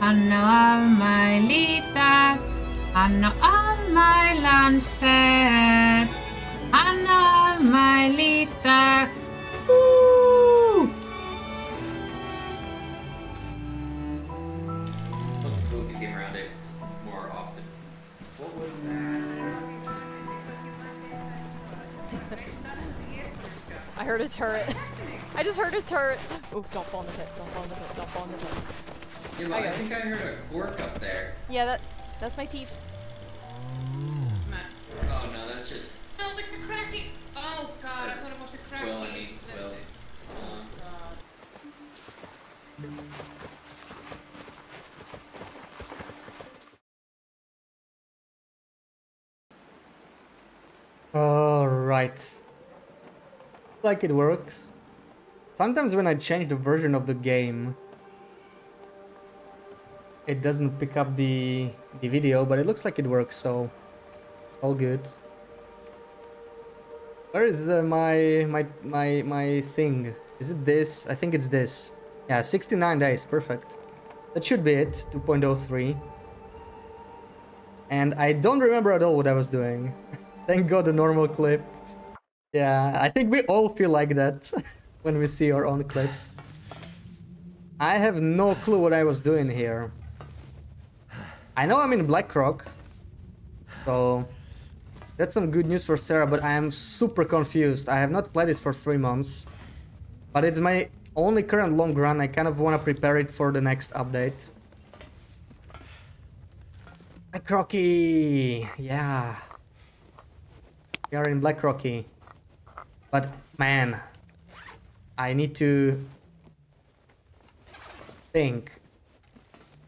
Anna Armailita, Anna Armailanset, Anna get around it more often. What was I heard a turret. I just heard a turret. Oh, don't fall in the pit. Don't fall in the pit. Don't fall in the pit. Yeah, Hi, well, I guys. think I heard a cork up there. Yeah, that that's my teeth. Oh no, that's just Oh, look, the cracking! Oh god, I thought it was the cracking. Will, I mean, Will. Uh, Alright. Like it works. Sometimes when I change the version of the game, it doesn't pick up the, the video, but it looks like it works, so all good. Where is uh, my my my my thing? Is it this? I think it's this. Yeah, 69 days, perfect. That should be it, 2.03. And I don't remember at all what I was doing. Thank god the normal clip. Yeah, I think we all feel like that when we see our own clips. I have no clue what I was doing here. I know I'm in Blackrock, so that's some good news for Sarah, but I am super confused. I have not played this for three months, but it's my only current long run. I kind of want to prepare it for the next update. Black Rocky, yeah. We are in Black Rocky. But man, I need to think.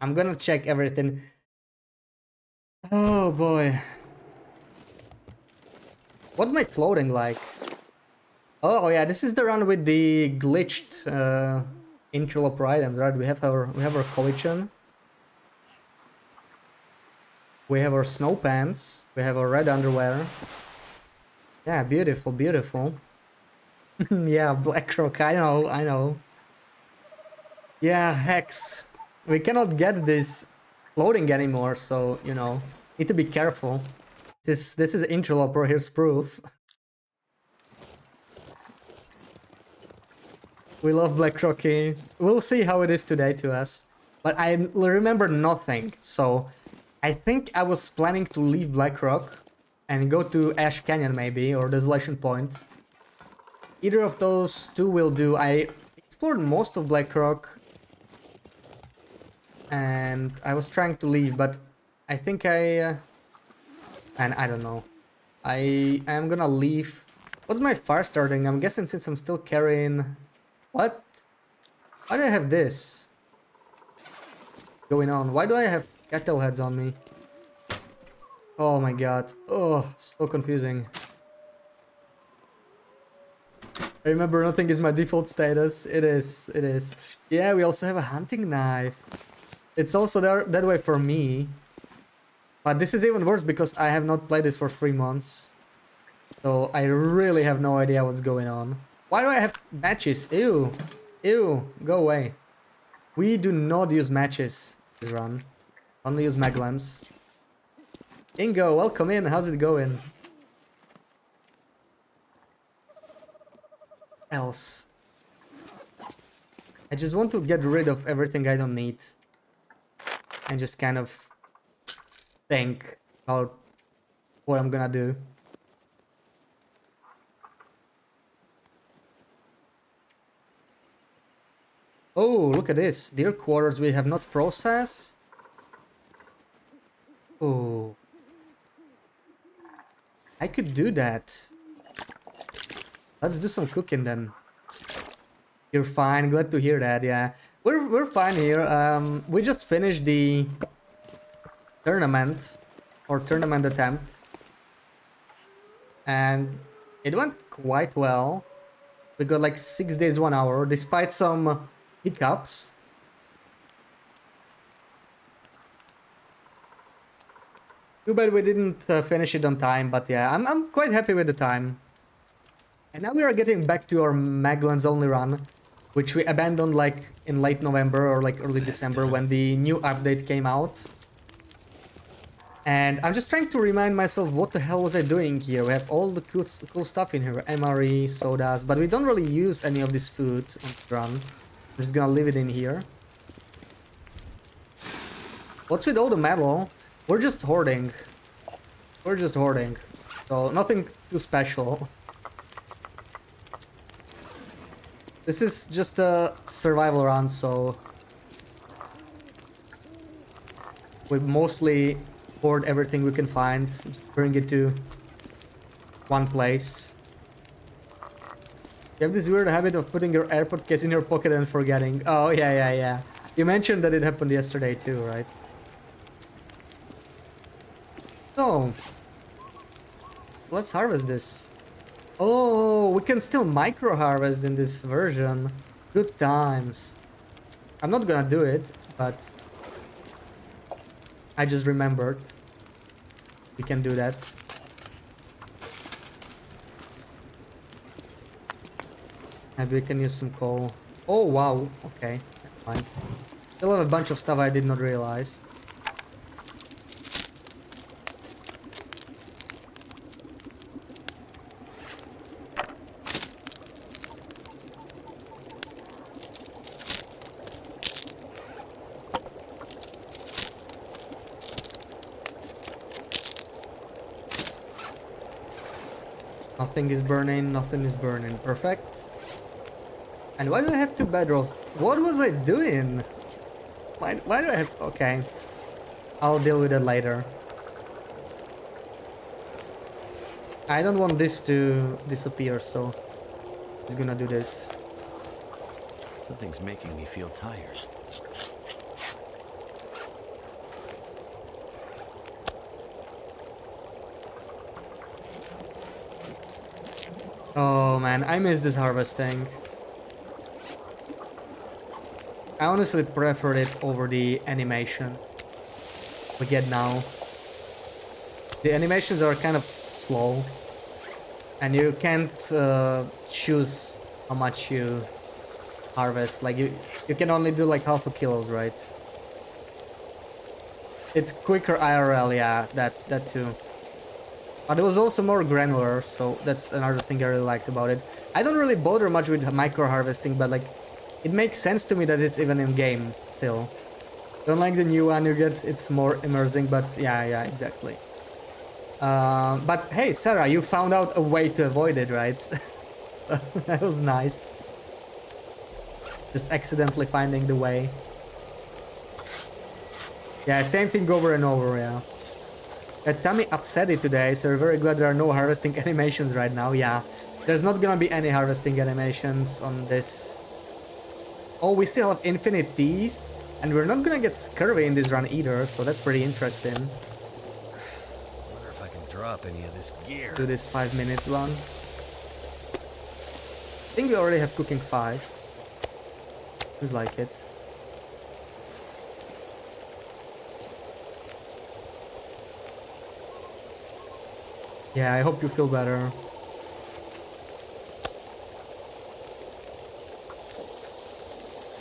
I'm gonna check everything. Oh boy. What's my clothing like? Oh yeah, this is the run with the glitched uh, interloper items, right? We have our we have our collision. We have our snow pants. We have our red underwear. Yeah, beautiful, beautiful. yeah, black Blackrock, I know, I know. Yeah, Hex. We cannot get this loading anymore, so, you know, need to be careful. This, this is interloper, here's proof. We love Black Rocky. We'll see how it is today to us. But I remember nothing, so I think I was planning to leave Black Rock and go to Ash Canyon maybe, or Desolation Point. Either of those two will do. I explored most of Black Rock and I was trying to leave, but I think I... Uh, and I don't know. I am gonna leave. What's my fire starting? I'm guessing since I'm still carrying... What? Why do I have this? Going on. Why do I have cattle heads on me? Oh my god. Oh, so confusing. I remember nothing is my default status. It is, it is. Yeah, we also have a hunting knife. It's also there that way for me. But this is even worse because I have not played this for three months. So I really have no idea what's going on. Why do I have matches? Ew. Ew. Go away. We do not use matches this run. Only use mag lens. Ingo, welcome in. How's it going? Else. I just want to get rid of everything I don't need. And just kind of think about what I'm gonna do. Oh, look at this. Deer quarters we have not processed. Oh. I could do that. Let's do some cooking then. You're fine. Glad to hear that. Yeah, we're we're fine here. Um, we just finished the tournament or tournament attempt, and it went quite well. We got like six days, one hour, despite some hiccups. Too bad we didn't uh, finish it on time, but yeah, I'm, I'm quite happy with the time. And now we are getting back to our Mag lens only run. Which we abandoned like in late November or like early December when the new update came out. And I'm just trying to remind myself what the hell was I doing here. We have all the cool, cool stuff in here, MRE, sodas, but we don't really use any of this food on the run. I'm just gonna leave it in here. What's with all the metal? We're just hoarding. We're just hoarding. So nothing too special. This is just a survival run, so we mostly hoard everything we can find, bring it to one place. You have this weird habit of putting your AirPod case in your pocket and forgetting. Oh, yeah, yeah, yeah. You mentioned that it happened yesterday too, right? So, let's harvest this. Oh, we can still micro harvest in this version. Good times. I'm not gonna do it, but I just remembered. We can do that. Maybe we can use some coal. Oh, wow. Okay, mind. Still have a bunch of stuff I did not realize. Nothing is burning, nothing is burning. Perfect. And why do I have two bedrolls? What was I doing? Why, why do I have... Okay. I'll deal with it later. I don't want this to disappear, so... He's gonna do this. Something's making me feel tired. Oh man, I miss this harvesting. I honestly prefer it over the animation we get now. The animations are kind of slow and you can't uh, choose how much you harvest. Like you, you can only do like half a kilo, right? It's quicker IRL, yeah, that, that too. But it was also more granular, so that's another thing I really liked about it. I don't really bother much with micro harvesting, but like, it makes sense to me that it's even in game still. Don't like the new one you get, it's more immersing, but yeah, yeah, exactly. Uh, but hey, Sarah, you found out a way to avoid it, right? that was nice. Just accidentally finding the way. Yeah, same thing over and over, yeah. Uh, Tommy upset it today, so we're very glad there are no harvesting animations right now, yeah. There's not gonna be any harvesting animations on this. Oh, we still have infinite teas, and we're not gonna get scurvy in this run either, so that's pretty interesting. I Wonder if I can drop any of this gear. Do this five minute run. I think we already have cooking five. Feels like it. Yeah, I hope you feel better.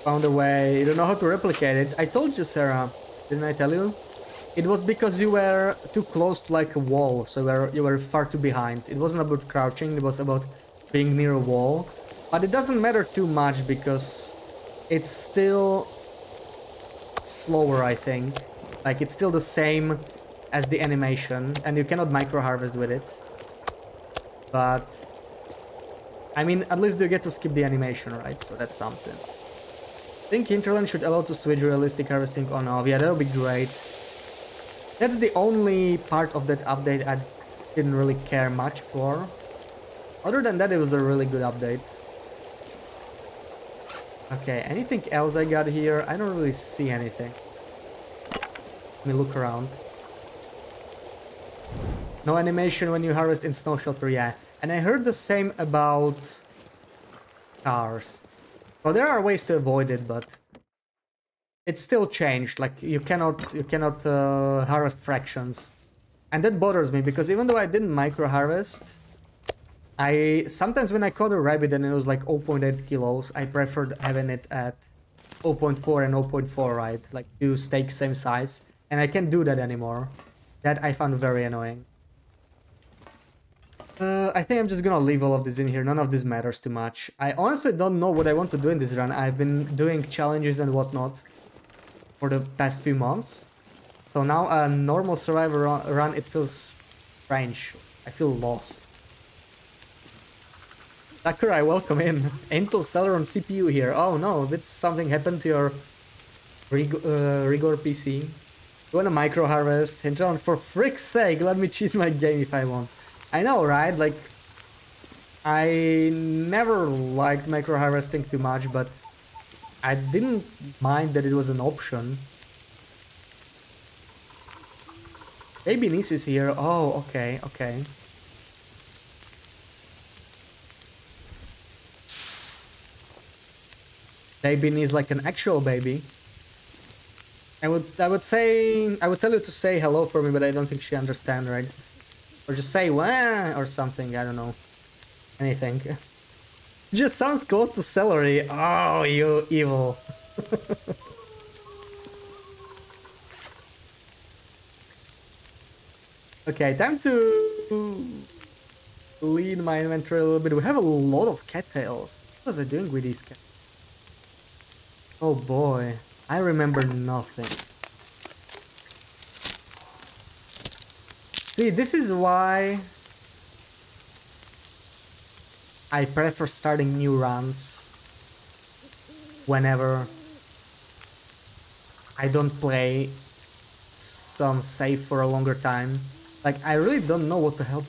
Found a way. You don't know how to replicate it. I told you, Sarah. Didn't I tell you? It was because you were too close to like a wall, so you were, you were far too behind. It wasn't about crouching, it was about being near a wall. But it doesn't matter too much because it's still slower, I think. Like, it's still the same as the animation, and you cannot micro harvest with it. But I mean, at least you get to skip the animation, right? So that's something. I think Hinterland should allow to switch realistic harvesting on off. Yeah, that would be great. That's the only part of that update I didn't really care much for. Other than that, it was a really good update. Okay, anything else I got here? I don't really see anything. Let me look around. No animation when you harvest in snow shelter, yeah. And I heard the same about cars. Well, there are ways to avoid it, but it's still changed. Like you cannot you cannot uh, harvest fractions, and that bothers me because even though I didn't micro harvest, I sometimes when I caught a rabbit and it was like 0.8 kilos, I preferred having it at 0.4 and 0.4, right? Like two steaks same size, and I can't do that anymore. That I found very annoying. Uh, I think I'm just gonna leave all of this in here. None of this matters too much. I honestly don't know what I want to do in this run. I've been doing challenges and whatnot for the past few months. So now a normal survivor run, it feels strange. I feel lost. Sakurai, welcome in. Intel Celeron CPU here. Oh no, did something happen to your uh, Rigor PC? You want a micro harvest? John, for frick's sake, let me cheese my game if I want. I know, right? Like, I never liked micro harvesting too much, but I didn't mind that it was an option. Baby niece is here. Oh, okay, okay. Baby niece like an actual baby. I would I would say I would tell you to say hello for me, but I don't think she understand, right? Or just say wah or something, I don't know. Anything. just sounds close to celery. Oh, you evil. okay, time to clean my inventory a little bit. We have a lot of cattails. What was I doing with these cats? Oh boy, I remember nothing. See, this is why I prefer starting new runs whenever I don't play some save for a longer time. Like, I really don't know what the hell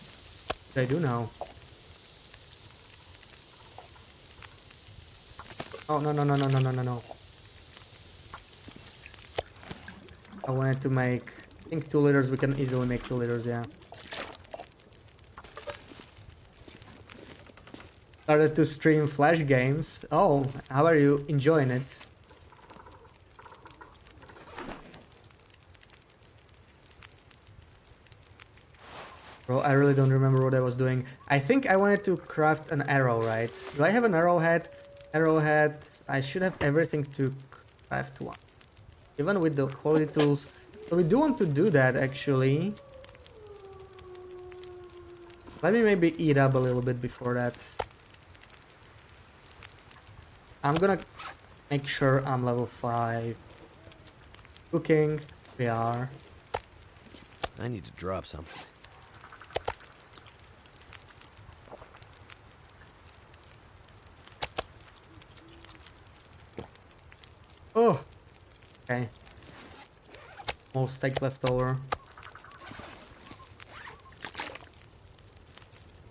I do now. Oh, no, no, no, no, no, no, no, no. I wanted to make... I think 2 liters, we can easily make 2 liters, yeah. Started to stream Flash games. Oh, how are you enjoying it? Bro, I really don't remember what I was doing. I think I wanted to craft an arrow, right? Do I have an arrowhead? Arrowhead. I should have everything to craft one. Even with the quality tools. So we do want to do that, actually. Let me maybe eat up a little bit before that. I'm gonna make sure I'm level 5. Cooking. We are. I need to drop something. Oh! Okay. More steak left over.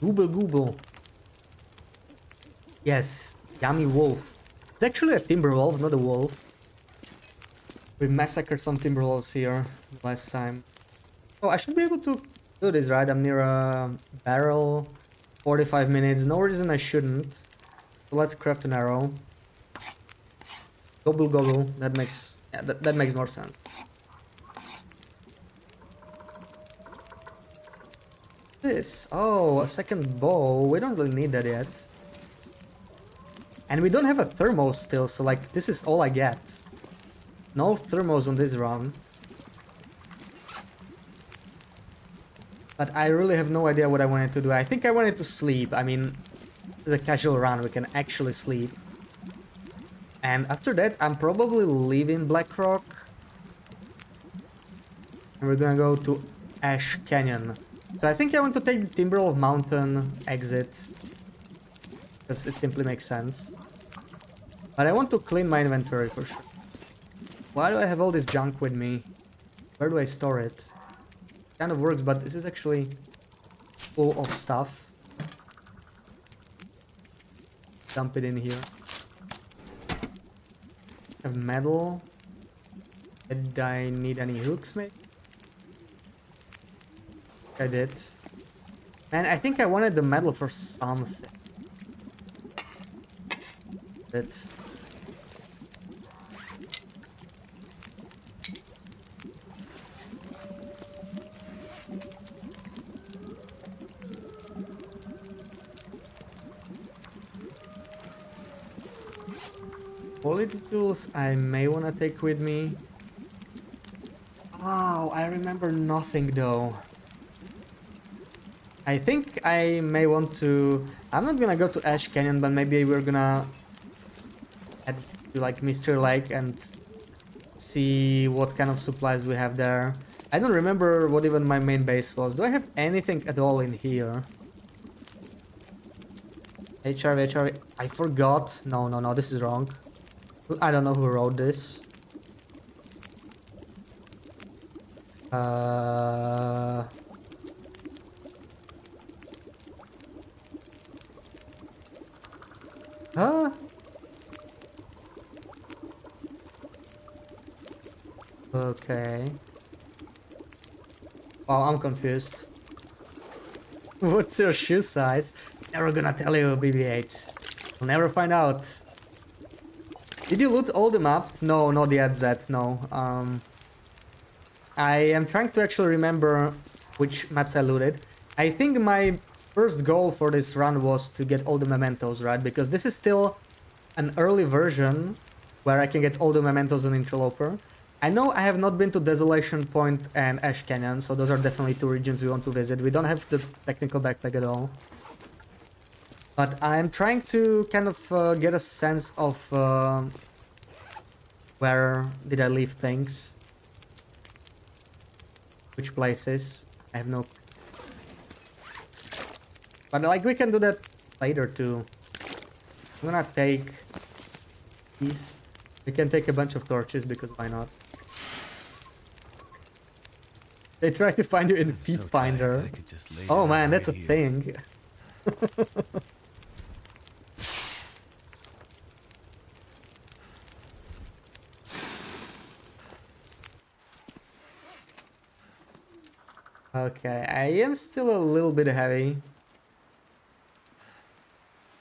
Gooble gooble. Yes, yummy wolf. It's actually a timber wolf, not a wolf. We massacred some timber wolves here last time. Oh, I should be able to do this, right? I'm near a barrel. 45 minutes. No reason I shouldn't. So let's craft an arrow. Gobble gobble. That makes yeah, that, that makes more sense. This. Oh, a second bow. We don't really need that yet. And we don't have a thermo still, so like this is all I get. No thermos on this run. But I really have no idea what I wanted to do. I think I wanted to sleep. I mean, is a casual run. We can actually sleep. And after that, I'm probably leaving Blackrock. And we're gonna go to Ash Canyon. So I think I want to take the Timberwolf Mountain exit. Because it simply makes sense. But I want to clean my inventory for sure. Why do I have all this junk with me? Where do I store it? Kind of works, but this is actually full of stuff. Dump it in here. Have metal. Did I need any hooks, maybe? I did. Man, I think I wanted the metal for something. But quality tools I may want to take with me. Oh, I remember nothing though. I think I may want to... I'm not gonna go to Ash Canyon, but maybe we're gonna head to like Mystery Lake and see what kind of supplies we have there. I don't remember what even my main base was. Do I have anything at all in here? HRV, HRV. I forgot. No, no, no, this is wrong. I don't know who wrote this. Uh... Huh? Okay. Wow, I'm confused. What's your shoe size? Never gonna tell you, BB-8. We'll never find out. Did you loot all the maps? No, not yet, Zed, no. Um, I am trying to actually remember which maps I looted. I think my first goal for this run was to get all the mementos, right? Because this is still an early version where I can get all the mementos on Interloper. I know I have not been to Desolation Point and Ash Canyon, so those are definitely two regions we want to visit. We don't have the technical backpack at all. But I'm trying to kind of uh, get a sense of uh, where did I leave things. Which places. I have no... But like we can do that later too. I'm gonna take these. We can take a bunch of torches because why not? They try to find you in Feet so Finder. I could just lay Oh man, that's a here. thing. okay, I am still a little bit heavy.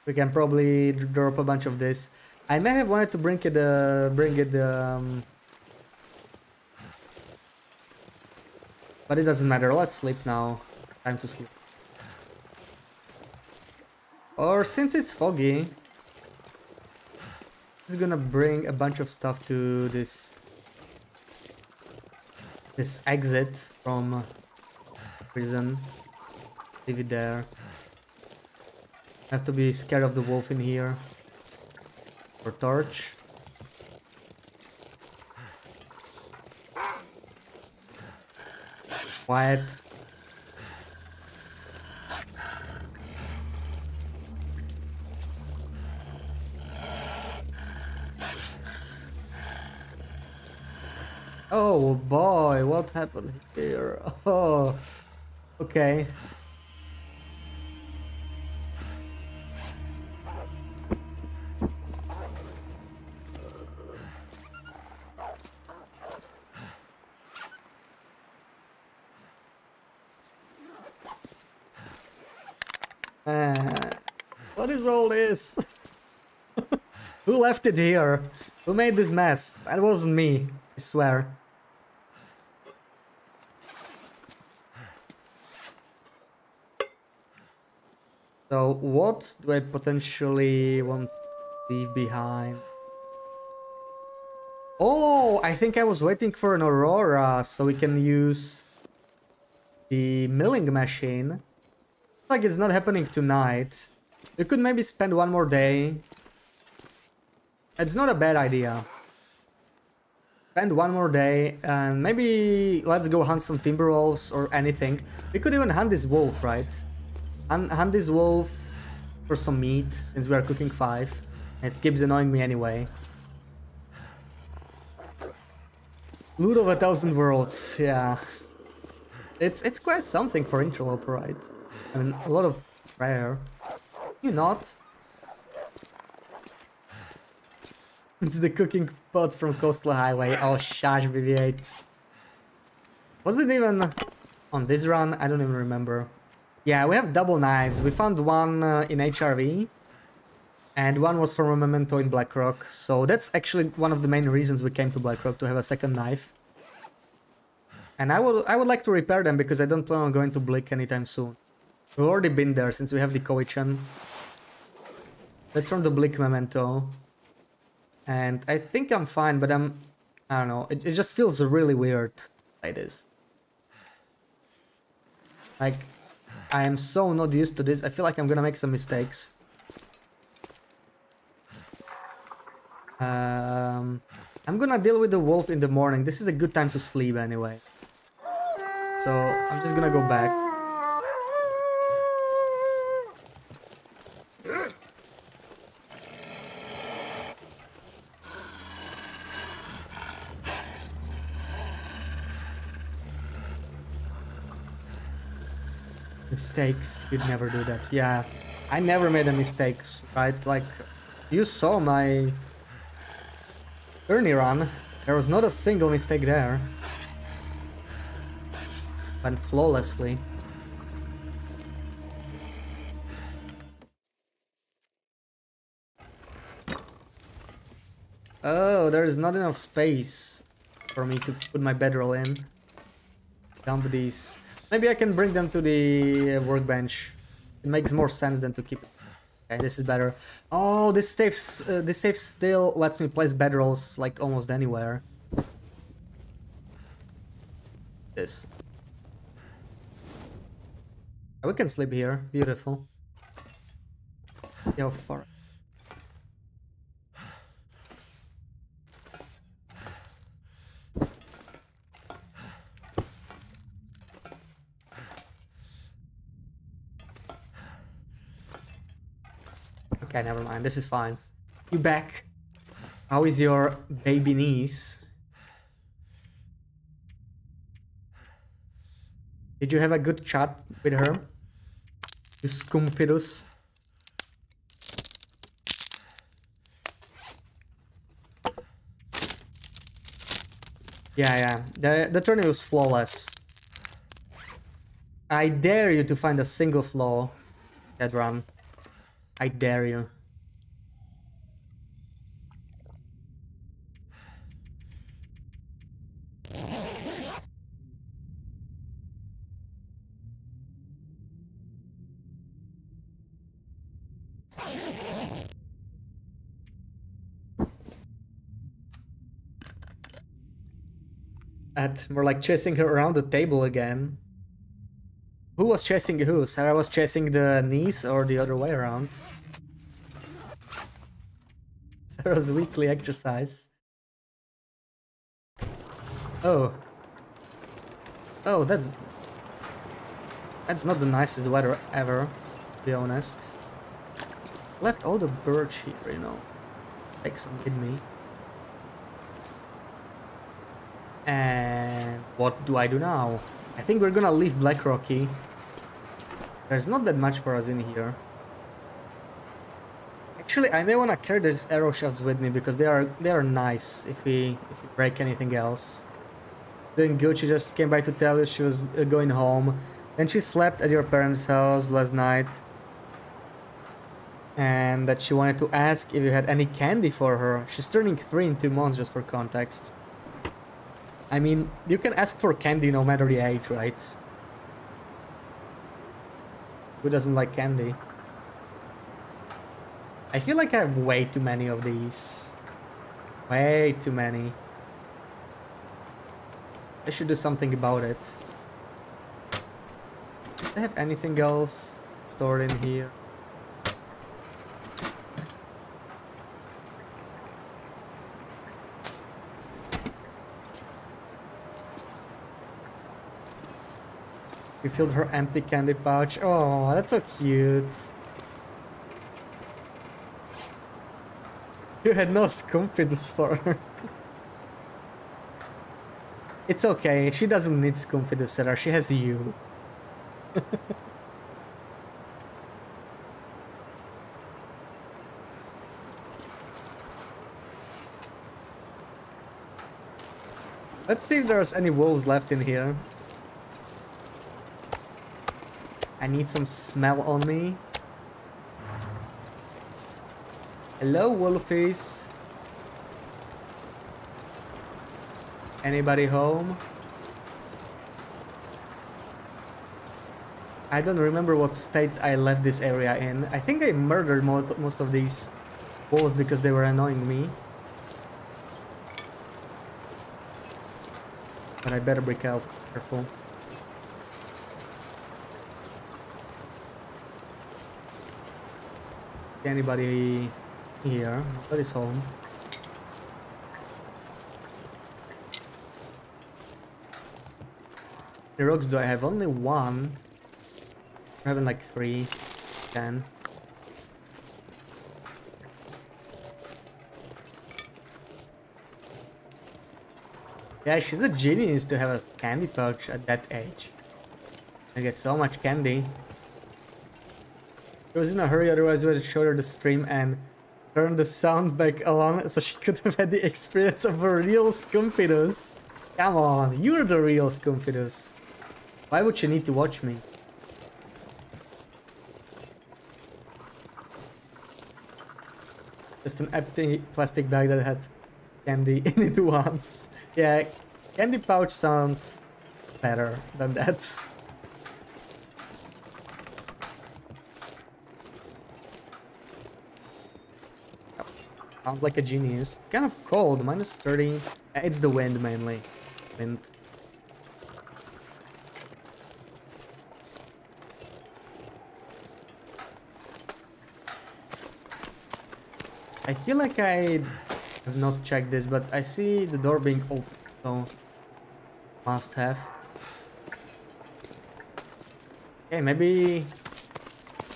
We can probably drop a bunch of this. I may have wanted to bring it, uh, bring it, um, but it doesn't matter. Let's sleep now. Time to sleep. Or since it's foggy, just gonna bring a bunch of stuff to this this exit from prison. Leave it there. Have to be scared of the wolf in here. Or torch. Quiet. Oh boy, what happened here? Oh, okay. Uh, what is all this? Who left it here? Who made this mess? That wasn't me, I swear. What do I potentially want to leave behind? Oh, I think I was waiting for an Aurora so we can use the milling machine. Like it's not happening tonight. We could maybe spend one more day. It's not a bad idea. Spend one more day and maybe let's go hunt some timber wolves or anything. We could even hunt this wolf, right? Hunt, hunt this wolf for some meat since we are cooking five. It keeps annoying me anyway. Loot of a thousand worlds, yeah. It's it's quite something for interloper, right? I mean, a lot of rare. You not? It's the cooking pots from Coastal Highway. Oh, shush, BB-8. Was it even on this run? I don't even remember. Yeah, we have double knives. We found one uh, in HRV. And one was from a memento in Blackrock. So that's actually one of the main reasons we came to Blackrock, to have a second knife. And I would I would like to repair them because I don't plan on going to Bleak anytime soon. We've already been there since we have the Cowichan. That's from the Bleak memento. And I think I'm fine, but I'm... I don't know. It, it just feels really weird like this. Like, I am so not used to this. I feel like I'm gonna make some mistakes. Um, I'm gonna deal with the wolf in the morning. This is a good time to sleep anyway. So I'm just gonna go back. Mistakes. You'd never do that. Yeah. I never made a mistake, right? Like, you saw my Ernie run. There was not a single mistake there. Went flawlessly. Oh, there is not enough space for me to put my bedroll in. Dump these. Maybe I can bring them to the workbench. It makes more sense than to keep Okay, this is better. Oh, this safe, uh, this safe still lets me place bedrolls like almost anywhere. This. we can sleep here. Beautiful. Yo, far. Okay, never mind. This is fine. You back? How is your baby niece? Did you have a good chat with her? You scumpidus? Yeah, yeah. The, the turning was flawless. I dare you to find a single flaw, that run. I dare you. At more like chasing her around the table again. Who was chasing who? Sarah was chasing the niece or the other way around? Sarah's weekly exercise. Oh. Oh, that's... That's not the nicest weather ever, to be honest. Left all the birch here, you know. Take some with me. And what do I do now? I think we're gonna leave Black Rocky there's not that much for us in here. Actually, I may want to carry these arrow shafts with me because they are they are nice if we if we break anything else. Then Gucci just came by to tell you she was uh, going home. Then she slept at your parents' house last night. And that she wanted to ask if you had any candy for her. She's turning three in two months just for context. I mean, you can ask for candy no matter the age, right? Who doesn't like candy? I feel like I have way too many of these. Way too many. I should do something about it. Do I have anything else stored in here? You filled her empty candy pouch. Oh, that's so cute. You had no scumpidus for her. it's okay, she doesn't need scumpidus, Sarah. She has you. Let's see if there's any wolves left in here. I need some smell on me. Hello, Wolfies. Anybody home? I don't remember what state I left this area in. I think I murdered most of these wolves because they were annoying me. But I better be careful. Careful. Anybody here? Nobody's home. The rocks do I have? Only one. We're having like three, ten. Yeah, she's a genius to have a candy pouch at that age. I get so much candy. She was in a hurry, otherwise we would show her the stream and turn the sound back on so she could have had the experience of a real Scumpidus. Come on, you're the real Scumpidus. Why would you need to watch me? Just an empty plastic bag that had candy in it once. Yeah, candy pouch sounds better than that. Sounds like a genius. It's kind of cold, minus 30. Uh, It's the wind mainly. Wind. I feel like I have not checked this, but I see the door being open, so must have. Okay, maybe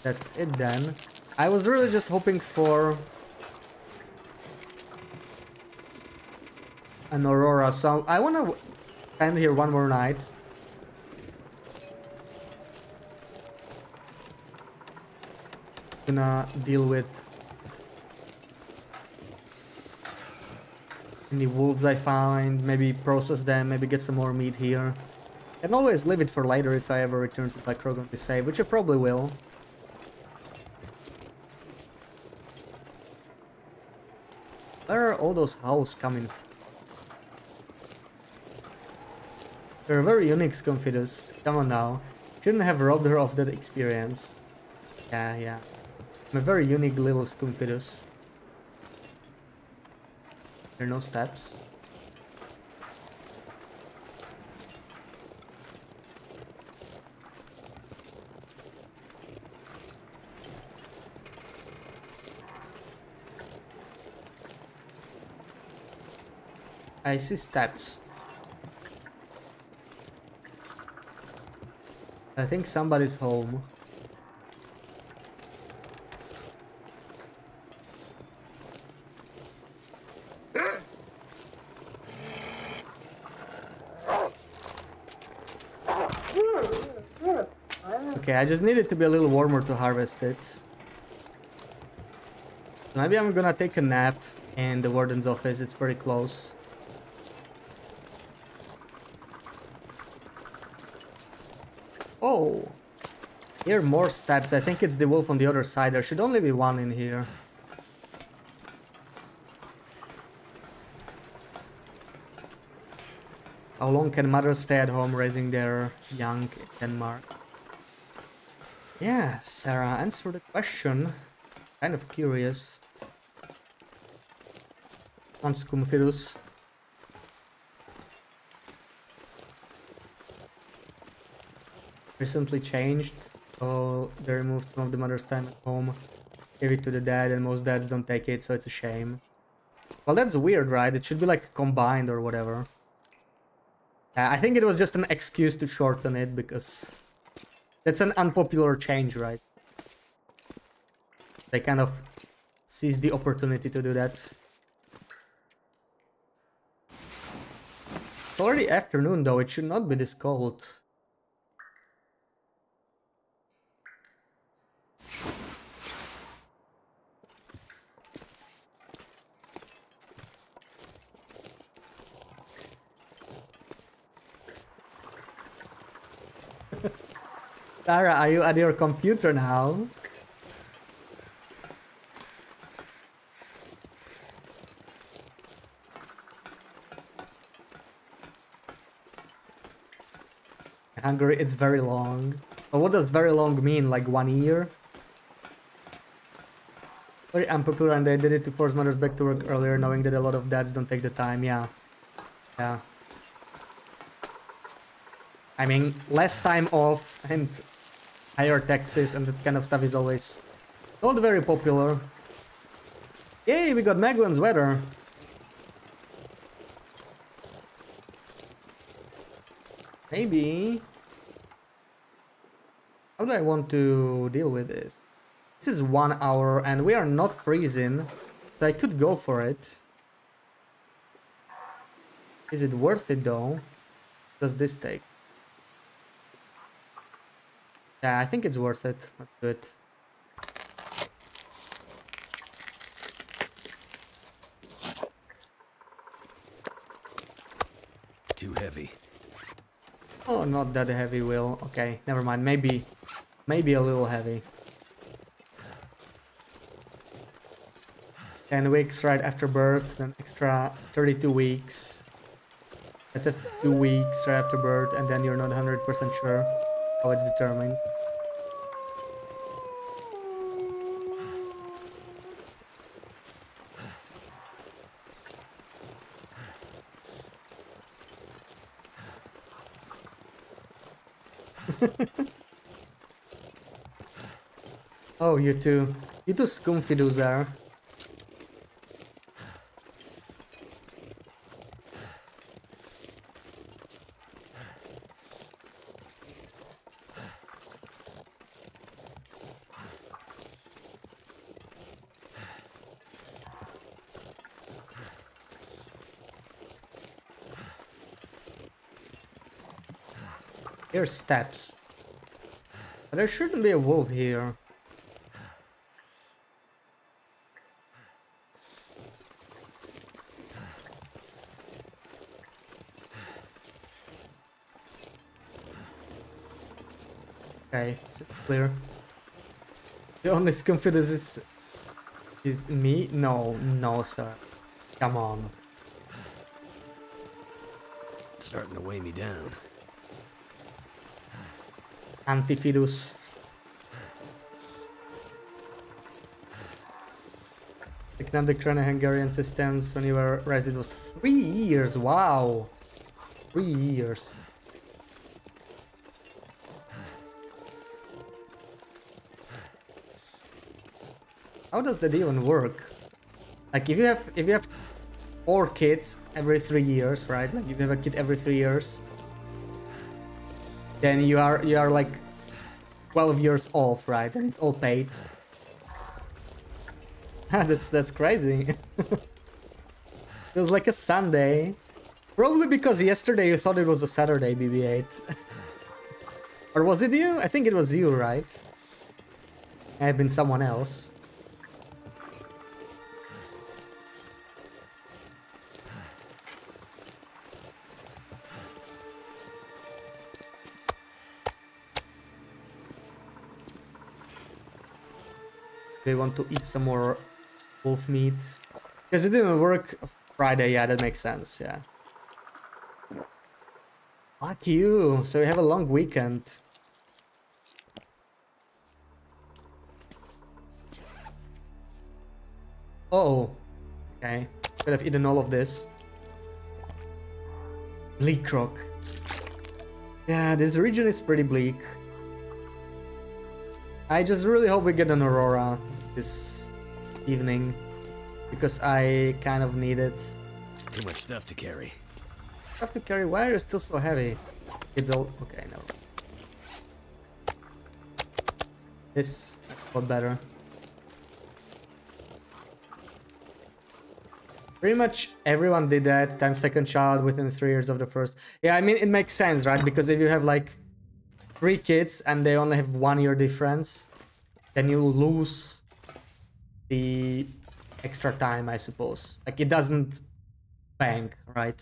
that's it then. I was really just hoping for an aurora, so I wanna spend here one more night. Gonna deal with any wolves I find, maybe process them, maybe get some more meat here. Can always leave it for later if I ever return to Black on this save, which I probably will. Where are all those howls coming from? They're very unique Sconfidus. Come on now. Shouldn't have robbed her of that experience. Yeah, yeah. I'm a very unique little Sconfidus. There are no steps. I see steps. I think somebody's home. Okay, I just need it to be a little warmer to harvest it. Maybe I'm gonna take a nap in the warden's office, it's pretty close. Oh! Here are more steps, I think it's the wolf on the other side, there should only be one in here. How long can mothers stay at home raising their young in Denmark? Yeah, Sarah, answer the question. Kind of curious. Scumfidus. Recently changed, so they removed some of the mother's time at home. Gave it to the dad, and most dads don't take it, so it's a shame. Well, that's weird, right? It should be like combined or whatever. Uh, I think it was just an excuse to shorten it because that's an unpopular change, right? They kind of seized the opportunity to do that. It's already afternoon though, it should not be this cold. Sarah, are you at your computer now? Hungary, it's very long. But what does very long mean? Like one year? Very unpopular and they did it to force mothers back to work earlier knowing that a lot of dads don't take the time, yeah. Yeah. I mean, less time off and higher taxes and that kind of stuff is always not very popular. Yay, we got mag lens weather. Maybe. How do I want to deal with this? This is one hour and we are not freezing, so I could go for it. Is it worth it though? Does this take? Yeah, I think it's worth it. Let's do it. Too heavy. Oh, not that heavy will. Okay, never mind. Maybe, maybe a little heavy. 10 weeks right after birth, then extra 32 weeks. That's have two weeks right after birth, and then you're not 100% sure how it's determined. Oh, you too. You too scumfidus there. Here's steps. There shouldn't be a wolf here. Okay, clear. The only confidence is is me? No, no, sir. Come on. It's starting to weigh me down. Antifidus. Picking up the Chrono-Hungarian systems when you were resident was three years. Wow, three years. How does that even work? Like if you have if you have four kids every three years, right? Like if you have a kid every three years, then you are you are like 12 years off, right? And it's all paid. that's that's crazy. Feels like a Sunday. Probably because yesterday you thought it was a Saturday, BB-8. or was it you? I think it was you, right? I have been someone else. They want to eat some more wolf meat. Because it didn't work Friday, yeah, that makes sense, yeah. Fuck you! So we have a long weekend. Oh. Okay. Could have eaten all of this. Bleak rock. Yeah, this region is pretty bleak. I just really hope we get an Aurora this evening. Because I kind of need it. Too much stuff to carry. have to carry why are you still so heavy? It's all okay, no. This a lot better. Pretty much everyone did that, time second child within three years of the first. Yeah, I mean, it makes sense, right? Because if you have like three kids and they only have one year difference, then you lose the extra time, I suppose. Like it doesn't bank, right?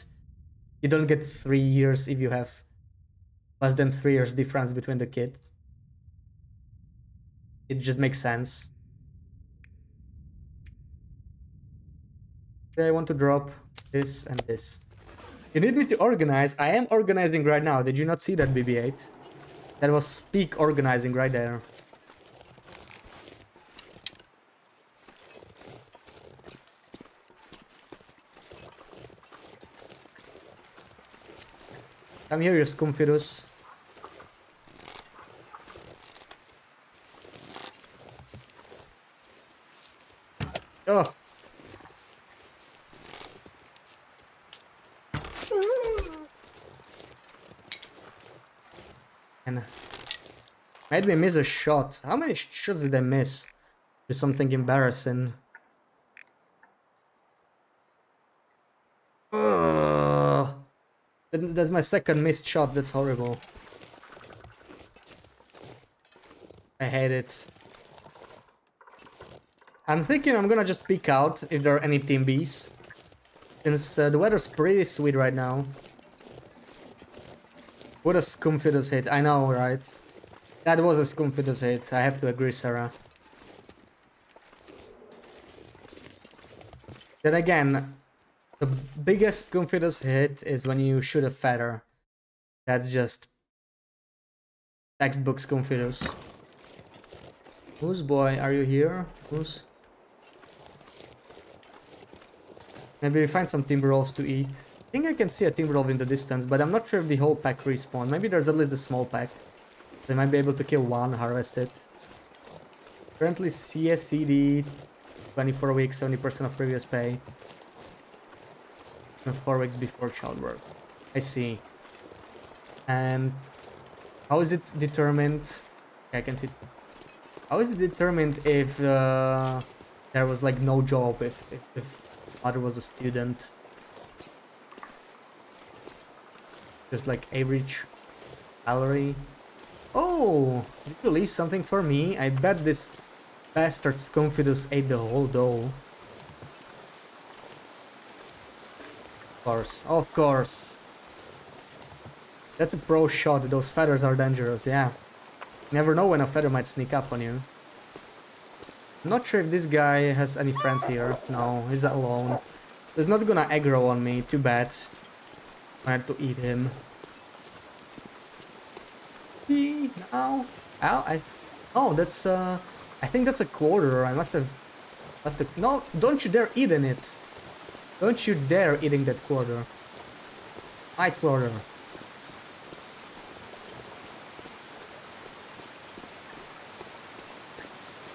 You don't get three years if you have less than three years difference between the kids. It just makes sense. Okay, I want to drop this and this. You need me to organize. I am organizing right now. Did you not see that, BB-8? That was peak organizing right there. Come here, you scumfidus. Oh. And uh, made me miss a shot. How many shots did I miss? There's something embarrassing. That's my second missed shot. That's horrible. I hate it. I'm thinking I'm gonna just peek out if there are any team Bs. Since uh, the weather's pretty sweet right now. What a Scumfidus hit, I know, right? That was a Scumfidus hit, I have to agree, Sarah. Then again, biggest Scumfidus hit is when you shoot a feather. That's just textbook Scumfidus. Who's boy, are you here? Who's... Maybe we find some timberwolves to eat. I think I can see a timberwolf in the distance, but I'm not sure if the whole pack respawn. Maybe there's at least a small pack. They might be able to kill one, harvest it. Currently CSCD, 24 weeks, 70% of previous pay. 4 weeks before childbirth. I see. And how is it determined? I can see. How is it determined if uh, there was like no job, if, if, if Father was a student. Just like average salary. Oh, did you leave something for me? I bet this bastard Scumfidus ate the whole dough. Course, of course. That's a pro shot, those feathers are dangerous, yeah. Never know when a feather might sneak up on you. I'm not sure if this guy has any friends here. No, he's alone. He's not gonna aggro on me, too bad. I had to eat him. He now. Ow, I Oh, that's uh I think that's a quarter. I must have left it. No, don't you dare eating it. Don't you dare eating that quarter. My quarter.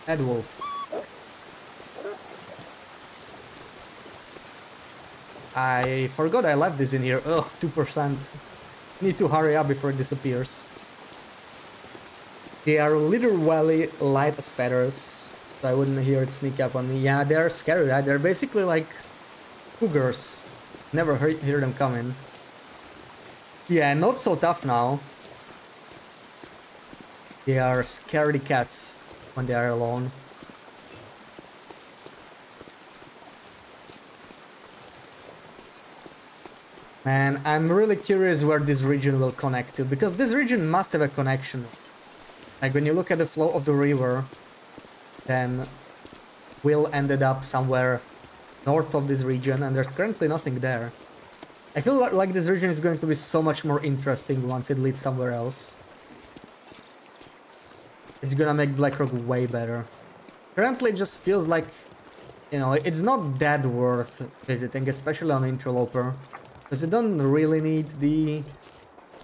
Head wolf. I forgot I left this in here. Ugh, 2%. Need to hurry up before it disappears. They are literally light as feathers, so I wouldn't hear it sneak up on me. Yeah, they're scary, right? They're basically like cougars. Never hear, hear them coming. Yeah, not so tough now. They are scaredy cats when they are alone. Man, I'm really curious where this region will connect to, because this region must have a connection. Like, when you look at the flow of the river, then Will ended up somewhere north of this region, and there's currently nothing there. I feel like, this region is going to be so much more interesting once it leads somewhere else. It's gonna make Blackrock way better. Currently it just feels like, you know, it's not that worth visiting, especially on Interloper. Because you don't really need the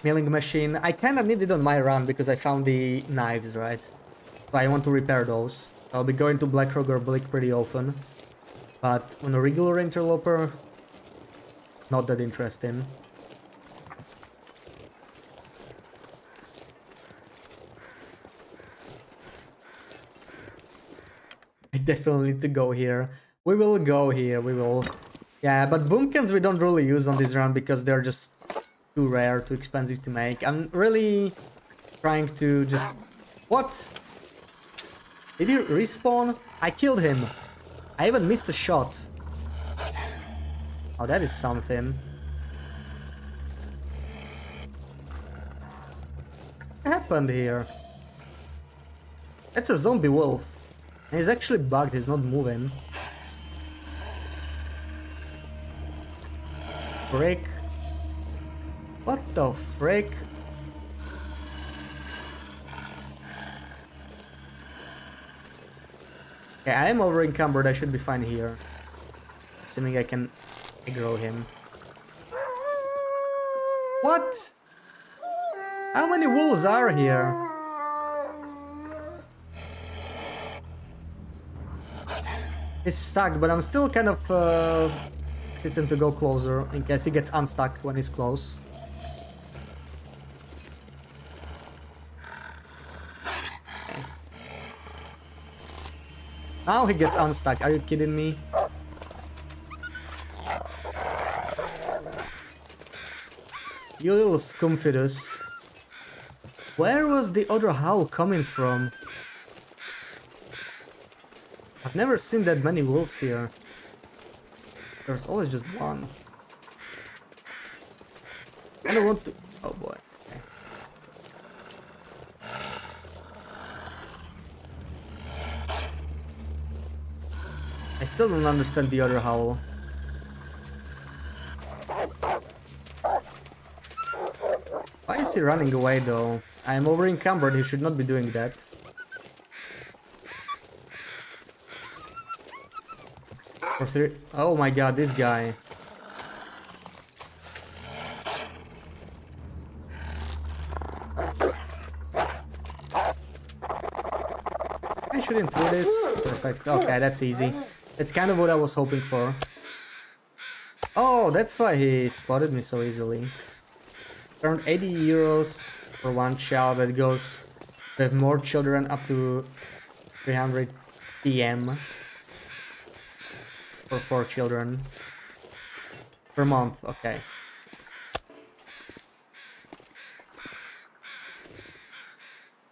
milling machine. I kinda need it on my run because I found the knives, right? So I want to repair those. I'll be going to Blackrock or Bleak pretty often. But on a regular interloper, not that interesting. I definitely need to go here. We will go here, we will. Yeah, but boomkins we don't really use on this run because they're just too rare, too expensive to make. I'm really trying to just... What? Did he respawn? I killed him. I even missed a shot. Oh, that is something. What happened here? That's a zombie wolf. And he's actually bugged, he's not moving. Frick. What the frick? Okay, I am over encumbered, I should be fine here. Assuming I can aggro him. What? How many wolves are here? He's stuck, but I'm still kind of uh, hesitant to go closer in case he gets unstuck when he's close. Now he gets unstuck. Are you kidding me? You little scumfidus. Where was the other howl coming from? I've never seen that many wolves here. There's always just one. I don't want to... Oh boy. Still don't understand the other howl. Why is he running away though? I am over encumbered, he should not be doing that. For three... Oh my god, this guy. I shouldn't do this. Perfect. Okay, that's easy. That's kind of what I was hoping for. Oh, that's why he spotted me so easily. Earned 80 euros for one child that goes with more children up to 300 PM for four children per month. Okay.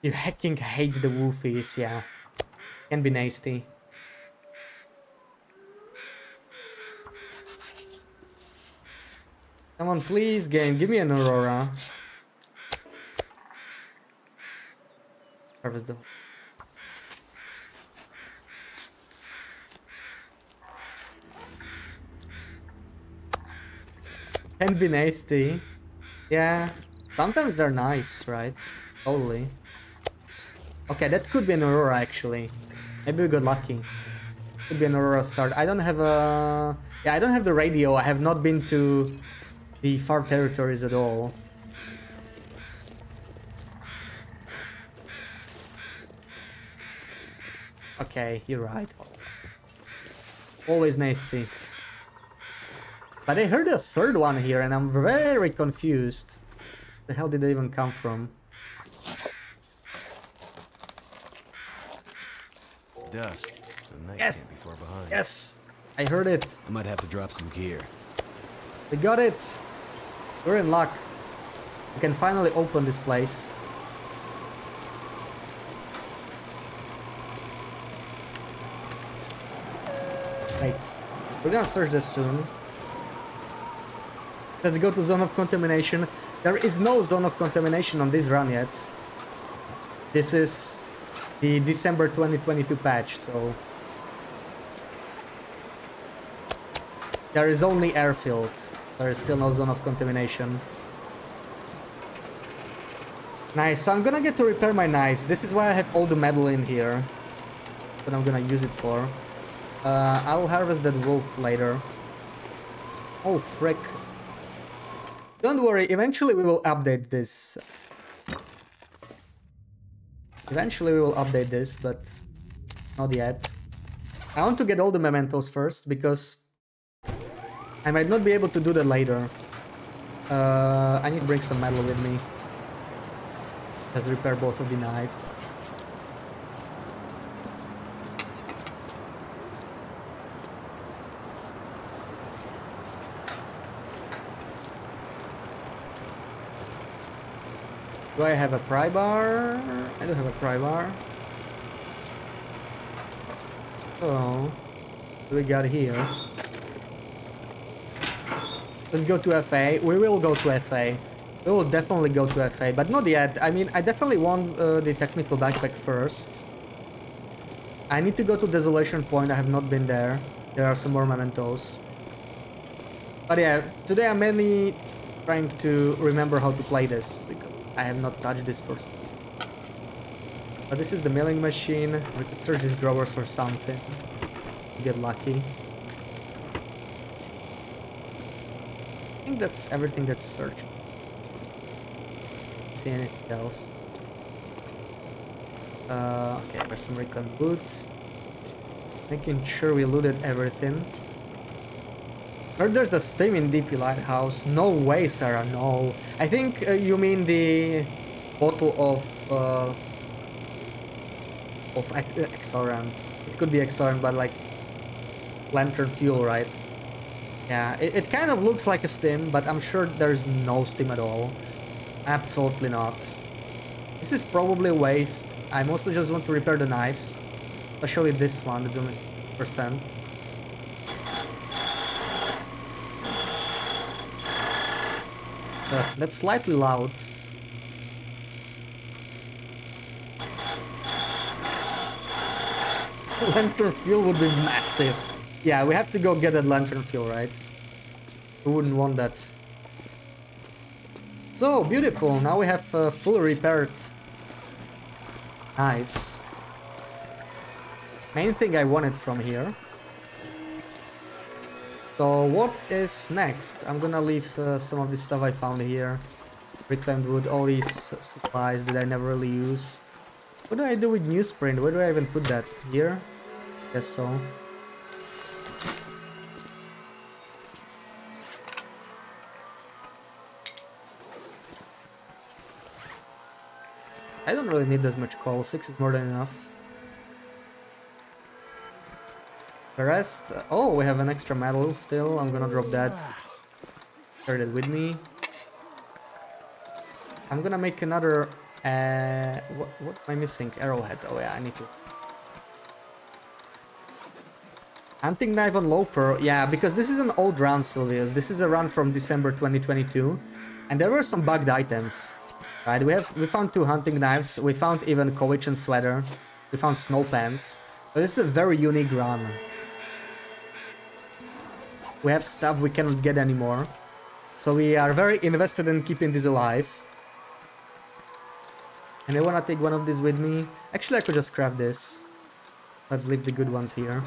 You hacking hate the wolfies, yeah. Can be nasty. Come on, please, game. Give me an Aurora. Harvest the... Can be nasty. Yeah. Sometimes they're nice, right? Totally. Okay, that could be an Aurora, actually. Maybe we got lucky. Could be an Aurora start. I don't have a... Yeah, I don't have the radio. I have not been to the far territories at all. Okay, you're right. Always nasty. But I heard a third one here and I'm very confused. The hell did they even come from? Dust. So night Yes! can't be far behind. Yes! I heard it. I might have to drop some gear. We got it! We're in luck. We can finally open this place. Right. We're gonna search this soon. Let's go to zone of contamination. There is no zone of contamination on this run yet. This is the December 2022 patch, so... There is only airfield. There is still no zone of contamination. Nice, so I'm gonna get to repair my knives. This is why I have all the metal in here. That I'm gonna use it for. Uh, I'll harvest that wolf later. Oh, frick. Don't worry, eventually we will update this. Eventually we will update this, but not yet. I want to get all the mementos first, because I might not be able to do that later. Uh, I need to bring some metal with me. Let's repair both of the knives. Do I have a pry bar? I don't have a pry bar. Oh, we got here? Let's go to FA. We will go to FA. We will definitely go to FA, but not yet. I mean, I definitely want uh, the technical backpack first. I need to go to Desolation Point. I have not been there. There are some more mementos. But yeah, today I'm mainly trying to remember how to play this because I have not touched this for... But this is the milling machine. We could search these growers for something. Get lucky. Think that's everything that's searched. See anything else? Uh, okay, there's some reclaimed wood. Making sure we looted everything. Heard there's a stim in DP Lighthouse. No way, Sarah, no. I think uh, you mean the bottle of uh, of ac- uh, accelerant. It could be accelerant, but like lantern fuel, right? Yeah, it, it kind of looks like a stim, but I'm sure there's no stim at all. Absolutely not. This is probably a waste. I mostly just want to repair the knives. Especially this one, it's only percent. Uh, that's slightly loud. lantern fuel would be massive. Yeah, we have to go get that lantern fuel, right? Who wouldn't want that? So, beautiful. Now we have uh, fully repaired knives. Main thing I wanted from here. So, what is next? I'm gonna leave uh, some of the stuff I found here. Reclaimed wood, all these supplies that I never really use. What do I do with newsprint? Where do I even put that? Here? Guess so. I don't really need as much coal, 6 is more than enough. The rest... Oh, we have an extra metal still, I'm gonna drop that. Carry that with me. I'm gonna make another... Uh, what, what am I missing? Arrowhead, oh yeah, I need to... Hunting knife on Loper, yeah, because this is an old run, Sylvius. This is a run from December 2022, and there were some bugged items. Right, we have we found two hunting knives, we found even Cowichan sweater, we found snow pants. This is a very unique run. We have stuff we cannot get anymore. So we are very invested in keeping this alive. And I wanna take one of these with me. Actually I could just craft this. Let's leave the good ones here.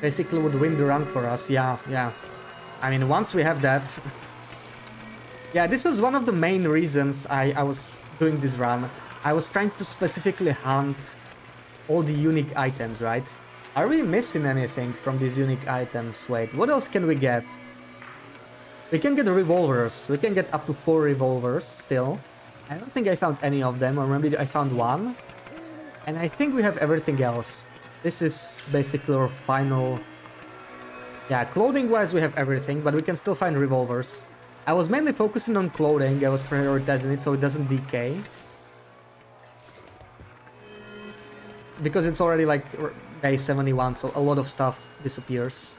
Basically would win the run for us, yeah, yeah. I mean once we have that yeah, this was one of the main reasons I, I was doing this run. I was trying to specifically hunt all the unique items, right? Are we missing anything from these unique items? Wait, what else can we get? We can get revolvers. We can get up to four revolvers still. I don't think I found any of them, or maybe I found one. And I think we have everything else. This is basically our final... Yeah, clothing-wise we have everything, but we can still find revolvers. I was mainly focusing on clothing, I was prioritizing it so it doesn't decay. Because it's already like day 71, so a lot of stuff disappears.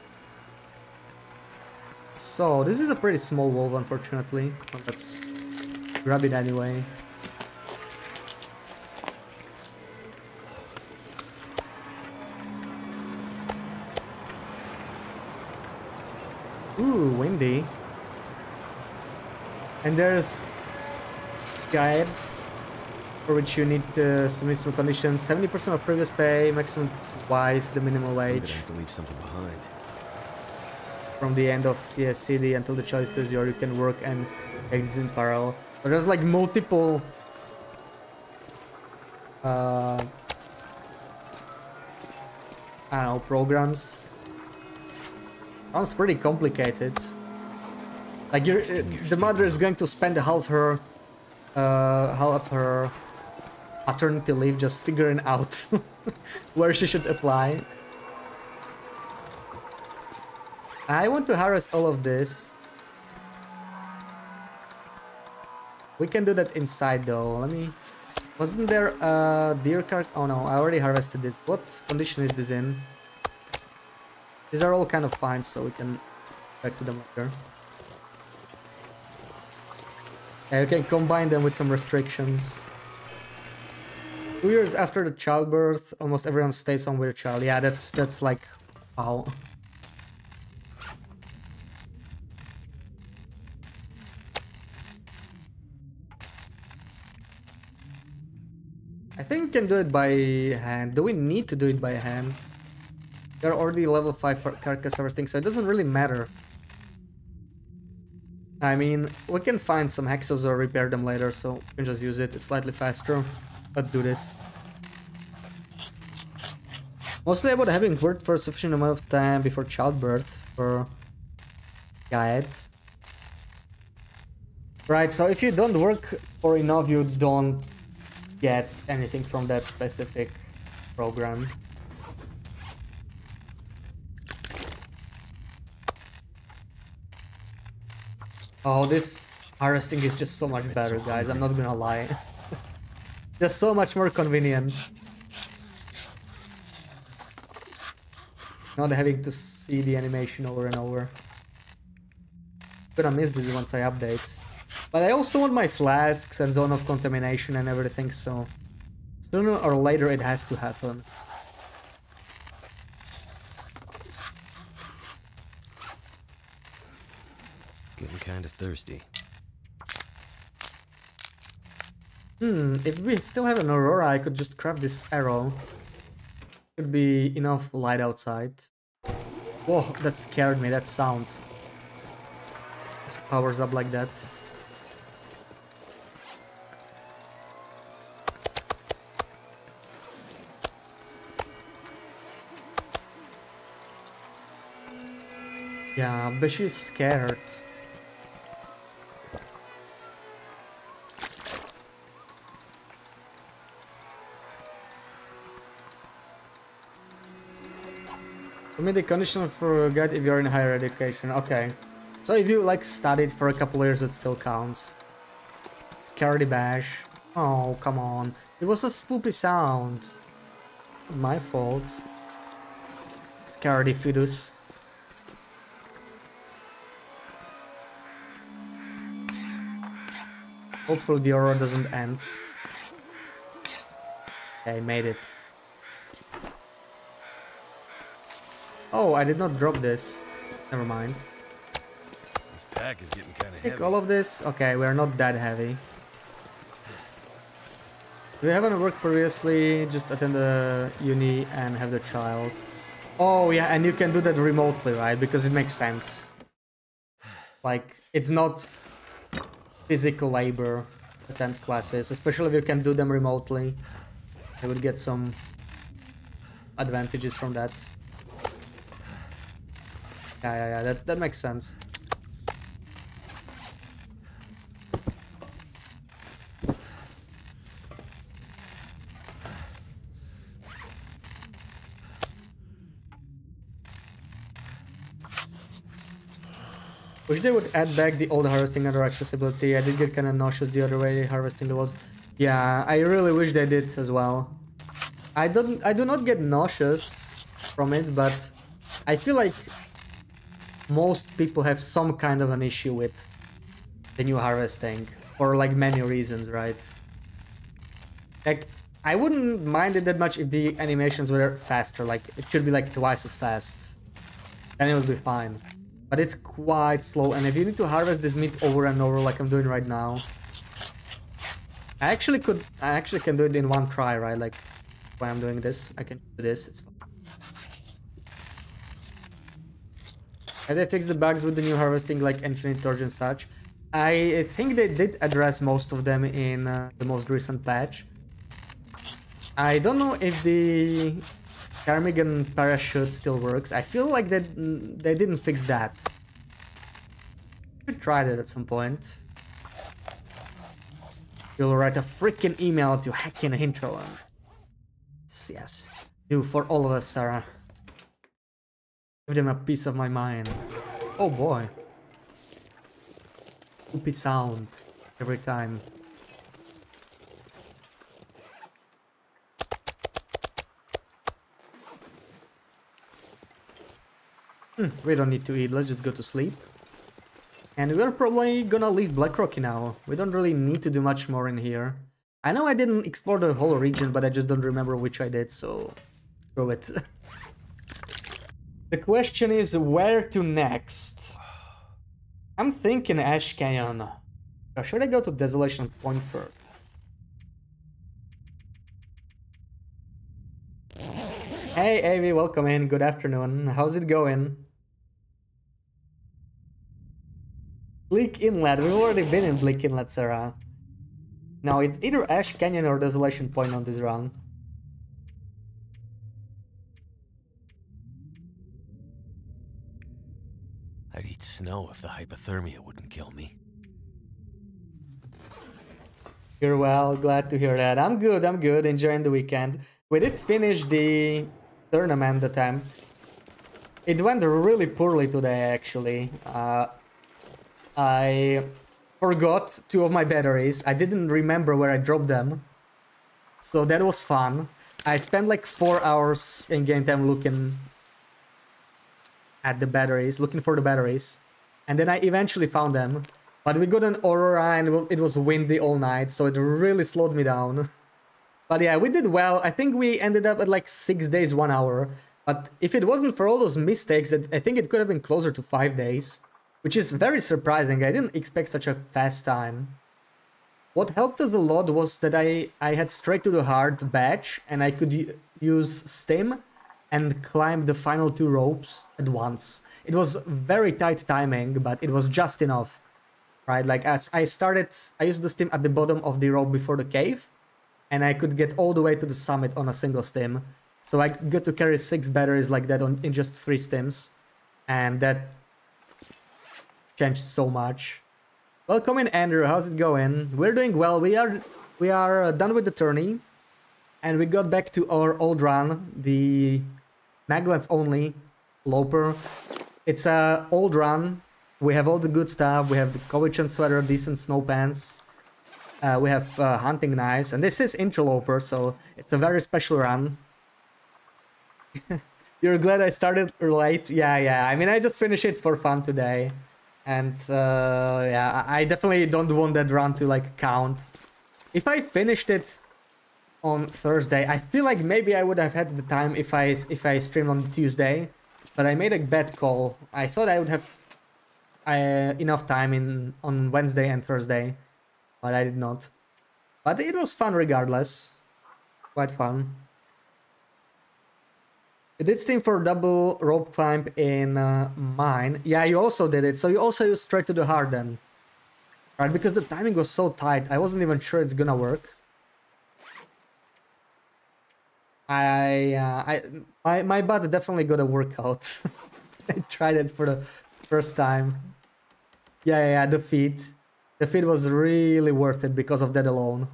So, this is a pretty small wolf, unfortunately. Let's grab it anyway. Ooh, windy. And there's guide for which you need to submit some conditions. 70% of previous pay, maximum twice the minimum I'm wage have to leave something behind. from the end of CSCD until the choice is yours. You can work and exit in parallel. So there's like multiple uh, I don't know, programs. Sounds pretty complicated. Like you're, uh, the mother is going to spend half her, uh, half her maternity leave just figuring out where she should apply. I want to harass all of this. We can do that inside though. Let me. Wasn't there a deer car? Oh no, I already harvested this. What condition is this in? These are all kind of fine, so we can back to them later. Yeah, you can combine them with some restrictions. Two years after the childbirth, almost everyone stays home with a child. Yeah, that's that's like, wow. I think we can do it by hand. Do we need to do it by hand? They're already level 5 for carcass harvesting, so it doesn't really matter. I mean, we can find some hexes or repair them later, so we can just use it. It's slightly faster. Let's do this. Mostly about having worked for a sufficient amount of time before childbirth for guide. Right, so if you don't work for enough, you don't get anything from that specific program. Oh, this harvesting is just so much better, guys. I'm not gonna lie. just so much more convenient. Not having to see the animation over and over. Gonna miss this once I update. But I also want my flasks and zone of contamination and everything, so... Sooner or later it has to happen. Getting kind of thirsty. Hmm, if we still have an aurora, I could just craft this arrow. Should be enough light outside. Whoa, that scared me, that sound. This powers up like that. Yeah, but she's scared. For me, the condition for good if you're in higher education. Okay. So if you like studied for a couple years, it still counts. Scaredy bash. Oh, come on. It was a spoopy sound. My fault. Scaredy fetus. Hopefully the aura doesn't end. Okay, made it. Oh, I did not drop this. Never mind. This pack is getting kind of Take all of this. Okay, we're not that heavy. We haven't worked previously, just attend the uni and have the child. Oh yeah, and you can do that remotely, right? Because it makes sense. Like, it's not physical labor, attend classes, especially if you can do them remotely. I would get some advantages from that. Yeah, yeah, yeah, that, that makes sense. Wish they would add back the old harvesting under accessibility. I did get kind of nauseous the other way harvesting the world. Yeah, I really wish they did as well. I don't. I do not get nauseous from it, but I feel like most people have some kind of an issue with the new harvesting for like many reasons, right? Like I wouldn't mind it that much if the animations were faster. Like it should be like twice as fast, then it would be fine. But it's quite slow, and if you need to harvest this meat over and over like I'm doing right now, I actually could. I actually can do it in one try, right? Like when I'm doing this, I can do this. It's fine. Have they fixed the bugs with the new harvesting, like Infinite Torch and such? I think they did address most of them in uh, the most recent patch. I don't know if the Ptarmigan parachute still works. I feel like they, they didn't fix that. Should try that at some point. Still write a freaking email to Hacking Hinterland. Yes. Do for all of us, Sarah. Give them a piece of my mind. Oh boy. Poopy sound every time. Hmm, we don't need to eat, let's just go to sleep. And we're probably gonna leave Black Rocky now. We don't really need to do much more in here. I know I didn't explore the whole region, but I just don't remember which I did, so... Throw it. the question is where to next? I'm thinking Ash Canyon. Or should I go to Desolation Point first? Hey Avi, welcome in. Good afternoon. How's it going? Bleak Inlet. We've already been in Bleak Inlet, Sarah. Now it's either Ash Canyon or Desolation Point on this run. Snow if the hypothermia wouldn't kill me. You're well, glad to hear that. I'm good, I'm good, enjoying the weekend. We did finish the tournament attempt. It went really poorly today, actually. Uh, I forgot two of my batteries. I didn't remember where I dropped them. So that was fun. I spent like four hours in game time looking at the batteries, looking for the batteries. And then I eventually found them. But we got an aurora and it was windy all night, so it really slowed me down. but yeah, we did well. I think we ended up at like six days, one hour. But if it wasn't for all those mistakes, I think it could have been closer to five days. Which is very surprising. I didn't expect such a fast time. What helped us a lot was that I, I had straight to the heart badge and I could use stim and climb the final two ropes at once. It was very tight timing, but it was just enough. Right, like as I started, I used the stim at the bottom of the rope before the cave, and I could get all the way to the summit on a single stim. So I got to carry six batteries like that on in just three stims, and that changed so much. Welcome in, Andrew. How's it going? We're doing well. We are we are uh, done with the tourney, and we got back to our old run, the mag lens only Loper. It's a old run. We have all the good stuff. We have the Cowichan sweater, decent snow pants. Uh, we have uh, hunting knives, and this is Interloper, so it's a very special run. You're glad I started late? Yeah, yeah. I mean, I just finished it for fun today. And uh, yeah, I definitely don't want that run to like count. If I finished it on Thursday, I feel like maybe I would have had the time if I if I streamed on Tuesday, but I made a bad call. I thought I would have uh, enough time in on Wednesday and Thursday, but I did not. But it was fun regardless. Quite fun. You did stim for double rope climb in uh, mine. Yeah, you also did it. So you also used straight to the heart then. Right, because the timing was so tight. I wasn't even sure it's gonna work. I, uh, I, my, my butt definitely got a workout. I tried it for the first time. Yeah, yeah, yeah, the feat. The feat was really worth it because of that alone.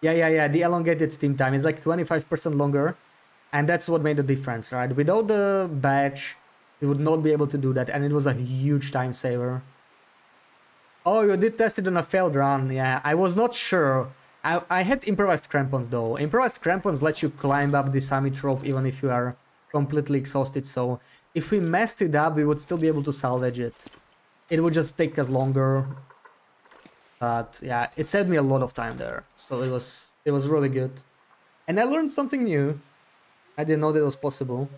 Yeah, yeah, yeah, the elongated stim time is like 25% longer. And that's what made the difference, right? Without the badge, you would not be able to do that, and it was a huge time saver. Oh, you did test it on a failed run. Yeah, I was not sure. I, I had improvised crampons though. Improvised crampons let you climb up the summit rope even if you are completely exhausted. So if we messed it up, we would still be able to salvage it. It would just take us longer. But yeah, it saved me a lot of time there. So it was it was really good. And I learned something new. I didn't know that was possible.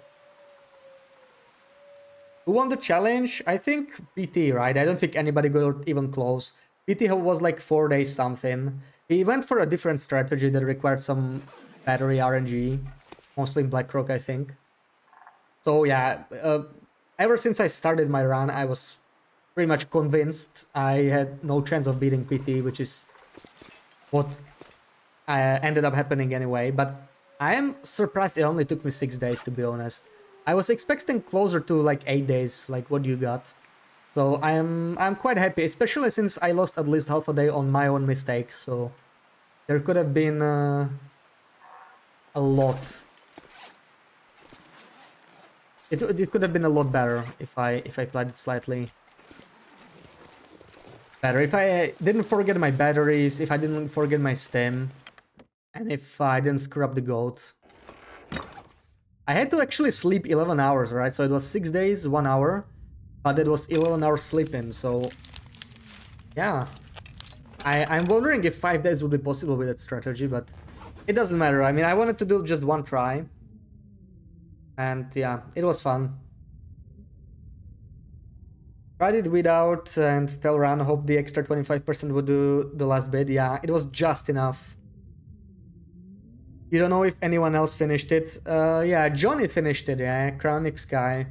Who won the challenge? I think PT, right? I don't think anybody got even close. PT was like four days something. He went for a different strategy that required some battery RNG, mostly in Blackrock, I think. So yeah, uh, ever since I started my run, I was pretty much convinced I had no chance of beating PT, which is what uh, ended up happening anyway. But I am surprised it only took me six days, to be honest. I was expecting closer to like eight days, like what you got. So I'm I'm quite happy, especially since I lost at least half a day on my own mistake. So there could have been uh, a lot. It it could have been a lot better if I if I played it slightly better. If I didn't forget my batteries, if I didn't forget my stim, and if I didn't screw up the goat. I had to actually sleep 11 hours, right? So it was 6 days, 1 hour. But it was 11 hours sleeping, so... Yeah. I, I'm wondering if 5 days would be possible with that strategy, but... It doesn't matter. I mean, I wanted to do just one try. And yeah, it was fun. Tried it without and fell run. Hope the extra 25% would do the last bit. Yeah, it was just enough. You don't know if anyone else finished it. Uh, yeah, Johnny finished it, yeah, Crownix guy.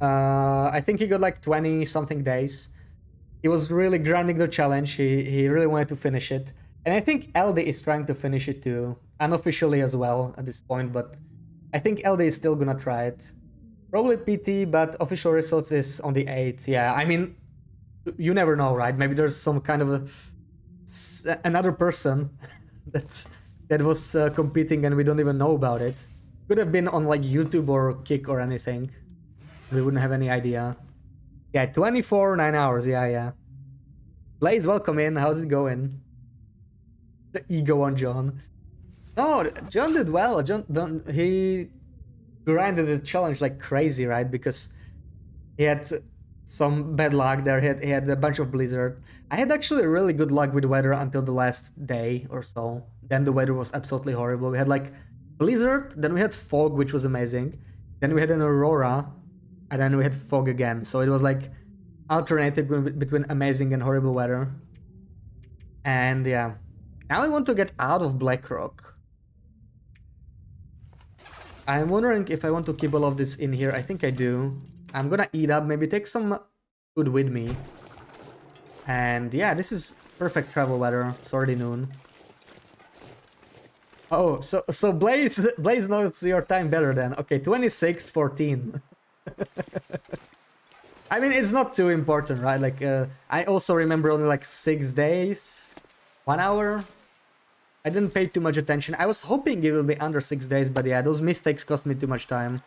Uh, I think he got like 20 something days. He was really grinding the challenge. He, he really wanted to finish it. And I think LD is trying to finish it too. Unofficially as well at this point, but I think LD is still gonna try it. Probably PT, but official results is on the 8th. Yeah, I mean, you never know, right? Maybe there's some kind of a another person that that was uh, competing and we don't even know about it. Could have been on like YouTube or Kick or anything. We wouldn't have any idea. Yeah, 24, 9 hours, yeah, yeah. Blaze, welcome in. How's it going? The ego on John. No, John did well. John, John he grinded the challenge like crazy, right? Because he had some bad luck there. He had, he had a bunch of blizzard. I had actually really good luck with weather until the last day or so. Then the weather was absolutely horrible. We had like blizzard, then we had fog, which was amazing. Then we had an aurora, and then we had fog again. So it was like alternated between- amazing and horrible weather. And yeah, now I want to get out of Blackrock. I'm wondering if I want to keep all of this in here. I think I do. I'm gonna eat up, maybe take some food with me. And yeah, this is perfect travel weather. It's already noon. Oh, so so Blaze Blaze knows your time better then. Okay, 26 14. I mean, it's not too important, right? Like uh, I also remember only like 6 days, 1 hour. I didn't pay too much attention. I was hoping it will be under 6 days, but yeah, those mistakes cost me too much time.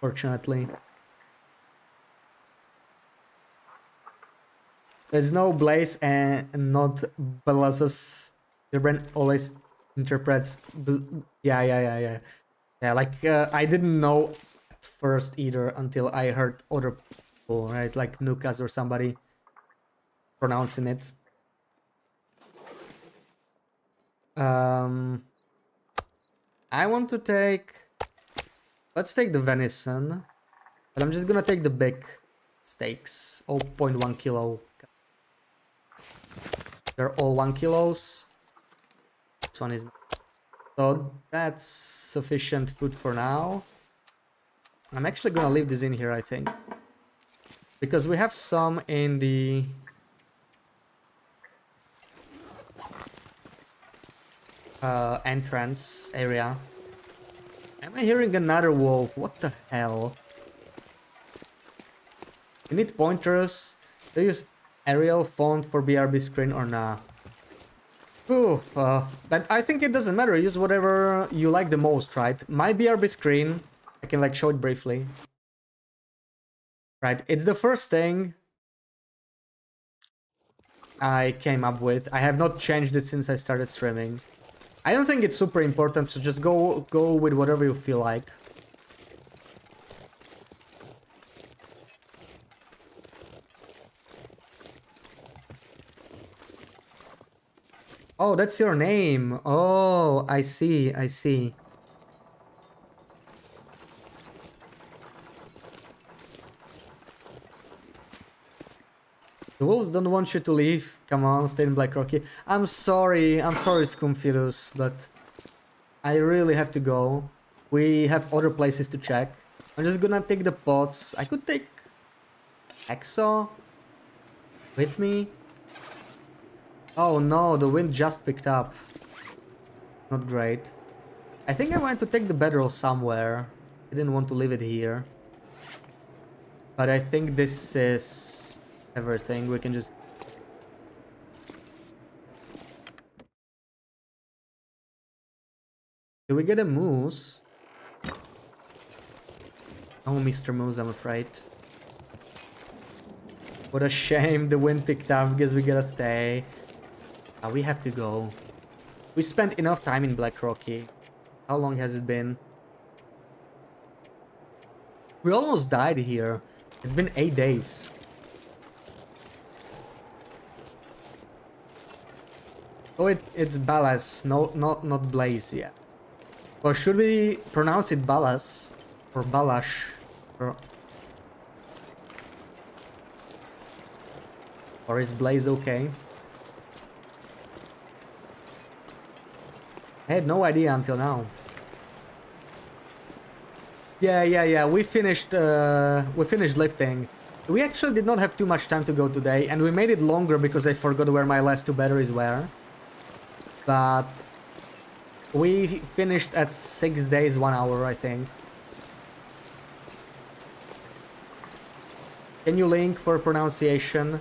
Fortunately. There's no Blaze and not Blazes. The brain always interprets. Yeah, yeah, yeah, yeah. Yeah, like uh, I didn't know first either until I heard other people, right? Like Nukas or somebody pronouncing it. Um, I want to take. Let's take the venison, but I'm just gonna take the big steaks. 0.1 kilo. They're all one kilos. This one is. So that's sufficient food for now. I'm actually gonna leave this in here, I think. Because we have some in the... Uh, entrance area. Am I hearing another wolf? What the hell? You need pointers. Do you use Arial font for BRB screen or not? Ooh, uh, but I think it doesn't matter. Use whatever you like the most, right? My BRB screen, I can like show it briefly. Right, it's the first thing I came up with. I have not changed it since I started streaming. I don't think it's super important, so just go go with whatever you feel like. Oh, that's your name. Oh, I see, I see. The wolves don't want you to leave. Come on, stay in Black Rocky. I'm sorry, I'm sorry, Scumfidus, but I really have to go. We have other places to check. I'm just gonna take the pots. I could take Exo with me. Oh no, the wind just picked up. Not great. I think I wanted to take the bedroll somewhere. I didn't want to leave it here. But I think this is everything. We can just... Do we get a moose? Oh, Mr. Moose, I'm afraid. What a shame the wind picked up. because we gotta stay. Ah, we have to go. We spent enough time in Black Rocky. How long has it been? We almost died here. It's been eight days. Oh, it, it's Balas, no, not not Blaze yeah. Or should we pronounce it Balas or Balash? Or, or is Blaze okay? I had no idea until now. Yeah, yeah, yeah. We finished. Uh, we finished lifting. We actually did not have too much time to go today, and we made it longer because I forgot where my last two batteries were. But we finished at six days, one hour, I think. Can you link for pronunciation?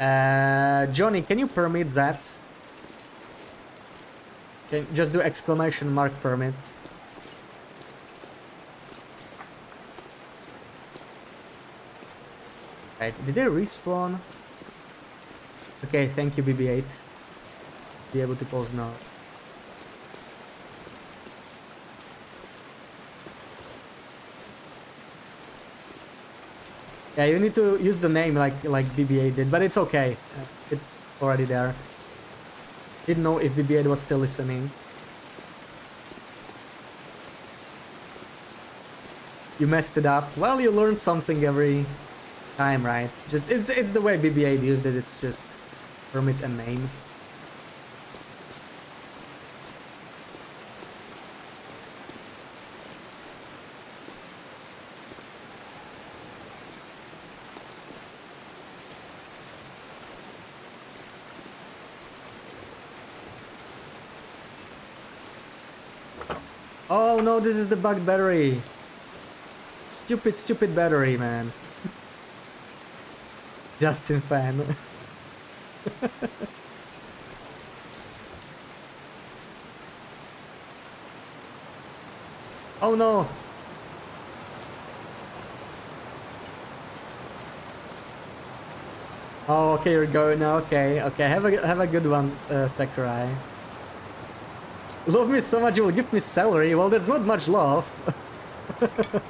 Uh, Johnny, can you permit that? Can just do exclamation mark permit. Right, did they respawn? Okay, thank you BB-8. Be able to pause now. Yeah, you need to use the name like like BB-8 did, but it's okay. It's already there. Didn't know if BB-8 was still listening. You messed it up. Well, you learn something every time, right? Just it's it's the way BB-8 used it. It's just permit and name. Oh no, this is the bugged battery. Stupid, stupid battery, man. Justin fan. oh no. Oh, okay, you're going now. Okay, okay. Have a have a good one, uh, Sakurai. Love me so much you will give me salary. Well, that's not much love.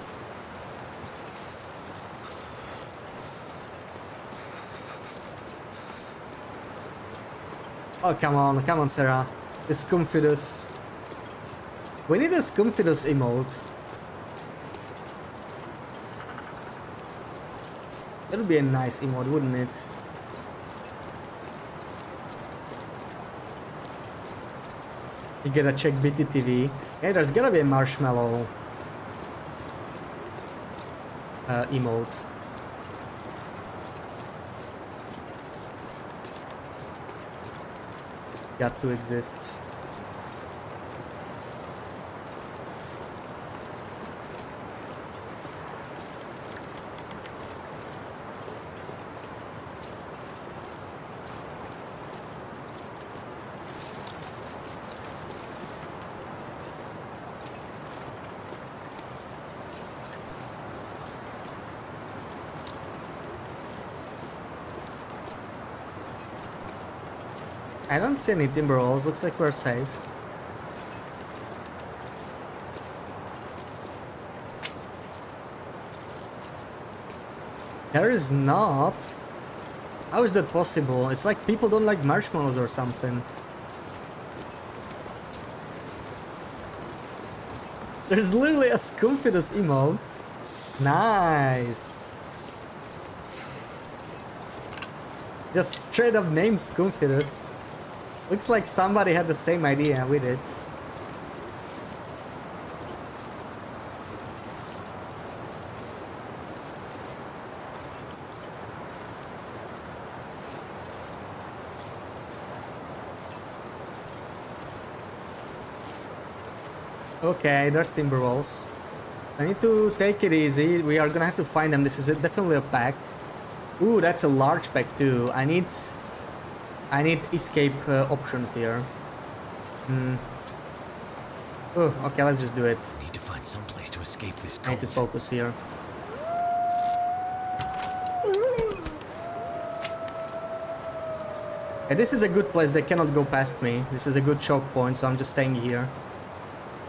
oh, come on, come on, Sarah. The Scumfidus. We need a Scumfidus emote. That would be a nice emote, wouldn't it? You gotta check BTTV. Hey, there's gotta be a marshmallow uh, emote. Got to exist. Don't see any timberwolves. Looks like we're safe. There is not. How is that possible? It's like people don't like marshmallows or something. There's literally a Scumfidus emote. Nice. Just straight up named Scumfidus. Looks like somebody had the same idea with it. Okay, there's timberwolves. I need to take it easy. We are gonna have to find them. This is definitely a pack. Ooh, that's a large pack too. I need I need escape uh, options here. Hmm. Oh, okay, let's just do it. Need to find some place to escape this I need to focus here. Okay, this is a good place. They cannot go past me. This is a good choke point, so I'm just staying here.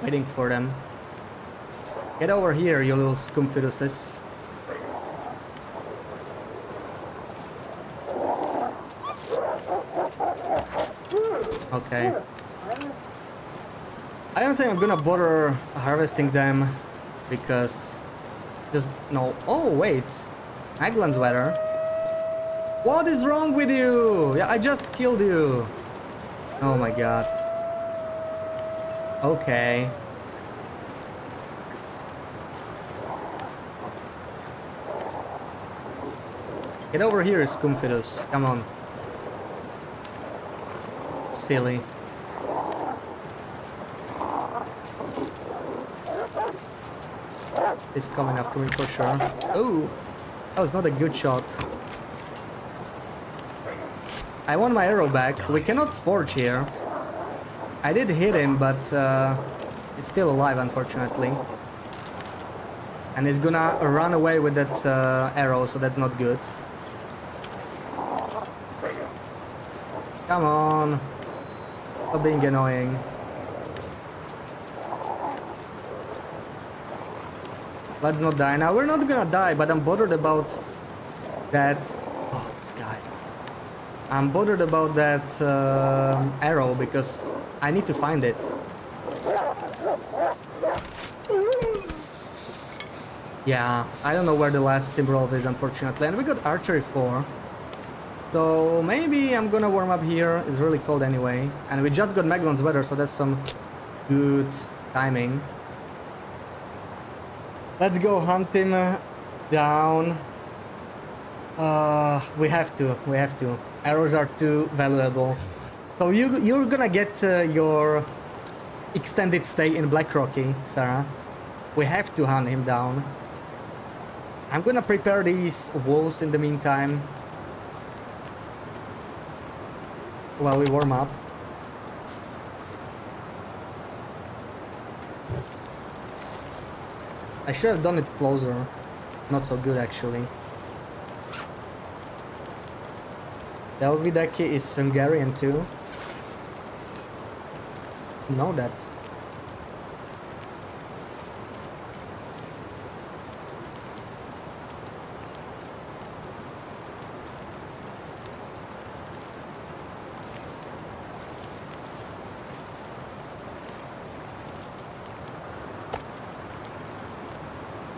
Waiting for them. Get over here, you little scumfiduses. Okay. I don't think I'm gonna bother harvesting them because just no. Oh wait, mag lens weather. What is wrong with you? Yeah, I just killed you. Oh my god. Okay. Get over here, Scumfidus. Come on. Silly. It's coming up to me for sure. Oh, that was not a good shot. I want my arrow back. We cannot forge here. I did hit him, but uh, he's still alive, unfortunately. And he's gonna run away with that uh, arrow, so that's not good. Come on. Being annoying. Let's not die now. We're not gonna die, but I'm bothered about that... Oh, this guy. I'm bothered about that uh, arrow because I need to find it. Yeah, I don't know where the last Timberwolf is, unfortunately. And we got Archery 4. So maybe I'm gonna warm up here. It's really cold anyway. And we just got mag lens weather, so that's some good timing. Let's go hunt him uh, down. Uh, we have to, we have to. Arrows are too valuable. So you, you're gonna get uh, your extended stay in Black Rocky, Sarah. We have to hunt him down. I'm gonna prepare these wolves in the meantime. While we warm up. I should have done it closer. Not so good actually. Delvideki is Hungarian too. Know that.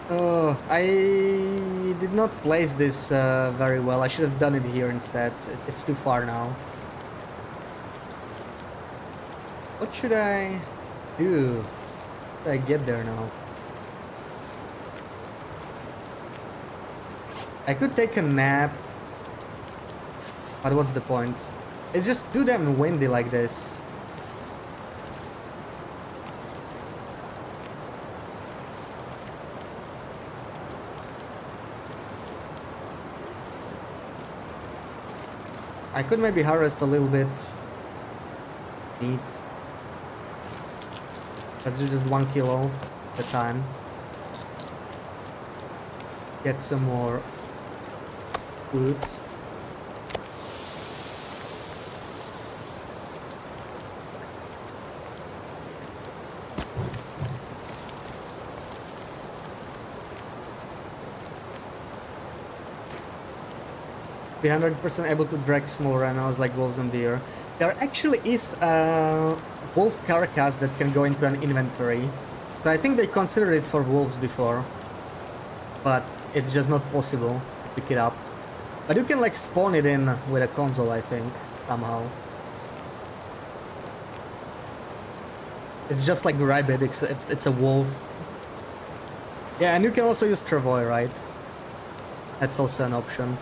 Oh, I did not place this uh, very well. I should have done it here instead. It's too far now. What should I do? Do I get there now? I could take a nap. But what's the point? It's just too damn windy like this. I could maybe harvest a little bit. Meat. Let's do just one kilo at a time. Get some more food. 300% able to drag small rhinos like wolves and deer. There actually is a wolf carcass that can go into an inventory. So I think they considered it for wolves before. But it's just not possible to pick it up. But you can like spawn it in with a console, I think, somehow. It's just like rabbit, except it's a wolf. Yeah, and you can also use travois, right? That's also an option.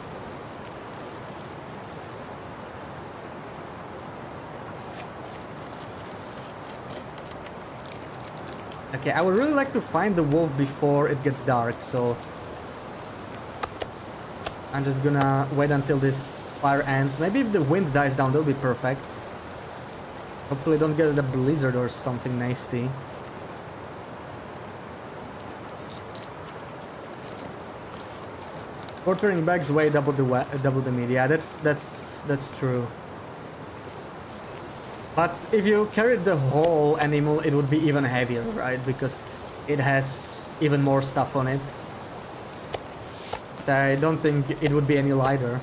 Okay, I would really like to find the wolf before it gets dark, so... I'm just gonna wait until this fire ends. Maybe if the wind dies down, that'll be perfect. Hopefully don't get a blizzard or something nasty. Quartering bags weigh double the double the. Yeah, that's that's that's true. But if you carried the whole animal, it would be even heavier, right? Because it has even more stuff on it. So I don't think it would be any lighter.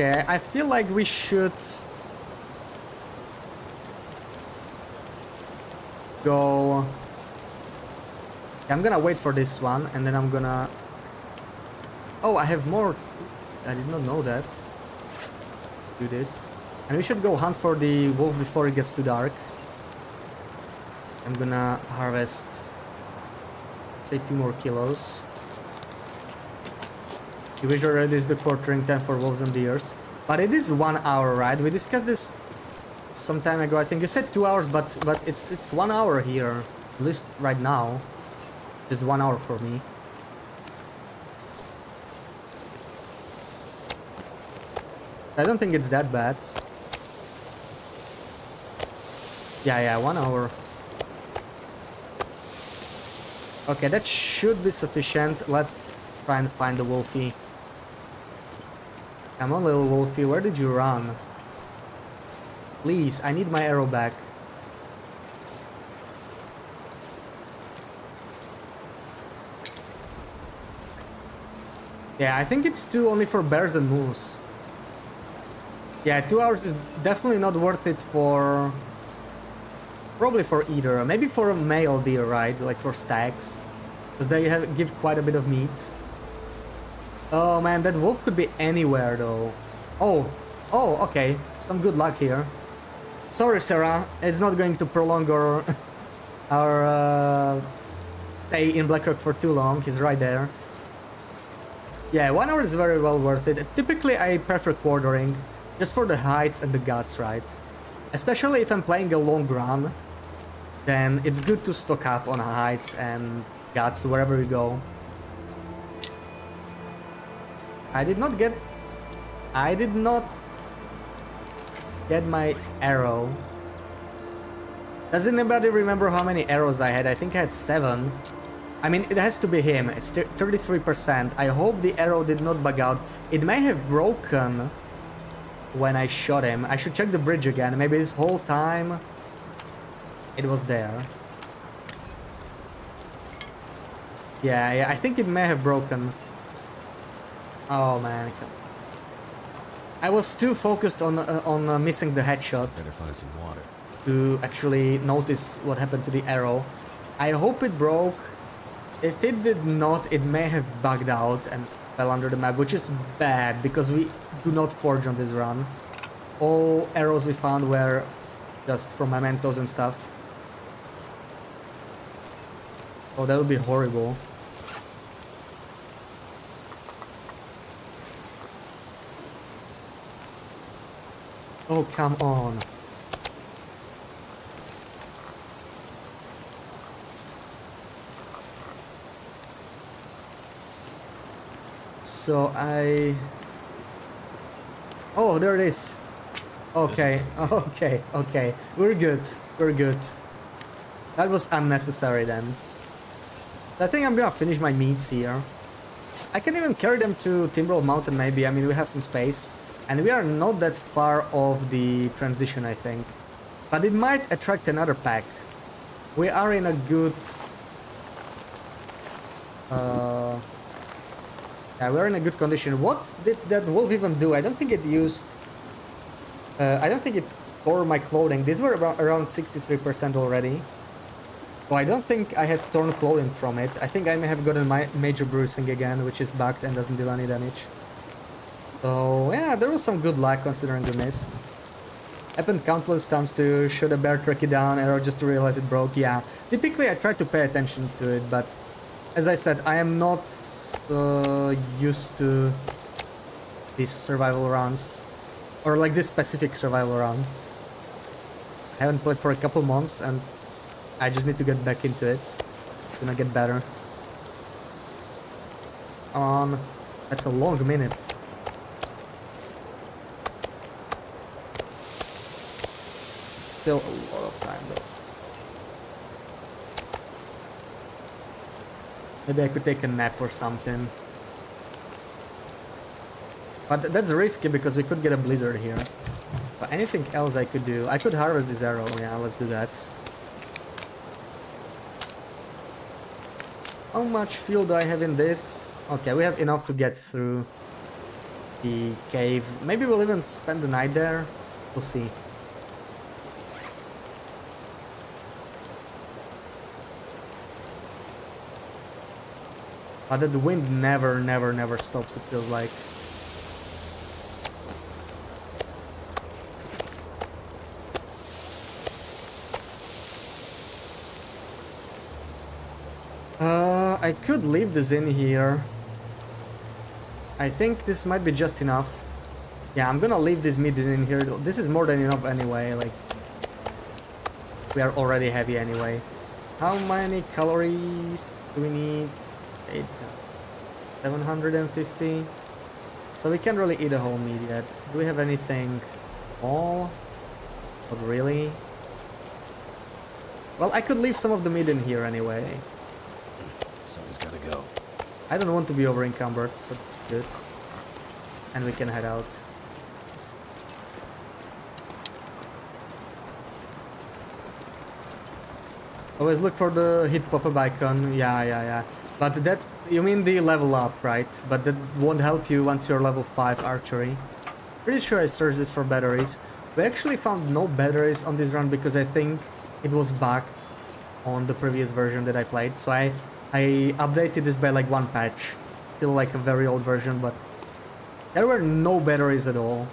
Okay, I feel like we should go. I'm gonna wait for this one, and then I'm gonna. Oh, I have more. I did not know that. Do this, and we should go hunt for the wolf before it gets too dark. I'm gonna harvest Say two more kilos. Wish already is the quartering time for wolves and deers. But it is one hour, right? We discussed this some time ago. I think you said two hours, but but it's it's one hour here. At least right now. Just one hour for me. I don't think it's that bad. Yeah, yeah, one hour. Okay, that should be sufficient. Let's try and find the wolfie. Come on, little wolfie, where did you run? Please, I need my arrow back. Yeah, I think it's two only for bears and moose. Yeah, two hours is definitely not worth it for... Probably for either. Maybe for a male deer, right? Like for stags. Because they have, give quite a bit of meat. Oh man, that wolf could be anywhere though. Oh, oh, okay. Some good luck here. Sorry, Sarah. It's not going to prolong our, our uh, stay in Blackrock for too long. He's right there. Yeah, one hour is very well worth it. Typically, I prefer quartering. Just for the heights and the guts, right? Especially if I'm playing a long run, then it's good to stock up on heights and guts wherever you go. I did not get... I did not get my arrow. Does anybody remember how many arrows I had? I think I had seven. I mean, it has to be him. It's 33%. I hope the arrow did not bug out. It may have broken when I shot him. I should check the bridge again. Maybe this whole time it was there. Yeah, yeah, I think it may have broken. Oh man. I was too focused on uh, on uh, missing the headshot find some water. to actually notice what happened to the arrow. I hope it broke. If it did not, it may have bugged out and fell under the map, which is bad because we do not forge on this run. All arrows we found were just from mementos and stuff. Oh, that would be horrible. Oh, come on. So I... Oh, there it is. Okay, okay, okay. We're good. We're good. That was unnecessary then. I think I'm gonna finish my meats here. I can even carry them to Timberwolf Mountain maybe. I mean, we have some space. And we are not that far off the transition, I think. But it might attract another pack. We are in a good... Uh, yeah, we're in a good condition. What did that wolf even do? I don't think it used... Uh, I don't think it tore my clothing. These were around 63% already. So I don't think I had torn clothing from it. I think I may have gotten my major bruising again, which is bugged and doesn't deal any damage. So yeah, there was some good luck considering the mist. Happened countless times to shoot a bear, it down, arrow just to realize it broke. Yeah, typically I try to pay attention to it, but as I said, I am not uh, used to these survival runs. Or like this specific survival run. I haven't played for a couple months and I just need to get back into it. Gonna get better. On. That's a long minute. Still a lot of time though. Maybe I could take a nap or something. But that's risky because we could get a blizzard here. But anything else I could do? I could harvest this arrow. Yeah, let's do that. How much fuel do I have in this? Okay, we have enough to get through the cave. Maybe we'll even spend the night there. We'll see. But the wind never, never, never stops, it feels like. Uh, I could leave this in here. I think this might be just enough. Yeah, I'm gonna leave this meat in here. This is more than enough anyway, like... We are already heavy anyway. How many calories do we need? Eight. 750. So we can't really eat a whole meat yet. Do we have anything all? Not really. Well, I could leave some of the meat in here anyway. Someone's gotta go. I don't want to be over encumbered, so good. And we can head out. Always look for the hit pop-up icon. Yeah, yeah, yeah. But that, you mean the level up, right? But that won't help you once you're level 5 archery. Pretty sure I searched this for batteries. We actually found no batteries on this run because I think it was bugged on the previous version that I played. So I, I updated this by like one patch. Still like a very old version, but there were no batteries at all.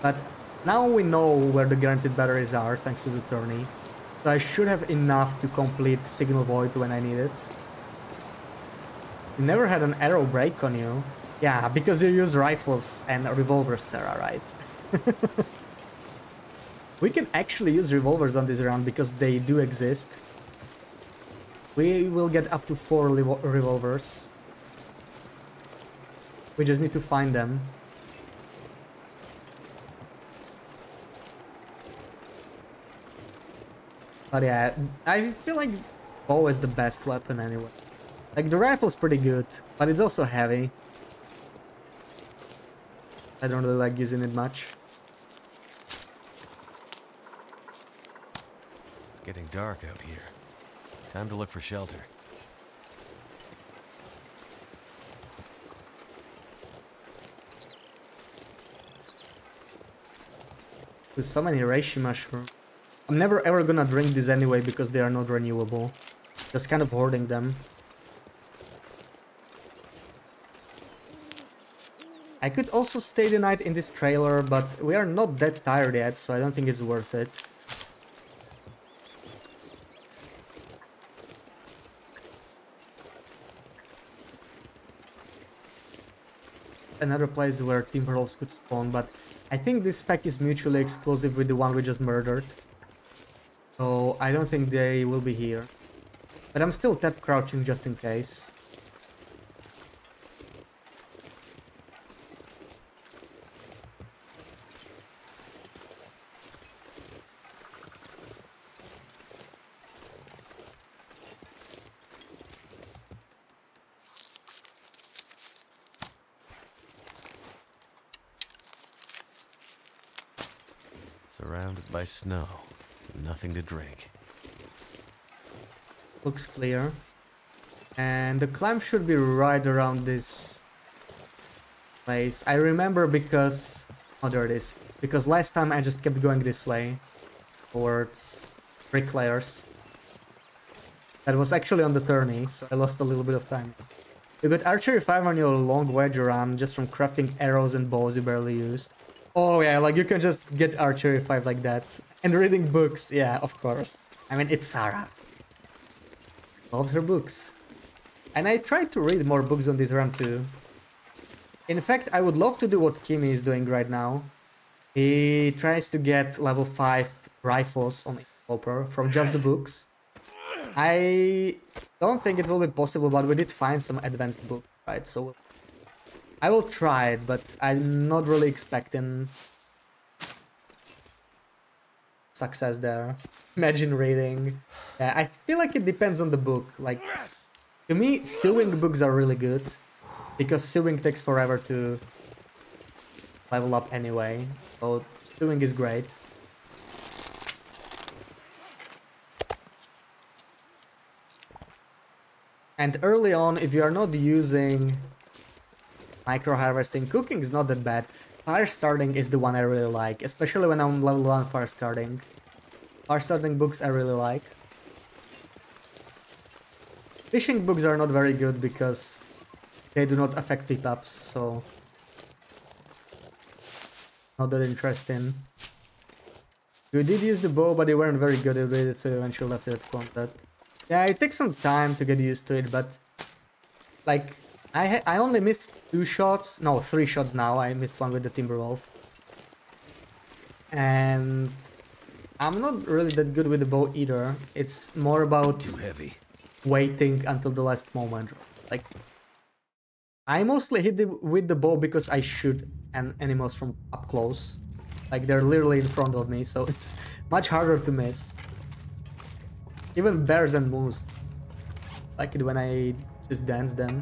But now we know where the guaranteed batteries are, thanks to the tourney. So I should have enough to complete Signal Void when I need it. You never had an arrow break on you. Yeah, because you use rifles and revolvers, Sarah, right? we can actually use revolvers on this round because they do exist. We will get up to four revolvers. We just need to find them. But yeah, I feel like bow is the best weapon anyway. Like the rifle's pretty good, but it's also heavy. I don't really like using it much. It's getting dark out here. Time to look for shelter. With so many reishi mushroom. I'm never ever gonna drink these anyway because they are not renewable. Just kind of hoarding them. I could also stay the night in this trailer, but we are not that tired yet, so I don't think it's worth it. Another place where Timberwolves could spawn, but I think this pack is mutually exclusive with the one we just murdered. So I don't think they will be here. But I'm still tap crouching just in case. Surrounded by snow. Nothing to drink. Looks clear. And the climb should be right around this place. I remember because... Oh, there it is. Because last time I just kept going this way. Towards bricklayers. That was actually on the tourney, so I lost a little bit of time. You got archery 5 on your long wedge run just from crafting arrows and bows you barely used. Oh yeah, like you can just get archery 5 like that. And reading books, yeah, of course. I mean, it's Sarah. Loves her books. And I tried to read more books on this run too. In fact, I would love to do what Kimi is doing right now. He tries to get level 5 rifles on Hopper from just the books. I don't think it will be possible, but we did find some advanced book, right? So I will try it, but I'm not really expecting success there. Imagine reading. I feel like it depends on the book. Like, to me, sewing books are really good. Because sewing takes forever to level up anyway. So, sewing is great. And early on, if you are not using micro harvesting, cooking is not that bad. Fire starting is the one I really like, especially when I'm level 1 fire starting. Fire starting books I really like. Fishing books are not very good because they do not affect pickups, so... Not that interesting. You did use the bow, but you weren't very good at it, so you eventually left it at combat. Yeah, it takes some time to get used to it, but like I ha I only missed two shots, no, three shots now. I missed one with the Timberwolf, and I'm not really that good with the bow either. It's more about Too heavy. waiting until the last moment. Like I mostly hit the, with the bow because I shoot an animals from up close. Like they're literally in front of me, so it's much harder to miss. Even bears and moose like it when I just dance them.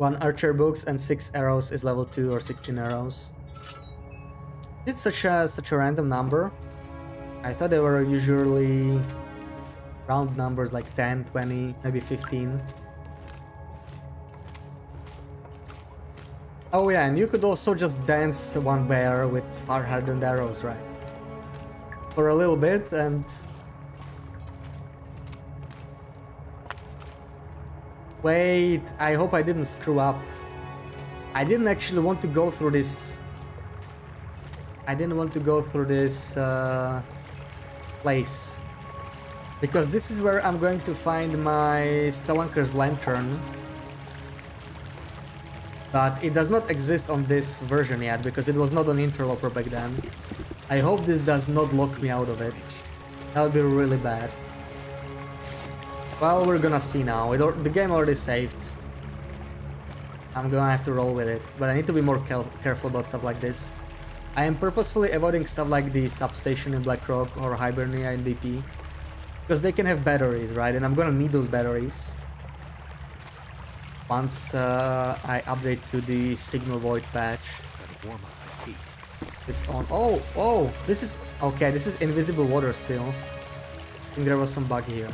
One archer books and six arrows is level 2 or 16 arrows. It's such a such a random number. I thought they were usually round numbers like 10, 20, maybe 15. Oh yeah, and you could also just dance one bear with far hardened arrows, right? For a little bit and... Wait, I hope I didn't screw up. I didn't actually want to go through this... I didn't want to go through this uh, place. Because this is where I'm going to find my Spelunker's Lantern. But it does not exist on this version yet, because it was not on Interloper back then. I hope this does not lock me out of it. That would be really bad. Well, we're gonna see now. It the game already saved. I'm gonna have to roll with it, but I need to be more careful about stuff like this. I am purposefully avoiding stuff like the substation in Blackrock or Hibernia in DP. Because they can have batteries, right? And I'm gonna need those batteries. Once uh, I update to the Signal Void patch. This on. Oh, oh, this is okay. This is invisible water still. I think there was some bug here.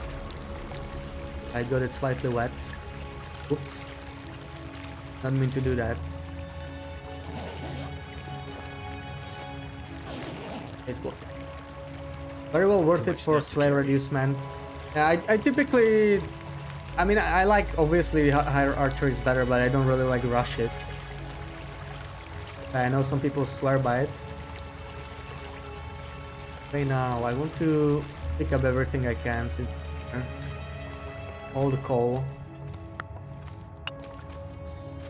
I got it slightly wet. Oops. Didn't mean to do that. It's blocked. Very well worth Too it for sway reducement. Yeah, I, I typically... I mean, I I like, obviously, higher archery is better, but I don't really like rush it. I know some people swear by it. Okay, now I want to pick up everything I can since all the coal. Is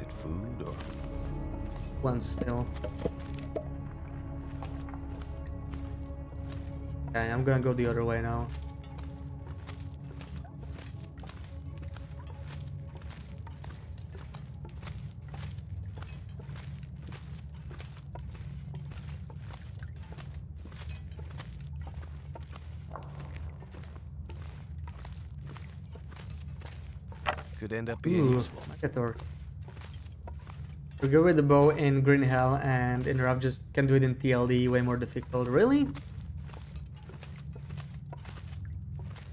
it food or One still. Okay, I'm gonna go the other way now. Could end up being Ooh, useful? Makator. We go with the bow in Green Hell and in Rough just can do it in TLD, way more difficult. Really?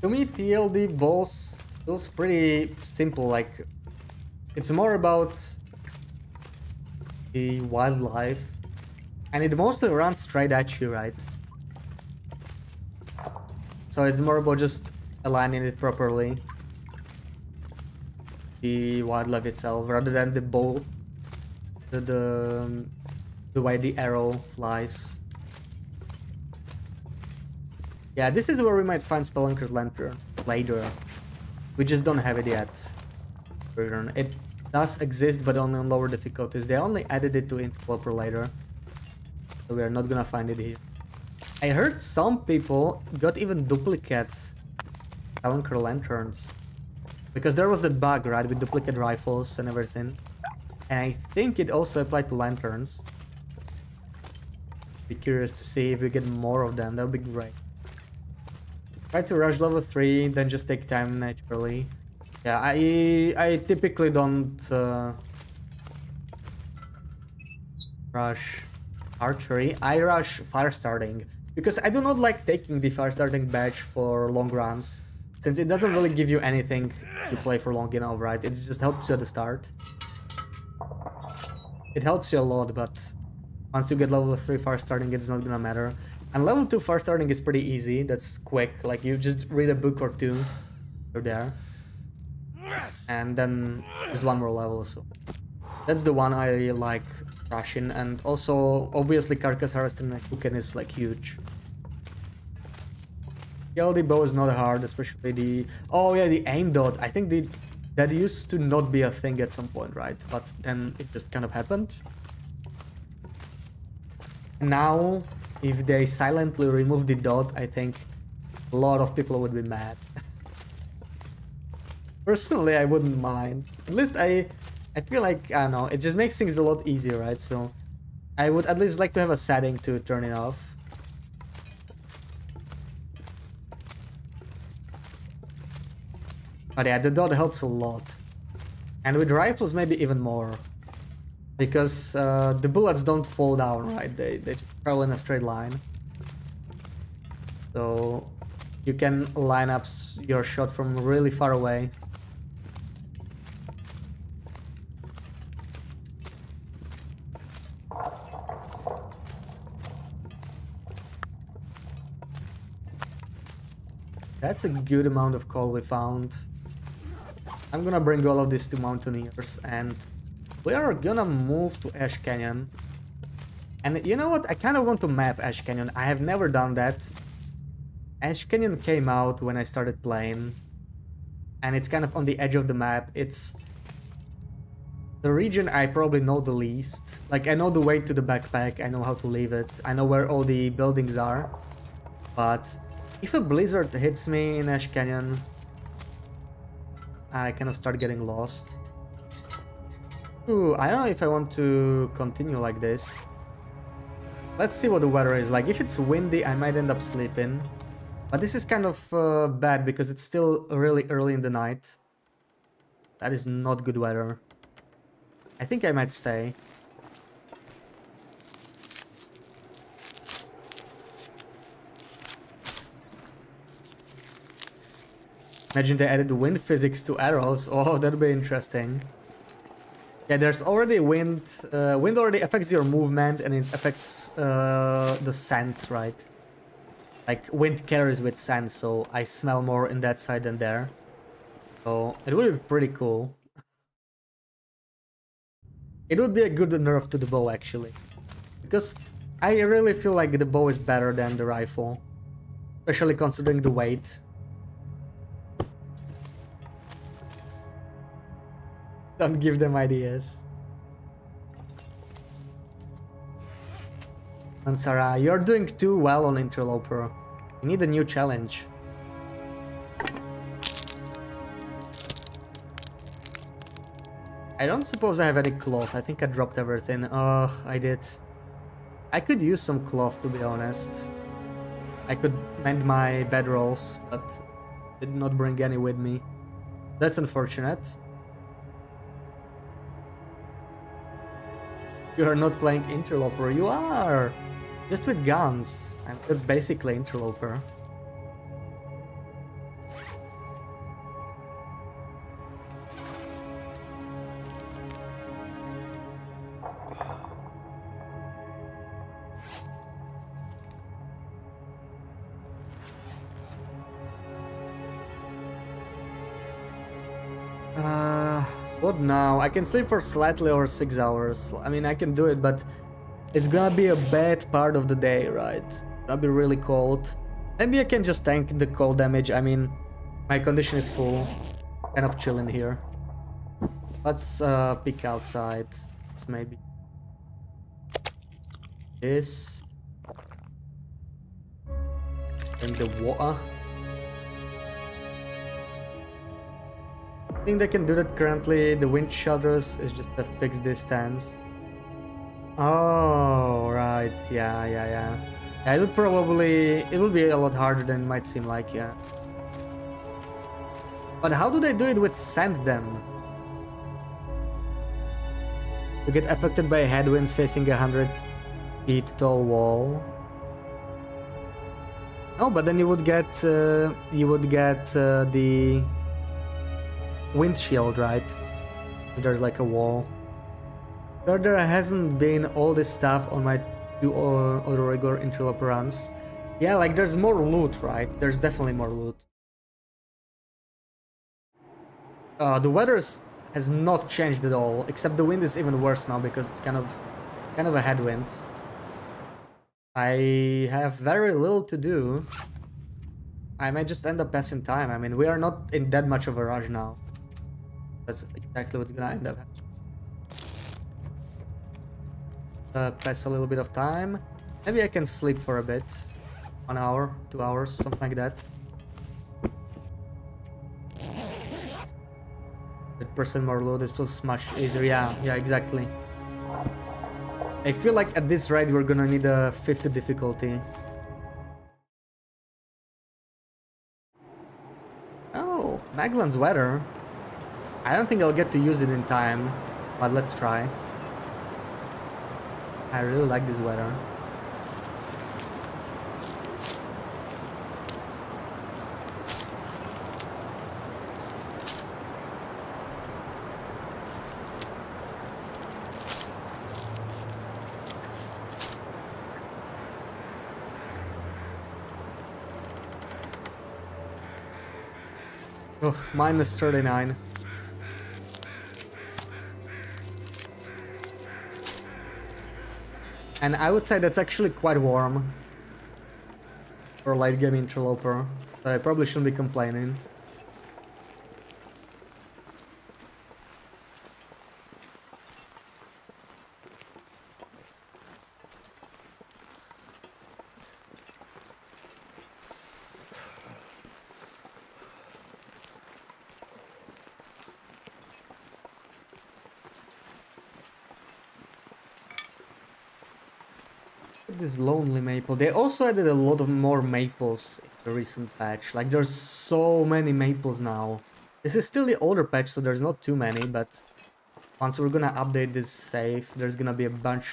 To me, TLD boss feels pretty simple, like... It's more about the wildlife. And it mostly runs straight at you, right? So it's more about just aligning it properly the wildlife itself rather than the bow the the, the way the arrow flies. Yeah this is where we might find spelunker's lantern later we just don't have it yet. It does exist but only on lower difficulties. They only added it to interloper later. So we are not gonna find it here. I heard some people got even duplicate spelunker lanterns because there was that bug, right, with duplicate rifles and everything. And I think it also applied to lanterns. Be curious to see if we get more of them, that would be great. Try to rush level 3, then just take time naturally. Yeah, I I typically don't uh, rush archery. I rush fire starting because I do not like taking the fire starting badge for long runs. Since it doesn't really give you anything to play for long enough, right? It just helps you at the start. It helps you a lot, but once you get level 3 far starting, it's not gonna matter. And level 2 far starting is pretty easy, that's quick, like you just read a book or two, you're there. And then there's one more level, so That's the one I like rushing, and also obviously Carcass Harvester and Cooking is like huge. LD bow is not hard, especially the... Oh yeah, the aim dot. I think the that used to not be a thing at some point, right? But then it just kind of happened. Now, if they silently remove the dot, I think a lot of people would be mad. Personally, I wouldn't mind. At least I, I feel like, I don't know, it just makes things a lot easier, right? So I would at least like to have a setting to turn it off. But yeah, the dot helps a lot. And with rifles maybe even more. Because uh, the bullets don't fall down, right? They, they travel in a straight line. So you can line up your shot from really far away. That's a good amount of coal we found. I'm gonna bring all of this to Mountaineers and we are gonna move to Ash Canyon. And you know what? I kind of want to map Ash Canyon. I have never done that. Ash Canyon came out when I started playing. And it's kind of on the edge of the map. It's the region I probably know the least. Like, I know the way to the backpack. I know how to leave it. I know where all the buildings are. But if a blizzard hits me in Ash Canyon, I kind of start getting lost. Ooh, I don't know if I want to continue like this. Let's see what the weather is like. If it's windy, I might end up sleeping. But this is kind of uh, bad because it's still really early in the night. That is not good weather. I think I might stay. Imagine they added wind physics to arrows. Oh, that'd be interesting. Yeah, there's already wind. Uh, wind already affects your movement and it affects uh, the scent, right? Like, wind carries with scent, so I smell more in that side than there. So, it would be pretty cool. It would be a good nerf to the bow, actually. Because I really feel like the bow is better than the rifle. Especially considering the weight. Don't give them ideas. Ansara, you're doing too well on Interloper. You need a new challenge. I don't suppose I have any cloth. I think I dropped everything. Oh, I did. I could use some cloth, to be honest. I could mend my bedrolls, but did not bring any with me. That's unfortunate. You are not playing Interloper. You are! Just with guns. That's basically Interloper. I can sleep for slightly over 6 hours. I mean, I can do it, but it's gonna be a bad part of the day, right? It'll be really cold. Maybe I can just tank the cold damage. I mean, my condition is full. Kind of chilling here. Let's uh, peek outside. Let's maybe this. And the water. I think they can do that currently. The wind shelters is just a fixed distance. Oh, right. Yeah, yeah, yeah. yeah it would probably... It would be a lot harder than it might seem like, yeah. But how do they do it with sand then? You get affected by headwinds facing a hundred feet tall wall. Oh, but then you would get uh, you would get uh, the windshield, right? There's like a wall. There, hasn't been all this stuff on my two uh, other regular interloper runs. Yeah, like there's more loot, right? There's definitely more loot. Uh, the weather has not changed at all, except the wind is even worse now because it's kind of kind of a headwind. I have very little to do. I may just end up passing time. I mean, we are not in that much of a rush now. That's exactly what's gonna end up happening. Uh, pass a little bit of time. Maybe I can sleep for a bit. One hour, two hours, something like that. That percent more load, it feels much easier. Yeah, yeah, exactly. I feel like at this rate we're gonna need a 50 difficulty. Oh, mag lens weather. I don't think I'll get to use it in time, but let's try. I really like this weather. Oh, minus 39. And I would say that's actually quite warm for late game interloper, so I probably shouldn't be complaining. This lonely maple. They also added a lot of more maples in the recent patch. Like there's so many maples now. This is still the older patch, so there's not too many, but once we're gonna update this safe, there's gonna be a bunch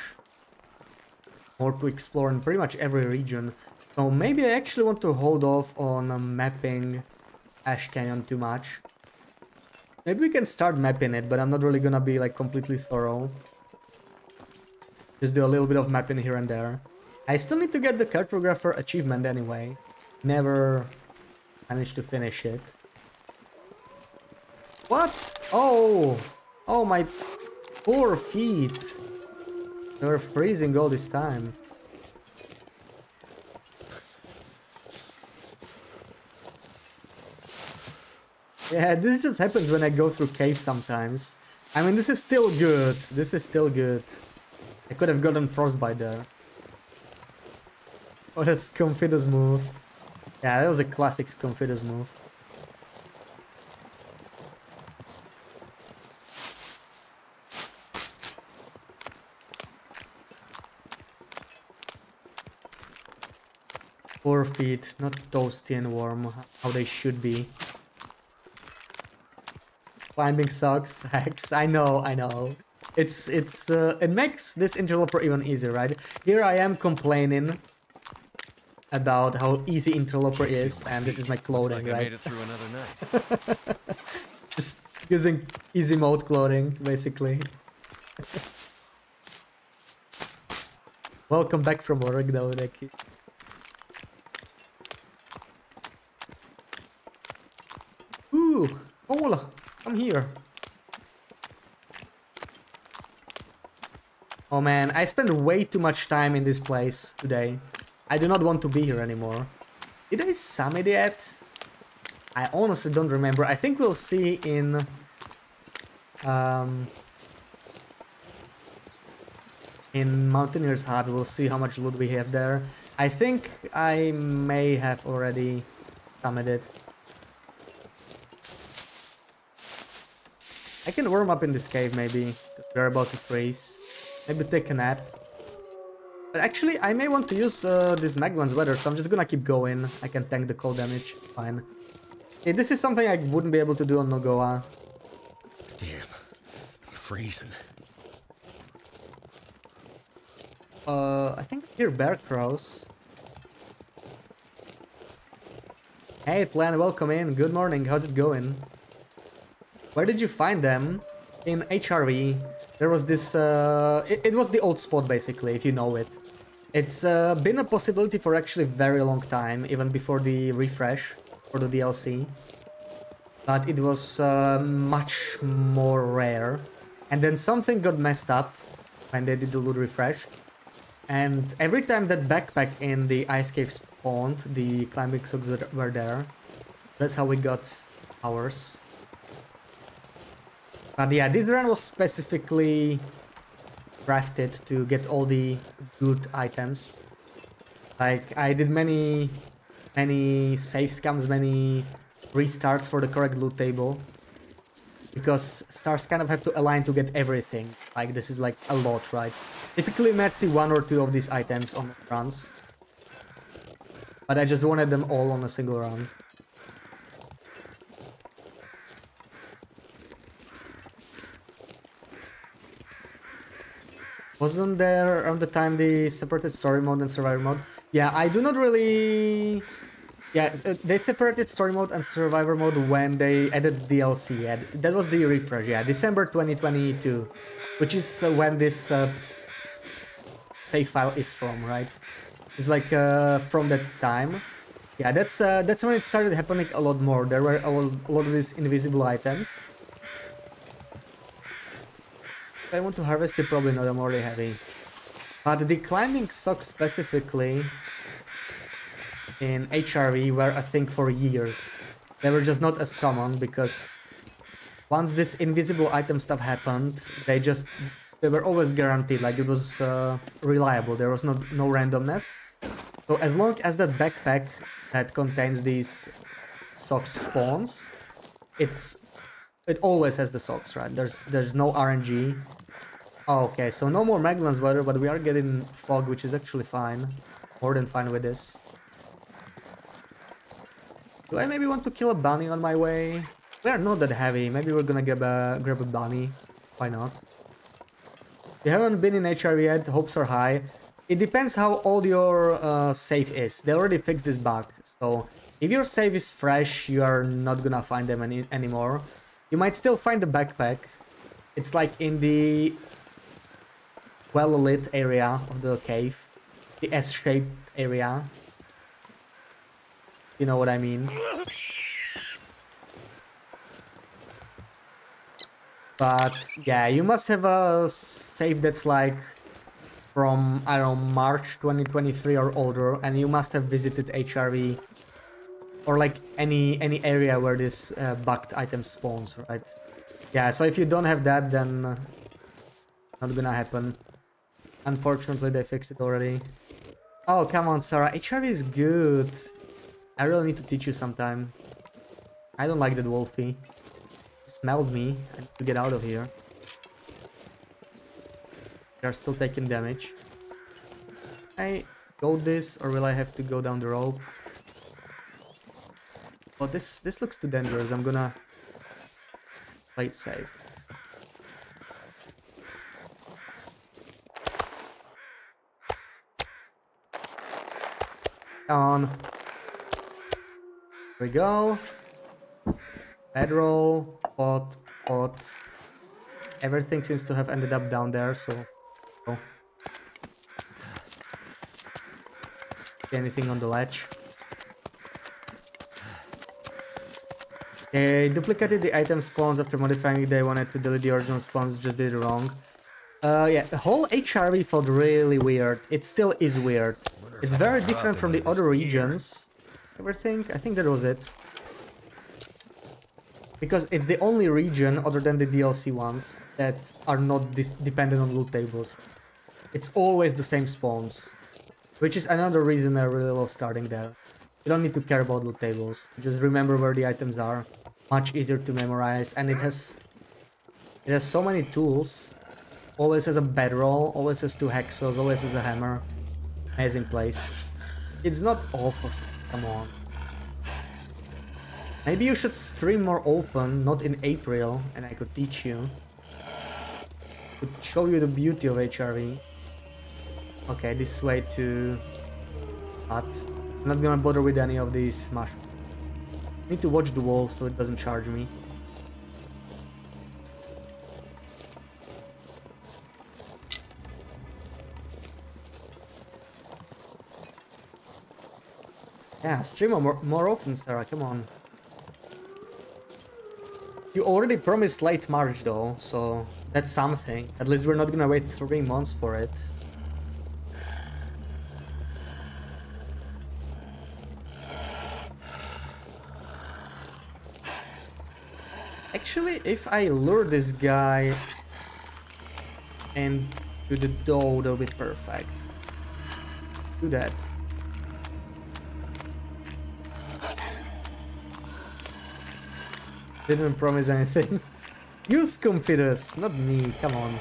more to explore in pretty much every region. So maybe I actually want to hold off on uh, mapping Ash Canyon too much. Maybe we can start mapping it, but I'm not really gonna be like completely thorough. Just do a little bit of mapping here and there. I still need to get the cartographer achievement anyway. Never managed to finish it. What? Oh! Oh, my poor feet. They were freezing all this time. Yeah, this just happens when I go through caves sometimes. I mean, this is still good. This is still good. I could have gotten frostbite there. What a Scumfidus move. Yeah, that was a classic Scumfidus move. Four feet, not toasty and warm, how they should be. Climbing sucks, Hex, I know, I know. It's, it's, uh, it makes this interloper even easier, right? Here I am complaining about how easy interloper is, and this is my clothing, like right? made it through another night. Just using easy mode clothing, basically. Welcome back from work, though, Neki. Ooh, Ola, come here. Oh man, I spent way too much time in this place today. I do not want to be here anymore. Did I summit yet? I honestly don't remember. I think we'll see in... Um, in Mountaineer's Hut, we'll see how much loot we have there. I think I may have already summited. I can warm up in this cave maybe. We're about to freeze. Maybe take a nap. But actually, I may want to use uh, this mag lens weather, so I'm just gonna keep going. I can tank the cold damage. Fine. Hey, this is something I wouldn't be able to do on Nogoa. Damn, I'm freezing. Uh, I think hear bear crows. Hey, Plan, welcome in. Good morning. How's it going? Where did you find them? In HRV. There was this... Uh, it, it was the old spot, basically, if you know it. It's uh, been a possibility for actually very long time, even before the refresh for the DLC. but it was uh, much more rare. And then something got messed up when they did the loot refresh. And every time that backpack in the ice cave spawned, the climbing socks were, were there. That's how we got ours. But yeah, this run was specifically crafted to get all the good items. Like, I did many, many save scams, many restarts for the correct loot table. Because stars kind of have to align to get everything. Like, this is like a lot, right? Typically, you might see one or two of these items on runs. But I just wanted them all on a single run. Wasn't there around the time the separated story mode and survivor mode? Yeah, I do not really... Yeah, uh, they separated story mode and survivor mode when they added DLC. Yeah, that was the refresh, yeah, December 2022. Which is uh, when this uh, save file is from, right? It's like uh, from that time. Yeah, that's uh, that's when it started happening a lot more. There were a lot of these invisible items. If I want to harvest you, probably not, I'm already heavy. But the climbing socks specifically in HRV were a thing for years. They were just not as common because once this invisible item stuff happened, they just they were always guaranteed, like it was uh, reliable, there was no, no randomness. So as long as that backpack that contains these socks spawns, it's it always has the socks, right? There's there's no RNG. Okay, so no more mag lens weather, but we are getting fog, which is actually fine. More than fine with this. Do I maybe want to kill a bunny on my way? We are not that heavy. Maybe we're gonna grab a, grab a bunny. Why not? You haven't been in HRV yet, hopes are high. It depends how old your uh, save is. They already fixed this bug. So if your save is fresh, you are not gonna find them any anymore. You might still find the backpack. It's like in the well-lit area of the cave. The S-shaped area. You know what I mean. But yeah, you must have uh, a save that's like from, I don't know, March 2023 or older, and you must have visited HRV or like any any area where this uh, item spawns, right? Yeah, so if you don't have that, then uh, not gonna happen. Unfortunately, they fixed it already. Oh, come on, Sarah. HRV is good. I really need to teach you sometime. I don't like that Wolfie smelled me. I need to get out of here. They are still taking damage. I go this or will I have to go down the rope? Well, this this looks too dangerous. I'm gonna play it safe. On. Here we go. Bedroll, pot, pot. Everything seems to have ended up down there, so... Oh. Anything on the ledge? They duplicated the item spawns after modifying it. They wanted to delete the original spawns, just did it wrong. Uh, yeah, the whole HRV felt really weird. It still is weird. It's very different from the other regions. Everything, I think that was it. Because it's the only region, other than the DLC ones, that are not dependent on loot tables. It's always the same spawns. Which is another reason I really love starting there. You don't need to care about loot tables. Just remember where the items are. Much easier to memorize, and it has... It has so many tools. Always has a bedroll, always has two hexos, always has a hammer. Amazing place. It's not awful, come on. Maybe you should stream more often, not in April, and I could teach you. Could show you the beauty of HRV. Okay, this way to... But Not gonna bother with any of these mushrooms. Need to watch the wall so it doesn't charge me. Yeah, stream more, more often, Sarah, come on. You already promised late March though, so that's something. At least we're not gonna wait three months for it. Actually, if I lure this guy and to the dough, that'll be perfect. Do that. Didn't promise anything. you Scumfidus, not me, come on.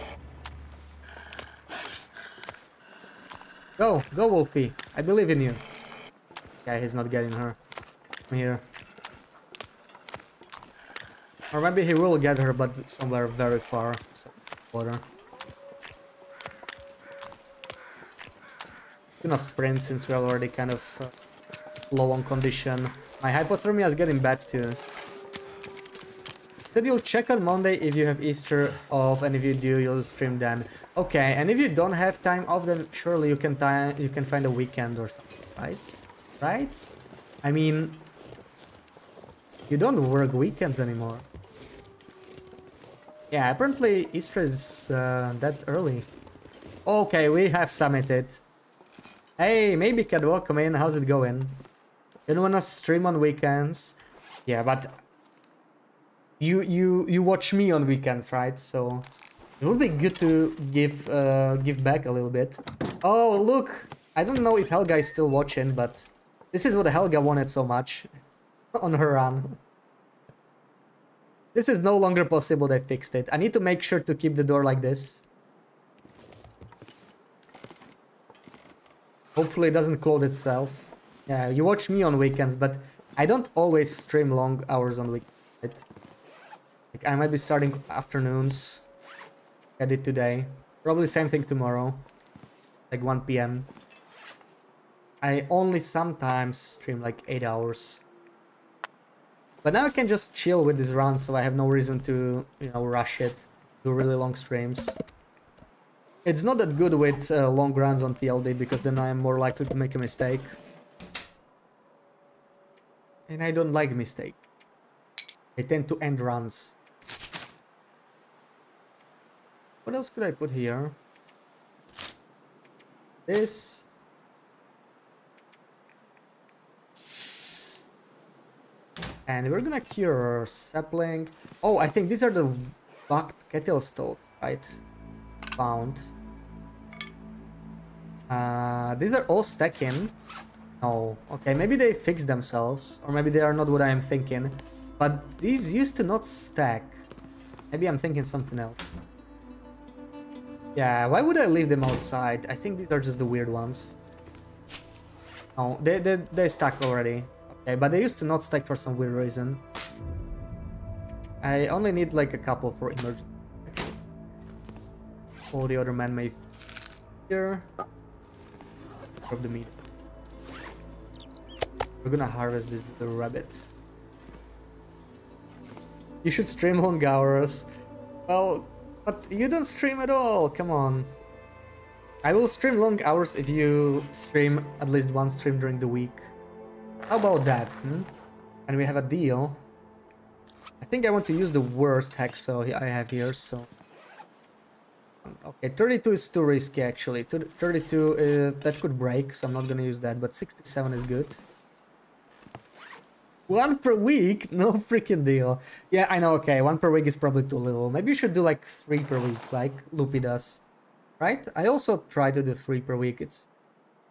Go, go Wolfie, I believe in you. Yeah, he's not getting her. I'm here. Or maybe he will get her, but somewhere very far. Water. Gonna sprint since we're already kind of uh, low on condition. My hypothermia is getting bad too. Said you'll check on Monday if you have Easter off, and if you do, you'll stream then. Okay, and if you don't have time off, then surely you can time you can find a weekend or something, right? Right? I mean, you don't work weekends anymore. Yeah, apparently Easter is uh, that early. Okay, we have summited. Hey, maybe Cat, welcome in. How's it going? Didn't wanna stream on weekends. Yeah, but you you you watch me on weekends, right? So it would be good to give uh, give back a little bit. Oh, look! I don't know if Helga is still watching, but this is what Helga wanted so much on her run. This is no longer possible, they fixed it. I need to make sure to keep the door like this. Hopefully it doesn't close itself. Yeah, you watch me on weekends, but I don't always stream long hours on weekends. Like I might be starting afternoons. I did today. Probably same thing tomorrow. Like 1 p.m. I only sometimes stream like 8 hours. But now I can just chill with this run, so I have no reason to, you know, rush it. Do really long streams. It's not that good with uh, long runs on TLD, because then I am more likely to make a mistake. And I don't like mistake. They tend to end runs. What else could I put here? This. And we're gonna cure sapling. Oh, I think these are the bucked kettle stove, right? Found. Uh, these are all stacking. No. Okay, maybe they fixed themselves. Or maybe they are not what I am thinking. But these used to not stack. Maybe I'm thinking something else. Yeah, why would I leave them outside? I think these are just the weird ones. Oh, they, they, they stack already. Okay, but they used to not stack for some weird reason. I only need like a couple for emergency. All the other men may here. Drop the meat. We're gonna harvest this rabbit. You should stream long hours. Well, but you don't stream at all, come on. I will stream long hours if you stream at least one stream during the week. How about that, hmm? And we have a deal. I think I want to use the worst hacksaw I have here, so... Okay, 32 is too risky actually. 32, uh, that could break, so I'm not gonna use that, but 67 is good. One per week? No freaking deal. Yeah, I know, okay, one per week is probably too little. Maybe you should do like three per week, like Loopy does. Right? I also try to do three per week. It's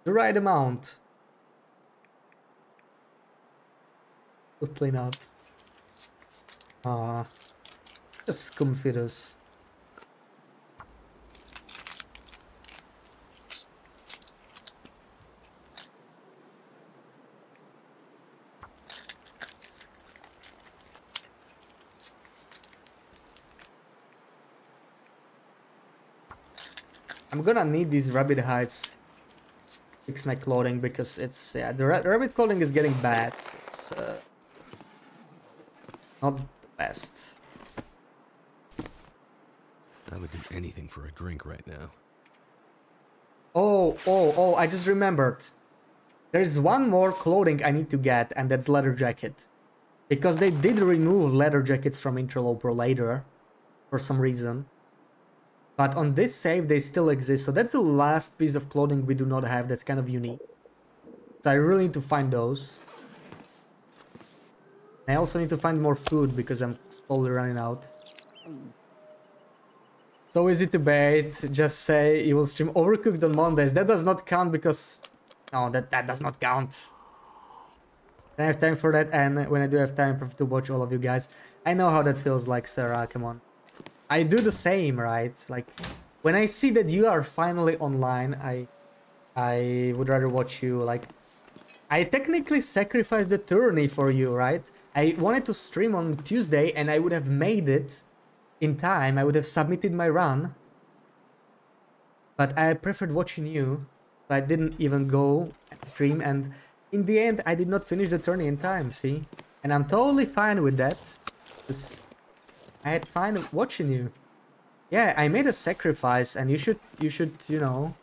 the right amount. Hopefully not. Ah, just Scumfidus. I'm gonna need these rabbit hides fix my clothing because it's yeah the ra rabbit clothing is getting bad. It's uh, not the best. I would do anything for a drink right now. Oh oh oh! I just remembered. There's one more clothing I need to get, and that's leather jacket. Because they did remove leather jackets from Interloper later, for some reason. But on this save, they still exist. So that's the last piece of clothing we do not have that's kind of unique. So I really need to find those. I also need to find more food because I'm slowly running out. So easy to bait. Just say you will stream Overcooked on Mondays. That does not count because... No, that, that does not count. I have time for that and when I do have time to watch all of you guys. I know how that feels like, Sarah, come on. I do the same, right? Like, when I see that you are finally online, I I would rather watch you, like... I technically sacrificed the tourney for you, right? I wanted to stream on Tuesday and I would have made it in time. I would have submitted my run. But I preferred watching you. I didn't even go stream and in the end I did not finish the tourney in time, see? And I'm totally fine with that. I had fun watching you. Yeah, I made a sacrifice and you should, you should, you know,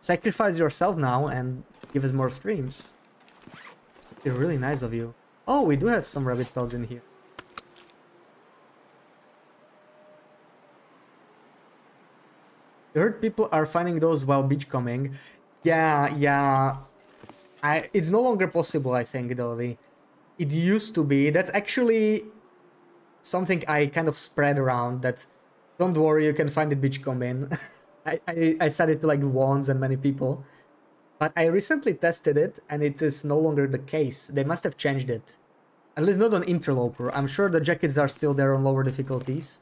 sacrifice yourself now and give us more streams. Really nice of you. Oh, we do have some rabbit pelts in here. You heard people are finding those while beachcombing. Yeah, yeah. I, it's no longer possible, I think, Dolly. It used to be. That's actually something I kind of spread around that don't worry, you can find it beachcombing. I, I, I said it to like once and many people. But I recently tested it and it is no longer the case. They must have changed it. At least not on Interloper. I'm sure the jackets are still there on lower difficulties.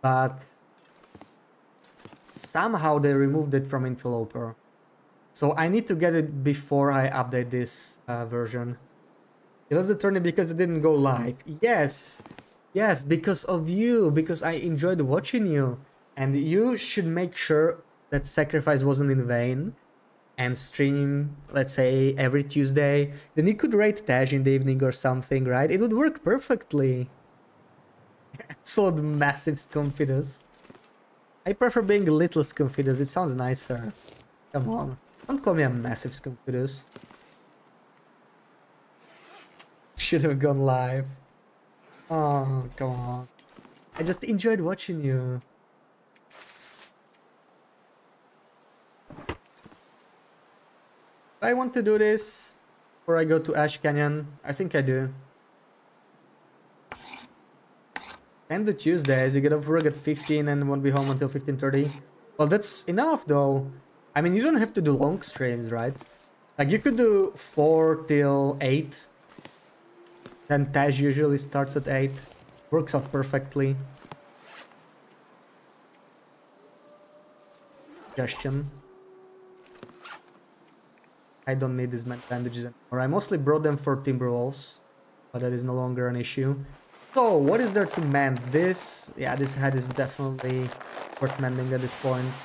But somehow they removed it from Interloper. So I need to get it before I update this uh, version. It was the tourney because it didn't go live. Yes, yes, because of you, because I enjoyed watching you. And you should make sure that sacrifice wasn't in vain and stream, let's say, every Tuesday. Then you could rate Taj in the evening or something, right? It would work perfectly. Absolute massive Scumfidus. I prefer being a little Scumfidus, it sounds nicer. Come on. Don't call me a massive Scumfidus. Should have gone live. Oh, come on. I just enjoyed watching you. I want to do this before I go to Ash Canyon. I think I do. And the Tuesdays, you get up work at 15 and won't be home until 15.30. Well, that's enough though. I mean, you don't have to do long streams, right? Like, you could do 4 till 8. Then Taj usually starts at 8. Works out perfectly. Suggestion. I don't need these bandages anymore. I mostly brought them for Timberwolves, but that is no longer an issue. So, what is there to mend? This, yeah, this head is definitely worth mending at this point.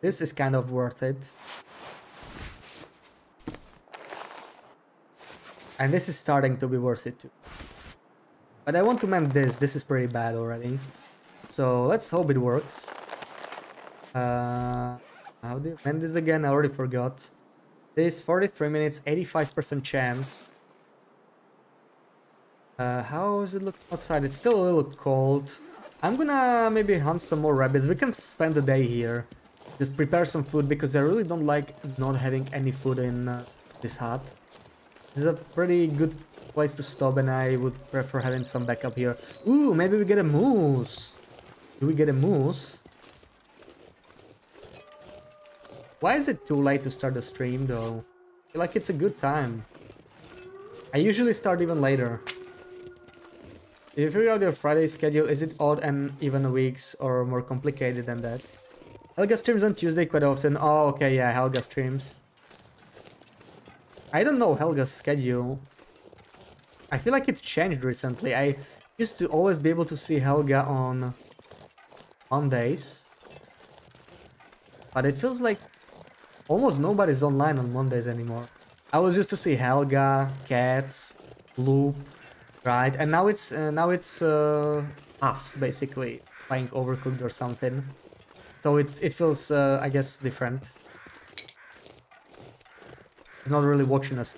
This is kind of worth it. And this is starting to be worth it too. But I want to mend this. This is pretty bad already. So let's hope it works. Uh, how do you mend this again? I already forgot. This 43 minutes, 85% chance. Uh, how is it looking outside? It's still a little cold. I'm gonna maybe hunt some more rabbits. We can spend the day here. Just prepare some food because I really don't like not having any food in uh, this hut. This is a pretty good place to stop and I would prefer having some backup here. Ooh, maybe we get a moose. Do we get a moose? Why is it too late to start the stream though? Like it's a good time. I usually start even later. If you figure out your Friday schedule, is it odd and even weeks or more complicated than that? Helga streams on Tuesday quite often. Oh, okay, yeah, Helga streams. I don't know Helga's schedule. I feel like it changed recently. I used to always be able to see Helga on Mondays. But it feels like almost nobody's online on Mondays anymore. I was used to see Helga, Cats, Loop, right? And now it's uh, now it's uh, us basically playing Overcooked or something. So it's it feels uh, I guess different. He's not really watching us.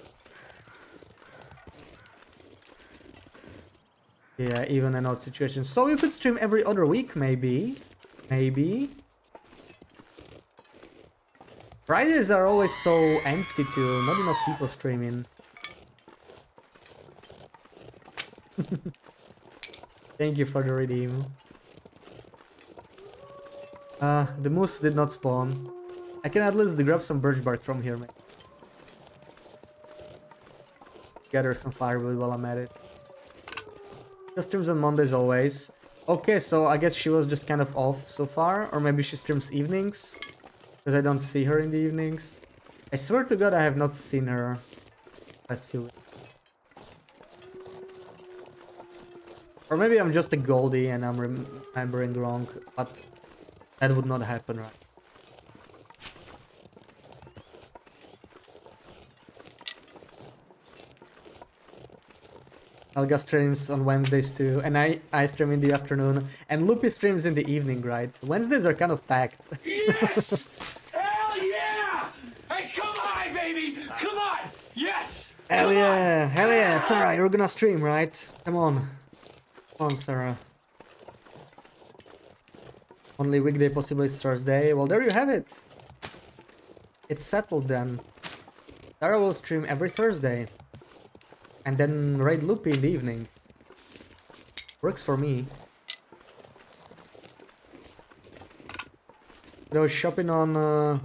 Yeah, even an odd situation. So you could stream every other week, maybe. Maybe. Fridays are always so empty too. Not enough people streaming. Thank you for the redeem. Uh, the moose did not spawn. I can at least grab some birch bark from here. Gather some firewood while I'm at it. Just streams on Mondays always. Okay, so I guess she was just kind of off so far. Or maybe she streams evenings. Because I don't see her in the evenings. I swear to god I have not seen her last few weeks. Or maybe I'm just a Goldie and I'm remembering wrong, but that would not happen, right? Helga streams on Wednesdays too, and I, I stream in the afternoon, and Loopy streams in the evening, right? Wednesdays are kind of packed. Yes! Hell yeah! Hey, come on, baby! Come on! Hell yeah, hell yeah, Sarah, you're gonna stream, right? Come on. Come on, Sarah. Only weekday possibly is Thursday. Well, there you have it. It's settled then. Sarah will stream every Thursday. And then raid Loopy in the evening. Works for me. You know, shopping on uh,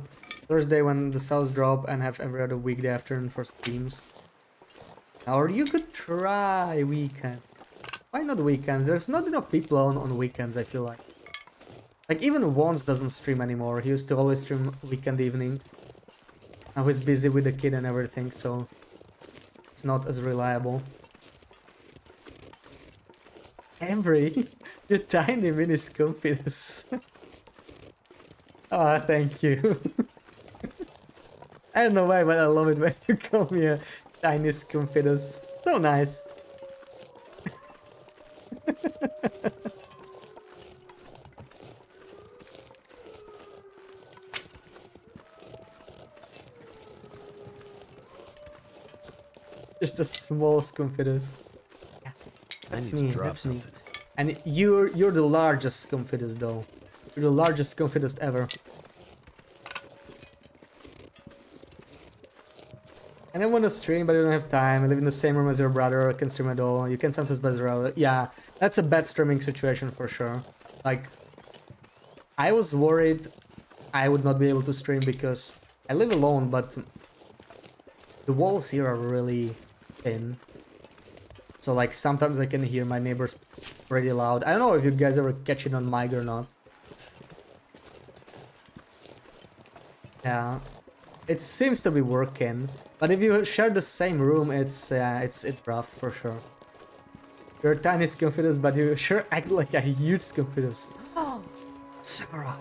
Thursday when the sales drop and have every other weekday afternoon for streams. Or you could try weekend. Why not weekends? There's not enough people on, on weekends, I feel like. Like, even Wons doesn't stream anymore. He used to always stream weekend evenings. Now he's busy with the kid and everything, so... It's not as reliable. Every, you tiny mini Scumpinus. Ah, thank you. I don't know why, but I love it when you call me a tiny Scumpinus. So nice. Just a small. Yeah, I that's me, that's me. And you're you're the largest Scumpinus though. You're the largest Scumpinus ever. And I want to stream, but I don't have time. I live in the same room as your brother. I can stream at all. You can sometimes buzz. Yeah, that's a bad streaming situation for sure. Like, I was worried I would not be able to stream because I live alone, but the walls here are really thin. So like sometimes I can hear my neighbors pretty loud. I don't know if you guys ever catch it on mic or not. Yeah, it seems to be working. But if you share the same room, it's uh, it's it's rough for sure. You're a tiny Scumpinus, but you sure act like a huge Scumpinus. Oh, Sarah,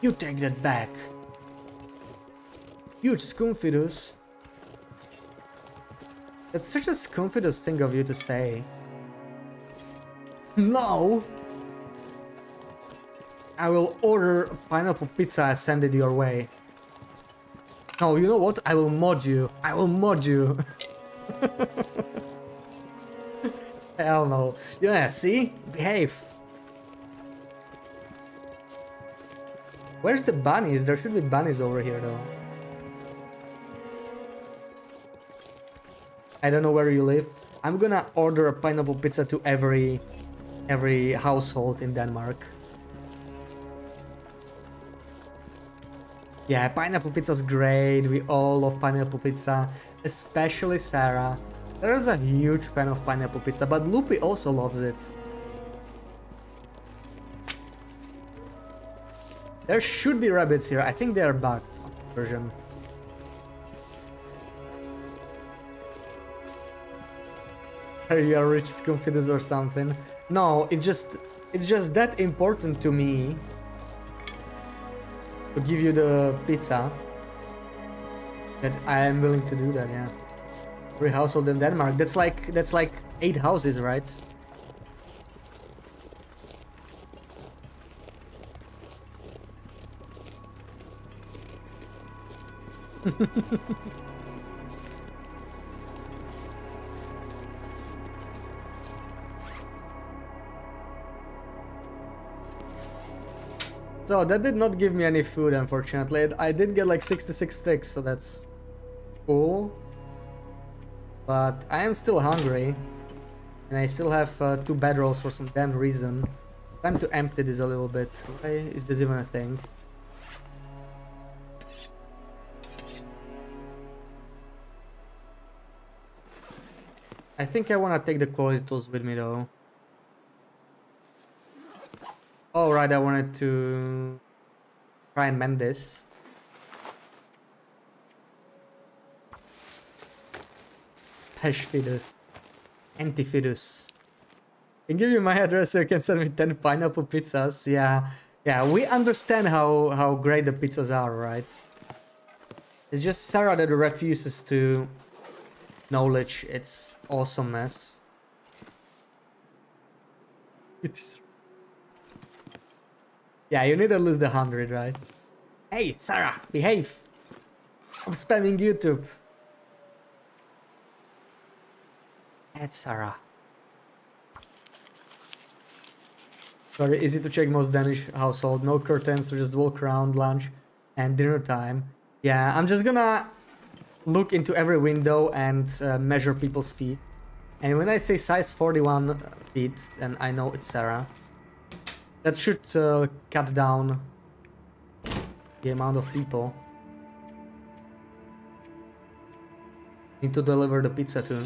you take that back. Huge Scumpinus. That's such a Scumpinus thing of you to say. No! I will order a pineapple pizza and send it your way. No, you know what? I will mod you. I will mod you. Hell no. Yeah, see? Behave. Where's the bunnies? There should be bunnies over here though. I don't know where you live. I'm gonna order a pineapple pizza to every every household in Denmark. Yeah, pineapple pizza's great. We all love pineapple pizza, especially Sarah. Sarah's a huge fan of pineapple pizza, but Loopy also loves it. There should be rabbits here. I think they are bugged version. Are you a rich Scumpinus or something? No, it's just it's just that important to me to give you the pizza that I am willing to do that, yeah. Every household in Denmark. That's like that's like eight houses, right? So that did not give me any food, unfortunately. I did get like 66 sticks, so that's cool. But I am still hungry. And I still have uh, two bedrolls for some damn reason. Time to empty this a little bit. Why is this even a thing? I think I want to take the quality tools with me though. Oh right, I wanted to try and mend this. Hash fetus. Antifidus. Can give you my address so you can send me 10 pineapple pizzas. Yeah, yeah, we understand how, how great the pizzas are, right? It's just Sarah that refuses to acknowledge its awesomeness. It's... Yeah, you need to lose the 100, right? Hey, Sarah, behave! I'm spamming YouTube. Add Sarah. Very easy to check most Danish household. No curtains, so just walk around lunch and dinner time. Yeah, I'm just gonna look into every window and uh, measure people's feet. And when I say size 41 feet, then I know it's Sarah. That should uh, cut down the amount of people. Need to deliver the pizza too.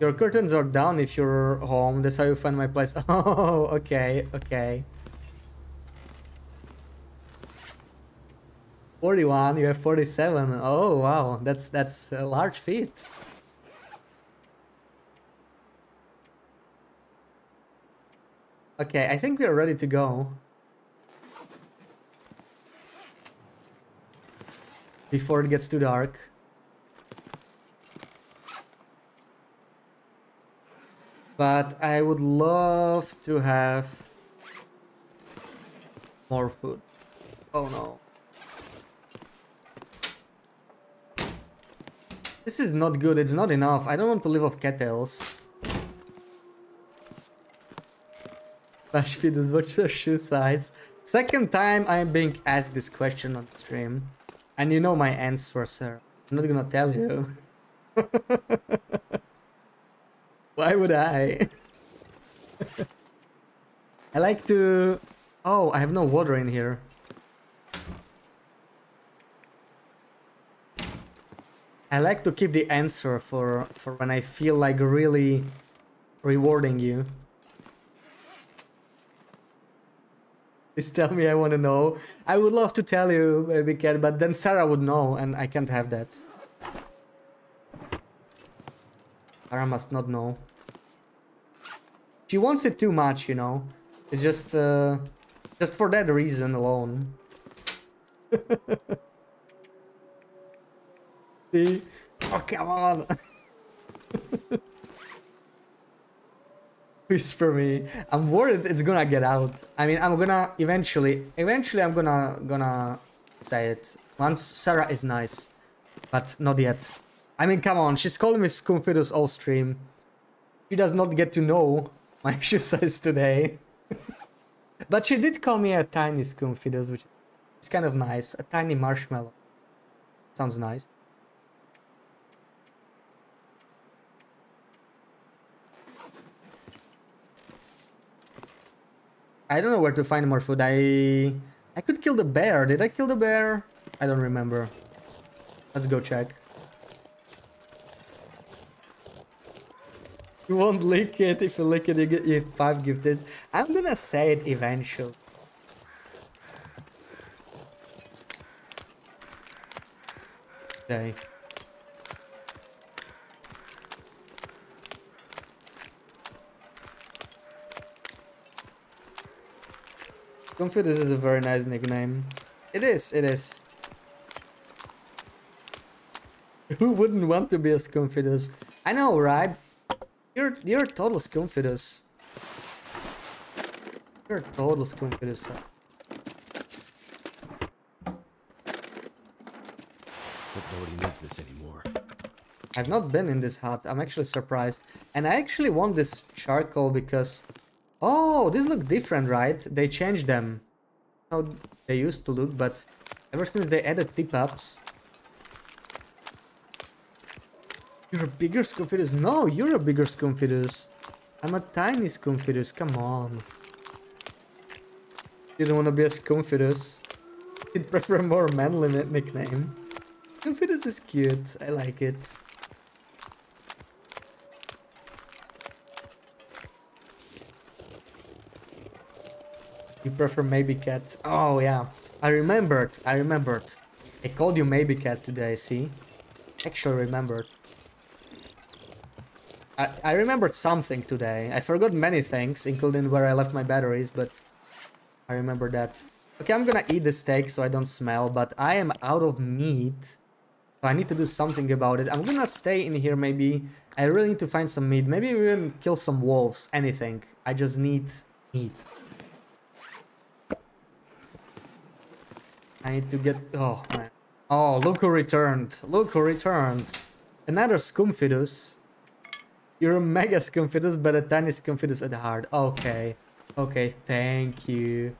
Your curtains are down if you're home. That's how you find my place. Oh, okay, okay. 41, you have 47. Oh, wow. That's that's a large feat. Okay, I think we are ready to go. Before it gets too dark. But I would love to have more food. Oh no. This is not good, it's not enough. I don't want to live off kettles. Bash feeders, what's your shoe size? Second time I'm being asked this question on stream. And you know my answer, sir. I'm not gonna tell you. Why would I? I like to... Oh, I have no water in here. I like to keep the answer for, for when I feel like really rewarding you. Please tell me I want to know. I would love to tell you, baby cat, but then Sarah would know, and I can't have that. Sarah must not know. She wants it too much, you know. It's just, uh, just for that reason alone. See? Oh, come on! Whisper me. I'm worried it's gonna get out. I mean, I'm gonna eventually, eventually I'm gonna, gonna say it. Once Sarah is nice. But not yet. I mean, come on, she's calling me Scumfidus all stream. She does not get to know my shoe size today. but she did call me a tiny Scumfidus, which is kind of nice. A tiny marshmallow. Sounds nice. I don't know where to find more food. I I could kill the bear. Did I kill the bear? I don't remember. Let's go check. You won't lick it. If you lick it, you get you five gifted. I'm gonna say it eventually. Okay. Confidence is a very nice nickname. It is, it is. Who wouldn't want to be a Scumfidus? I know, right? You're you're a total Scumfidus. You're a total Scumfidus. Hope nobody needs this anymore. I've not been in this hut. I'm actually surprised. And I actually want this charcoal because... Oh, these look different, right? They changed them. How they used to look, but ever since they added tip-ups... You're a bigger Sconfidus. No, you're a bigger Sconfidus. I'm a tiny Sconfidus. Come on. You don't want to be a Sconfidus. You'd prefer a more manly nickname. Sconfidus is cute. I like it. You prefer maybe cat? Oh yeah, I remembered. I remembered. I called you maybe cat today. See, actually remembered. I I remembered something today. I forgot many things, including where I left my batteries, but I remember that. Okay, I'm gonna eat the steak so I don't smell, but I am out of meat. So I need to do something about it. I'm gonna stay in here maybe. I really need to find some meat. Maybe even kill some wolves. Anything. I just need meat. I need to get... Oh, man. Oh, look who returned. Look who returned. Another Scumfidus. You're a mega Scumfidus, but a tiny Scumfidus at heart. Okay. Okay, thank you.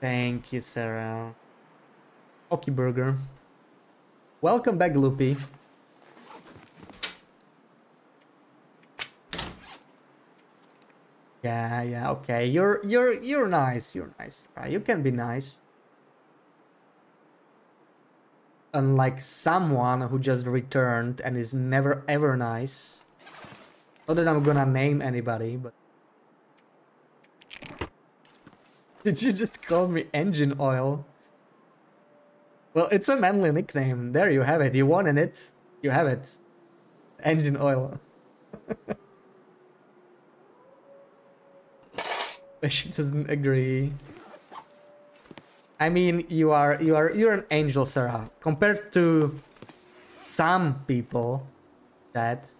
Thank you, Sarah. Okie Burger. Welcome back, Loopy. Yeah, yeah, okay. You're you're you're nice. You're nice. Right? You can be nice. Unlike someone who just returned and is never ever nice. Not that I'm gonna name anybody, but Did you just call me engine oil? Well, it's a manly nickname. There you have it. You wanted it. You have it. Engine oil. she doesn't agree. I mean, you are you are you're an angel, Sarah. Compared to some people, that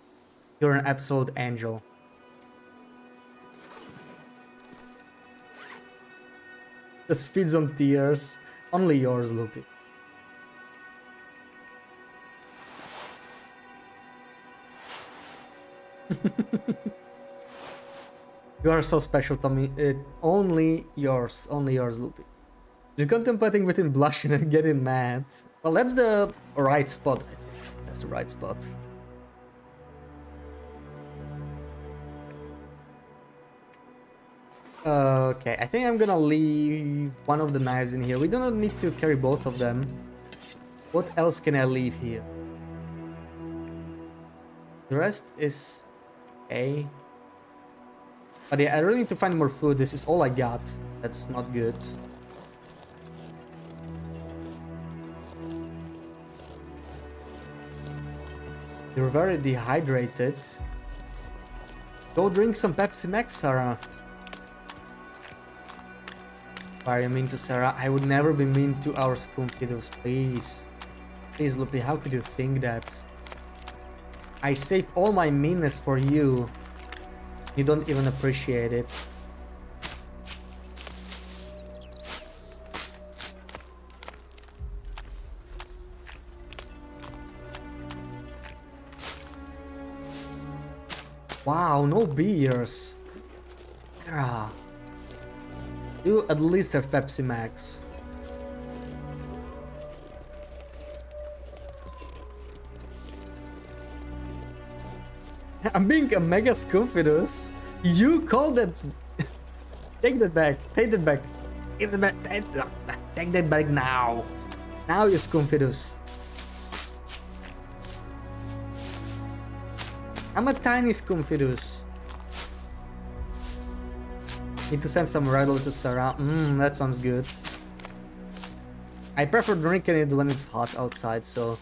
you're an absolute angel. Just feeds on tears. Only yours, Loopy. You are so special, Tommy. It, only yours, only yours, Loopy. You're contemplating between blushing and getting mad. Well, that's the right spot, I think. That's the right spot. Okay, I think I'm gonna leave one of the knives in here. We do not need to carry both of them. What else can I leave here? The rest is... Okay. But yeah, I really need to find more food. This is all I got. That's not good. You're very dehydrated. Go drink some Pepsi Max, Sarah. Why are you mean to Sarah? I would never be mean to our spoon kiddos, please. Please, Loopy, how could you think that? I save all my meanness for you. You don't even appreciate it. Wow, no beers. Ah. You at least have Pepsi Max. I'm being a mega Scumfidus. You called that. Take that back. Take that back. Give that back. Take, take that back now. Now you Scumfidus. I'm a tiny Scumfidus. Need to send some rattle to. Mmm, that sounds good. I prefer drinking it when it's hot outside, so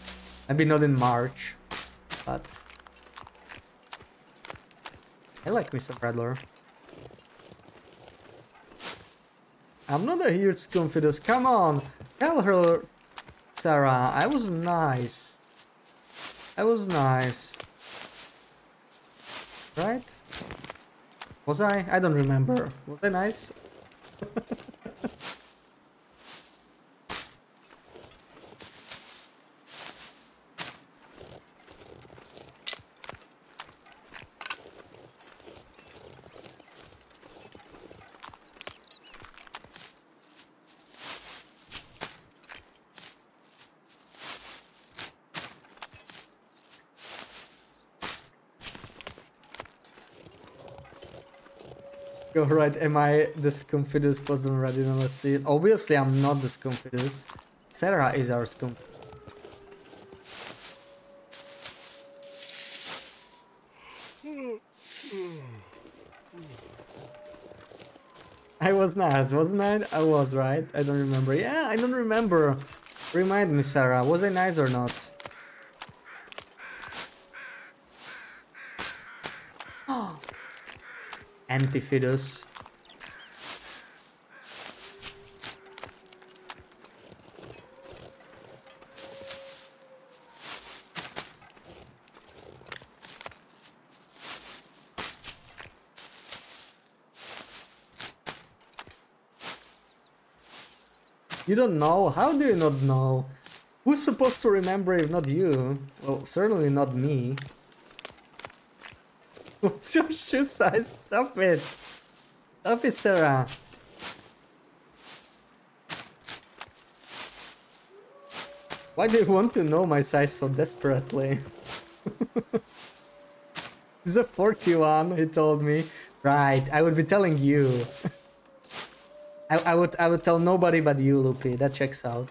maybe not in March, but I like me some Radler. I'm not a huge Scumfidus. Come on, tell her, Sarah. I was nice. I was nice. Right? Was I? I don't remember. Was I nice? Go right. Am I the Scumfidus puzzle ready? Now let's see. Obviously, I'm not the Scumfidus. Sarah is our Scumfidus. I was not, wasn't I? I was, right? I don't remember. Yeah, I don't remember. Remind me, Sarah. Was I nice or not? Antifidus. You don't know? How do you not know? Who's supposed to remember if not you? Well, certainly not me. What's your shoe size? Stop it! Stop it, Sarah! Why do you want to know my size so desperately? It's a 41, he told me. Right, I would be telling you. I, I would I would tell nobody but you, Loopy. That checks out.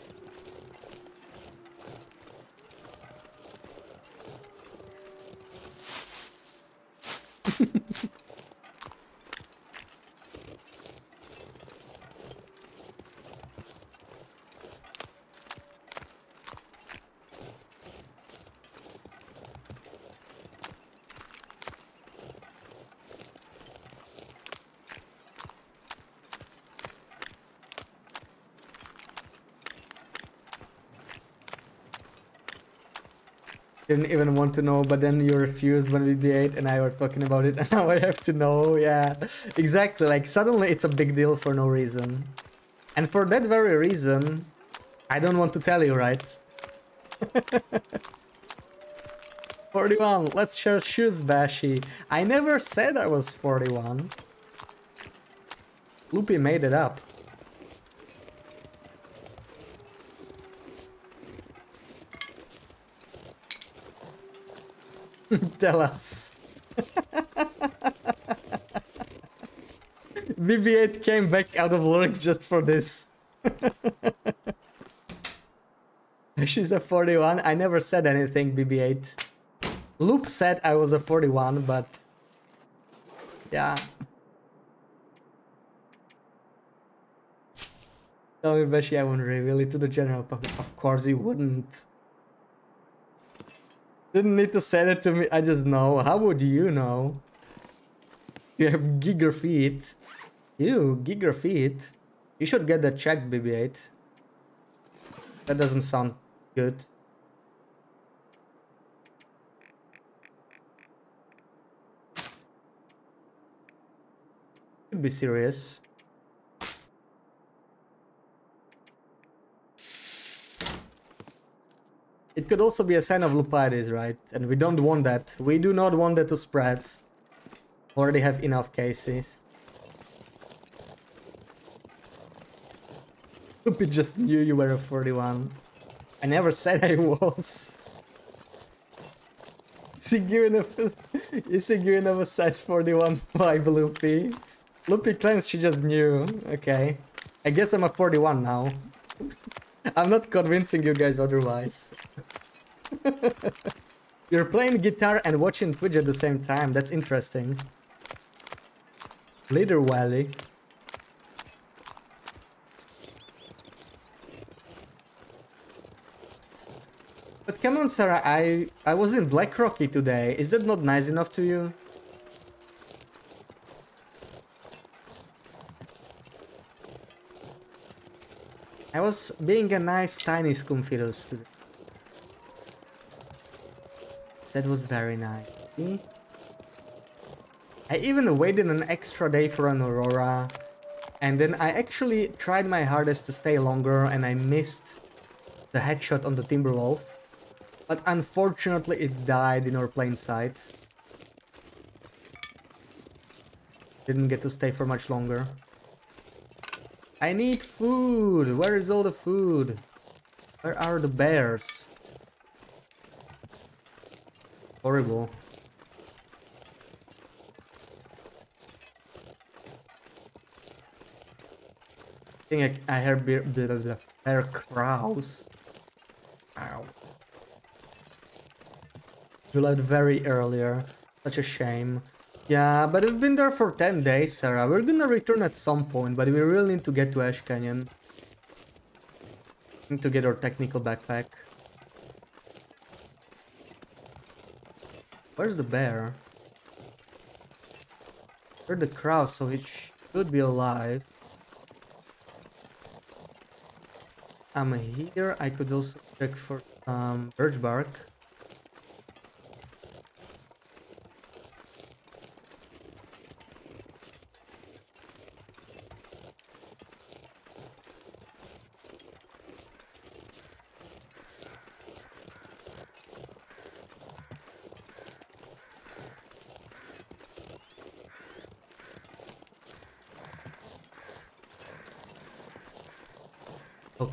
Didn't even want to know, but then you refused when we BB8 and I were talking about it, and now I have to know. Yeah, exactly. Like, suddenly it's a big deal for no reason. And for that very reason, I don't want to tell you, right? 41, let's share shoes, Bashi. I never said I was 41. Loopy made it up. Tell us. BB-8 came back out of work just for this. She's a 41. I never said anything, BB-8. Loop said I was a 41, but... Yeah. Tell me, Beshi, I won't reveal it to the general public. Of course you wouldn't. Didn't need to say it to me, I just know. How would you know? You have giga feet. You, giga feet. You should get that checked, BB-8. That doesn't sound good. Be serious. It could also be a sign of Lupitis, right? And we don't want that. We do not want that to spread. Already have enough cases. Lupi just knew you were a 41. I never said I was. Is he a, is he giving a size 41 vibe, Loopy? Loopy claims she just knew. Okay. I guess I'm a 41 now. I'm not convincing you guys otherwise. You're playing guitar and watching Twitch at the same time. That's interesting. Leader Wally. But come on, Sarah. I I was in Black Rocky today. Is that not nice enough to you? I was being a nice tiny Scumfidus today. That was very nice. I even waited an extra day for an Aurora. And then I actually tried my hardest to stay longer and I missed the headshot on the Timberwolf. But unfortunately it died in our plain sight. Didn't get to stay for much longer. I need food! Where is all the food? Where are the bears? Horrible. I think I, I heard bear, bear, bear, bear crows. Ow. You left very earlier. Such a shame. Yeah, but we've been there for 10 days, Sarah. We're gonna return at some point, but we really need to get to Ash Canyon. Need to get our technical backpack. Where's the bear? Heard the crow, so it should be alive. I'm here. I could also check for some birch bark.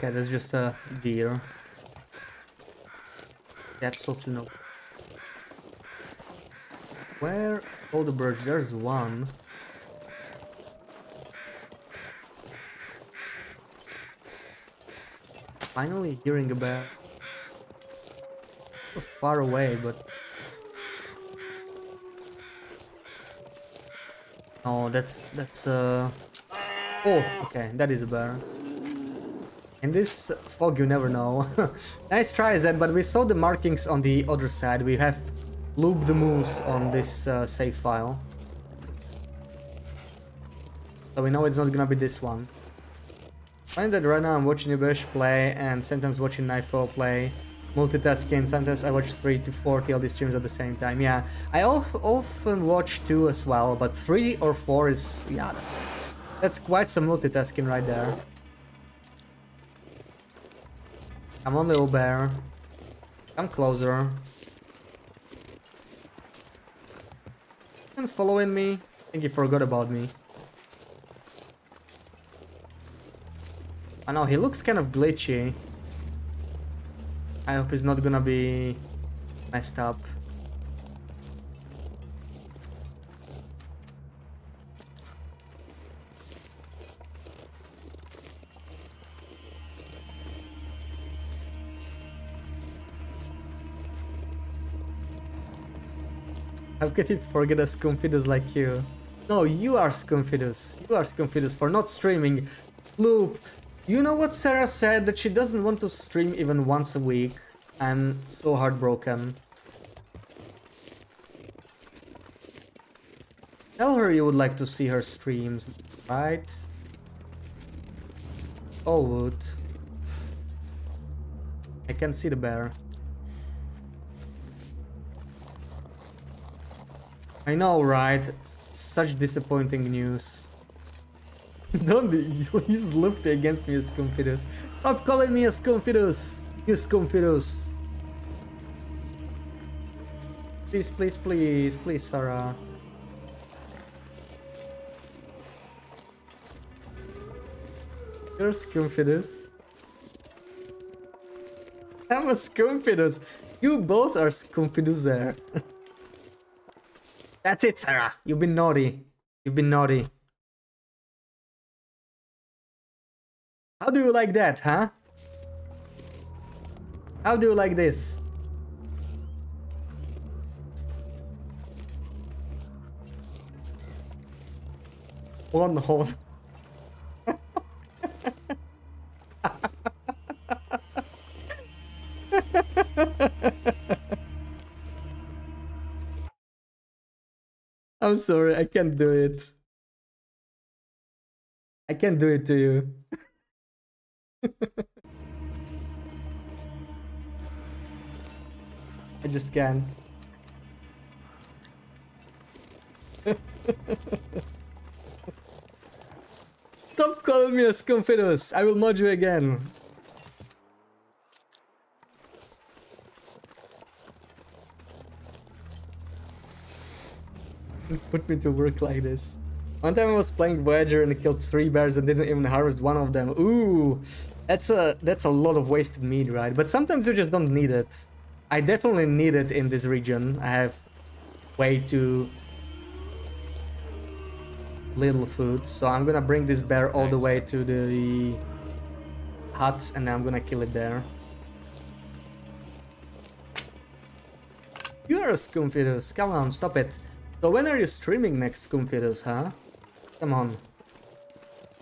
Okay, that's just a deer. Absolutely no. Where? all the birds. There's one. Finally hearing a bear. So far away, but... Oh, that's... that's uh... Oh, okay, that is a bear. In this fog, you never know. nice try, Zed, but we saw the markings on the other side. We have looped the moose on this uh, save file. So we know it's not gonna be this one. Find that right now I'm watching Ubesh play and sometimes watching Knifeo play. Multitasking, sometimes I watch 3 to 4 TLD streams at the same time. Yeah, I often watch 2 as well, but 3 or 4 is... yeah, that's, that's quite some multitasking right there. Come on, little bear. Come closer. And following me? I think he forgot about me. I know, he looks kind of glitchy. I hope he's not gonna be messed up. Could it forget a Scumfidus like you? No, you are Scumfidus. You are Scumfidus for not streaming. Loop, you know what Sarah said? That she doesn't want to stream even once a week. I'm so heartbroken. Tell her you would like to see her streams, right? Oh, would. I can see the bear. I know, right? Such disappointing news. Don't use Loopy against me as Scumfidus. Stop calling me a Scumfidus! You Scumfidus! Please, please, please, please, Sarah. You're Scumfidus. I'm a Scumfidus. You both are Scumfidus there. That's it, Sarah. You've been naughty. You've been naughty. How do you like that, huh? How do you like this? One hole. I'm sorry, I can't do it. I can't do it to you. I just can't. Stop calling me a Scumfidus! I will mod you again. Put me to work like this. One time I was playing Voyageur and I killed three bears and didn't even harvest one of them. Ooh, that's a that's a lot of wasted meat, right? But sometimes you just don't need it. I definitely need it in this region. I have way too little food. So I'm gonna bring this bear all the way to the hut and I'm gonna kill it there. You're a Scoomfidus, come on, stop it. So when are you streaming next, Scoomfidus, huh? Come on.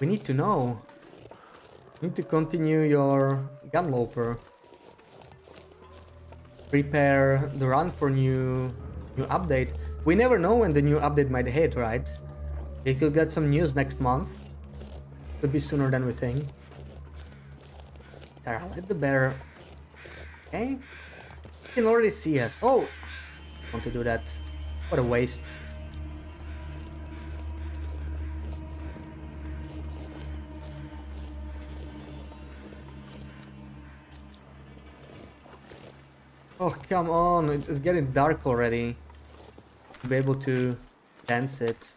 We need to know. You need to continue your gunloper. Prepare the run for new new update. We never know when the new update might hit, right? We could get some news next month. Could be sooner than we think. Sarah, let the bear... Okay. You can already see us. Oh! Want to do that. What a waste. Oh, come on. It's getting dark already. To be able to dance it.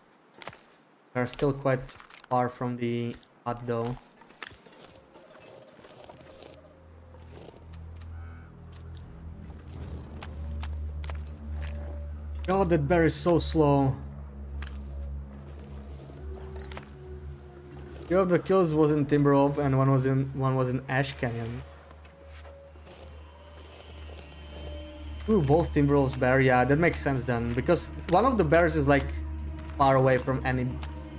We're still quite far from the hut though. God, that bear is so slow. Two of the kills was in Timberwolf and one was in one was in Ash Canyon. Ooh, both Timberwolves bear, yeah, that makes sense then. Because one of the bears is like far away from any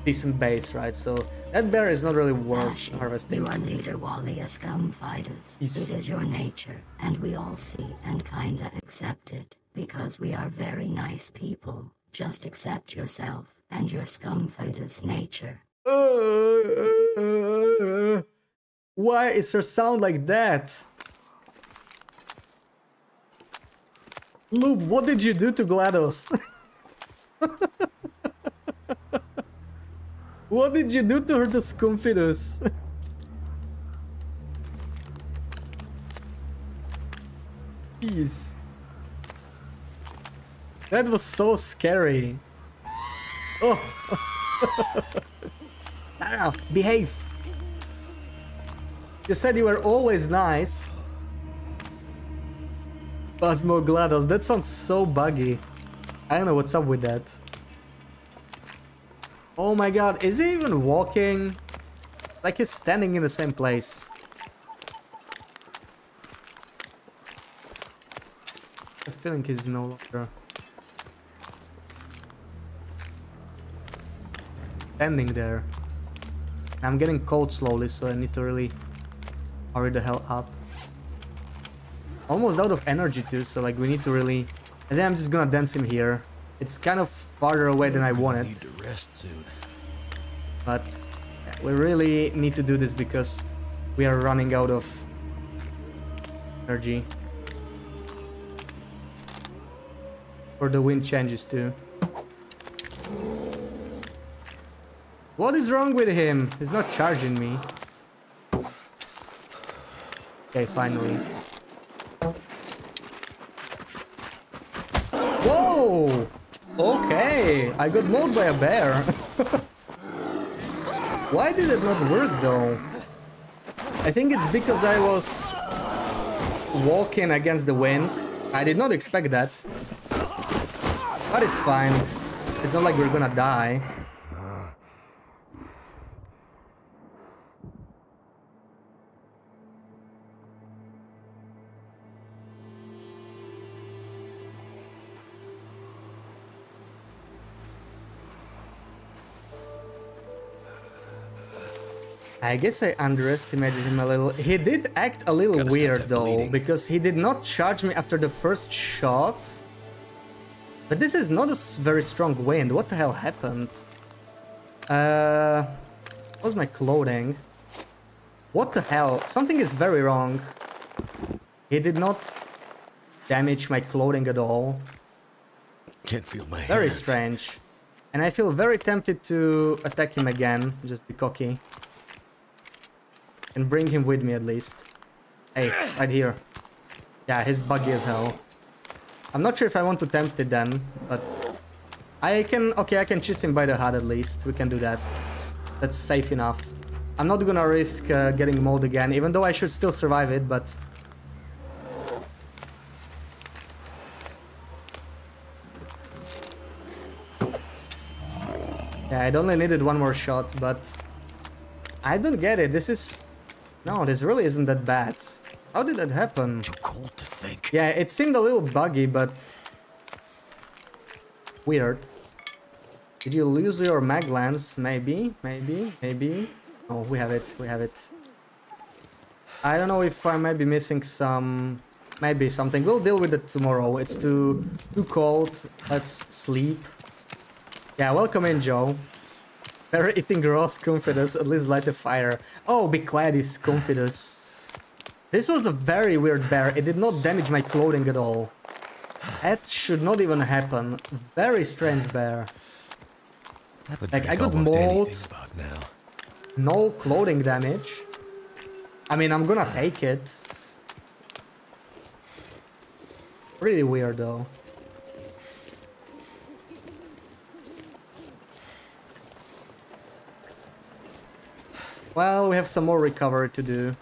decent base, right? So that bear is not really worth Ashley, harvesting. You are leader Wally of scum fighters. Yes. It is your nature, and we all see and kinda accept it, because we are very nice people. Just accept yourself and your scum fighters' nature. Why is her sound like that? Loop, what did you do to GLaDOS? what did you do to her to Scoomfidus? Jeez. That was so scary. Oh. no, ah, behave. You said you were always nice. Phasmo GLaDOS, that sounds so buggy. I don't know what's up with that. Oh my god, is he even walking? Like he's standing in the same place. I feeling he's no longer standing there. I'm getting cold slowly, so I need to really hurry the hell up. Almost out of energy too, so like we need to really... I think I'm just gonna dance him here. It's kind of farther away than I wanted, Need to rest soon. but we really need to do this because we are running out of energy. Or the wind changes too. What is wrong with him? He's not charging me. Okay, finally. Whoa! Okay, I got mauled by a bear. Why did it not work though? I think it's because I was walking against the wind. I did not expect that. But it's fine. It's not like we're gonna die. I guess I underestimated him a little. He did act a little Gotta weird though, because he did not charge me after the first shot. But this is not a very strong wind. What the hell happened? Uh, what was my clothing? What the hell? Something is very wrong. He did not damage my clothing at all. Can't feel my Very hands. strange. And I feel very tempted to attack him again, just be cocky. And bring him with me at least. Hey, right here. Yeah, he's buggy as hell. I'm not sure if I want to tempt it then, but... I can... Okay, I can chase him by the head at least. We can do that. That's safe enough. I'm not gonna risk uh, getting mauled again, even though I should still survive it, but... Yeah, I'd only needed one more shot, but... I don't get it. This is... No, this really isn't that bad. How did that happen? Too cold to think. Yeah, it seemed a little buggy, but... Weird. Did you lose your mag lens? Maybe, maybe, maybe. Oh, we have it, we have it. I don't know if I might be missing some... Maybe something. We'll deal with it tomorrow. It's too too cold. Let's sleep. Yeah, welcome in, Joe. Very eating raw confidence, at least light a fire. Oh, be quiet is confidence. This was a very weird bear. It did not damage my clothing at all. That should not even happen. Very strange bear. Like, I got mauled. No clothing damage. I mean, I'm gonna take it. Really weird though. Well, we have some more recovery to do.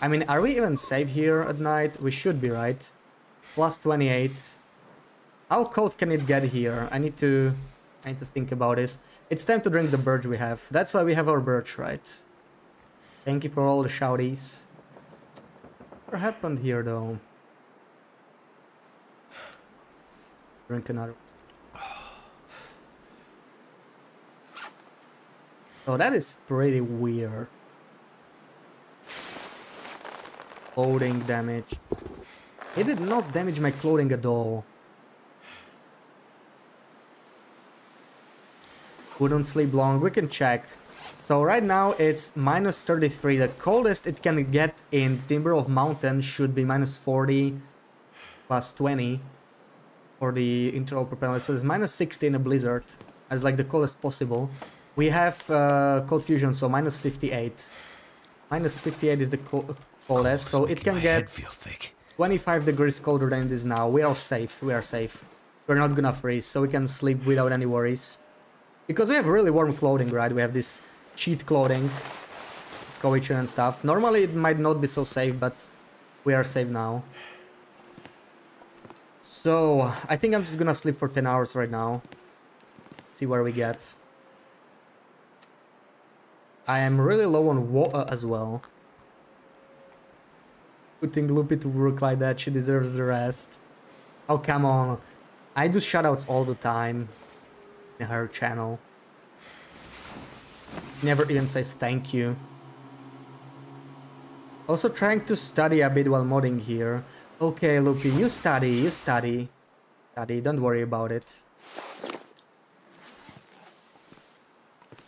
I mean, are we even safe here at night? We should be, right? Plus 28. How cold can it get here? I need to... I need to think about this. It's time to drink the birch we have. That's why we have our birch, right? Thank you for all the shouties. What happened here, though? Drink another Oh, that is pretty weird. Clothing damage. It did not damage my clothing at all. Wouldn't sleep long, we can check. So right now it's minus 33, the coldest it can get in Timberwolf Mountain should be minus 40 plus 20 for the Interloper, so it's minus 60 in a blizzard, as like the coldest possible. We have uh, cold fusion, so minus 58. Minus 58 is the coldest, cold so it can get 25 degrees colder than it is now. We are safe, we are safe. We're not gonna freeze, so we can sleep without any worries. Because we have really warm clothing, right? We have this cheat clothing, this and stuff. Normally it might not be so safe, but we are safe now. So, I think I'm just gonna sleep for 10 hours right now. See where we get. I am really low on water as well. Putting Loopy to work like that, she deserves the rest. Oh, come on. I do shoutouts all the time in her channel. Never even says thank you. Also trying to study a bit while modding here. Okay, Loopy, you study, you study. Study, don't worry about it.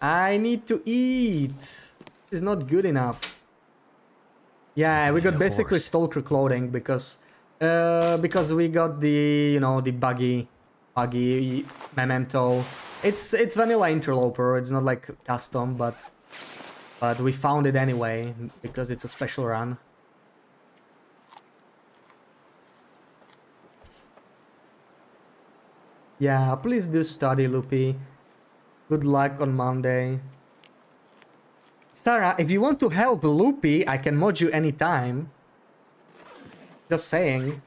I need to eat. This is not good enough. Yeah, we got basically stalker clothing because uh, because we got the you know the buggy buggy memento. It's it's vanilla interloper. It's not like custom, but but we found it anyway because it's a special run. Yeah, please do study, Loopy. Good luck on Monday. Sarah, if you want to help Loopy, I can mod you anytime. Just saying.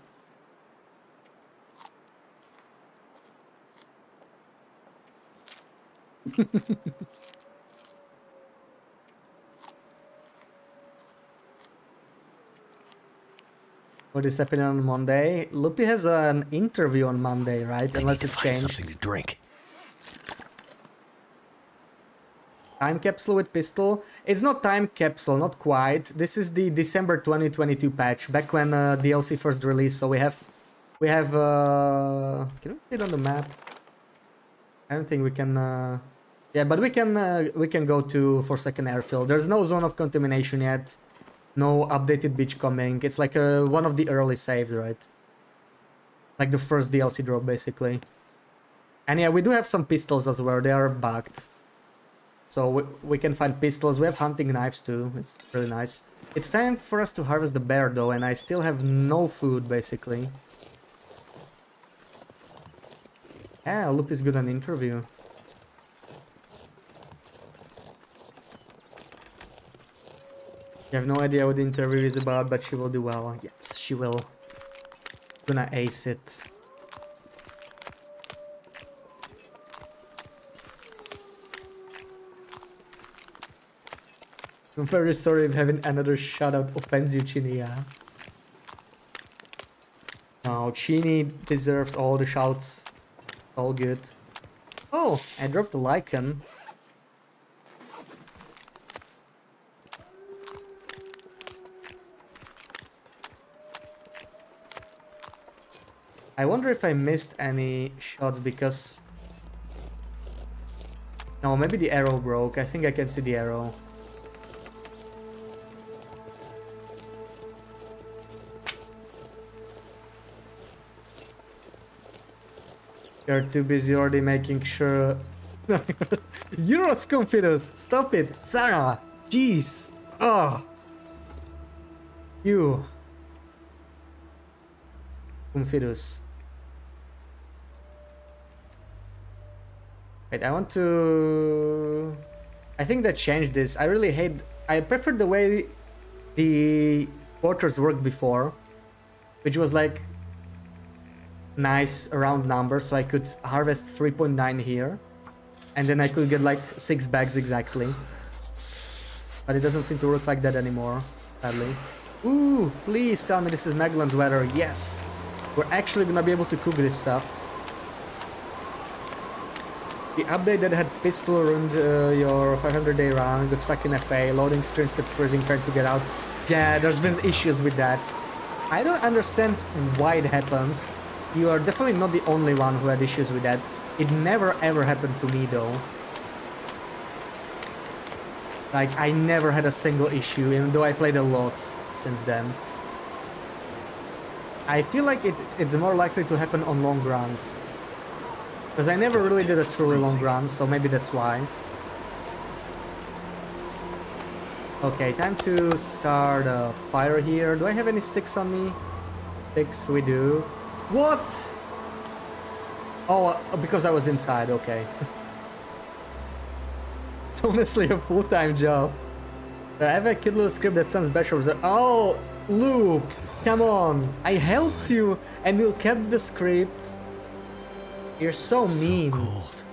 what is happening on Monday? Loopy has an interview on Monday, right? I Unless need to it find changed. something to drink. time capsule with pistol. It's not time capsule, not quite. This is the December 2022 patch, back when uh, DLC first released. So we have, we have. Uh, can we see it on the map? I don't think we can. Uh, yeah, but we can uh, we can go to for second airfield. There's no zone of contamination yet. No updated beach coming. It's like uh, one of the early saves, right? Like the first DLC drop, basically. And yeah, we do have some pistols as well. They are bugged. So we, we can find pistols, we have hunting knives too, it's really nice. It's time for us to harvest the bear though, and I still have no food basically. Yeah, Loop is good on interview. You have no idea what the interview is about, but she will do well. Yes, she will. Gonna ace it. I'm very sorry if having another shoutout offends you, Chinia. No, Chini deserves all the shouts. All good. Oh, I dropped the lichen. I wonder if I missed any shots because... No, maybe the arrow broke. I think I can see the arrow. You're too busy already making sure... Euros Confidus! Stop it! Sarah! Jeez! Oh! You! Confidus. Wait, I want to... I think that changed this. I really hate... I prefer the way the quarters worked before. Which was like... Nice round number, so I could harvest 3.9 here. And then I could get like 6 bags exactly. But it doesn't seem to work like that anymore, sadly. Ooh, please tell me this is mag lens weather. Yes! We're actually gonna be able to cook this stuff. The update that had pistol ruined uh, your 500 day run, got stuck in FA, loading screens kept freezing, trying to get out. Yeah, there's been issues with that. I don't understand why it happens. You are definitely not the only one who had issues with that. It never ever happened to me though. Like, I never had a single issue, even though I played a lot since then. I feel like it, it's more likely to happen on long runs. Because I never really did a truly long run, so maybe that's why. Okay, time to start a fire here. Do I have any sticks on me? Sticks, we do. What? Oh, uh, because I was inside, okay. it's honestly a full-time job. I have a cute little script that sounds better. Oh, Luke, come on. I helped you and you kept the script. You're so mean. So cold.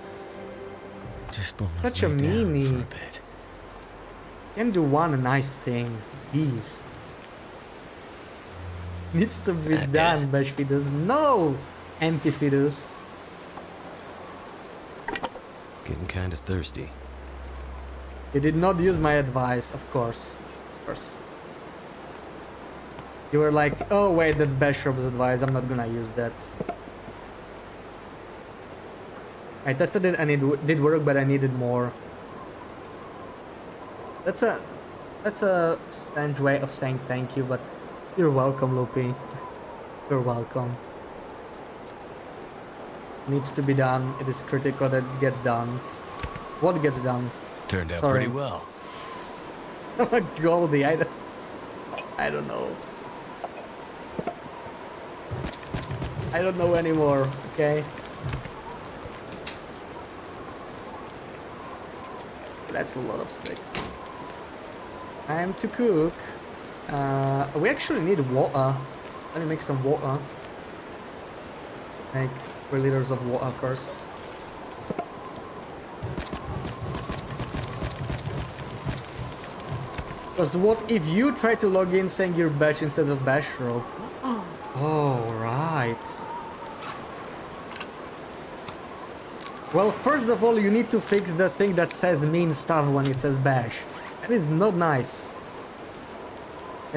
Just Such a meanie. For a bit. Can do one nice thing, please. Needs to be I done, Bash Fetus. No! Empty Fetus. Getting kind of thirsty. You did not use my advice, of course. Of course. You were like, oh wait, that's Bashrobe's advice, I'm not gonna use that. I tested it and it w did work, but I needed more. That's a that's a strange way of saying thank you, but you're welcome, Loopy. you're welcome. Needs to be done. It is critical that it gets done. What gets done? Turned out Sorry. pretty well. Goldie, I don't, I don't know. I don't know anymore, okay? That's a lot of sticks. Time to cook. Uh, we actually need water. Let me make some water. Make three liters of water first. Because what if you try to log in saying you're Bash instead of Bashrobe? Oh, right. Well, first of all, you need to fix the thing that says mean stuff when it says Bash. And it's not nice.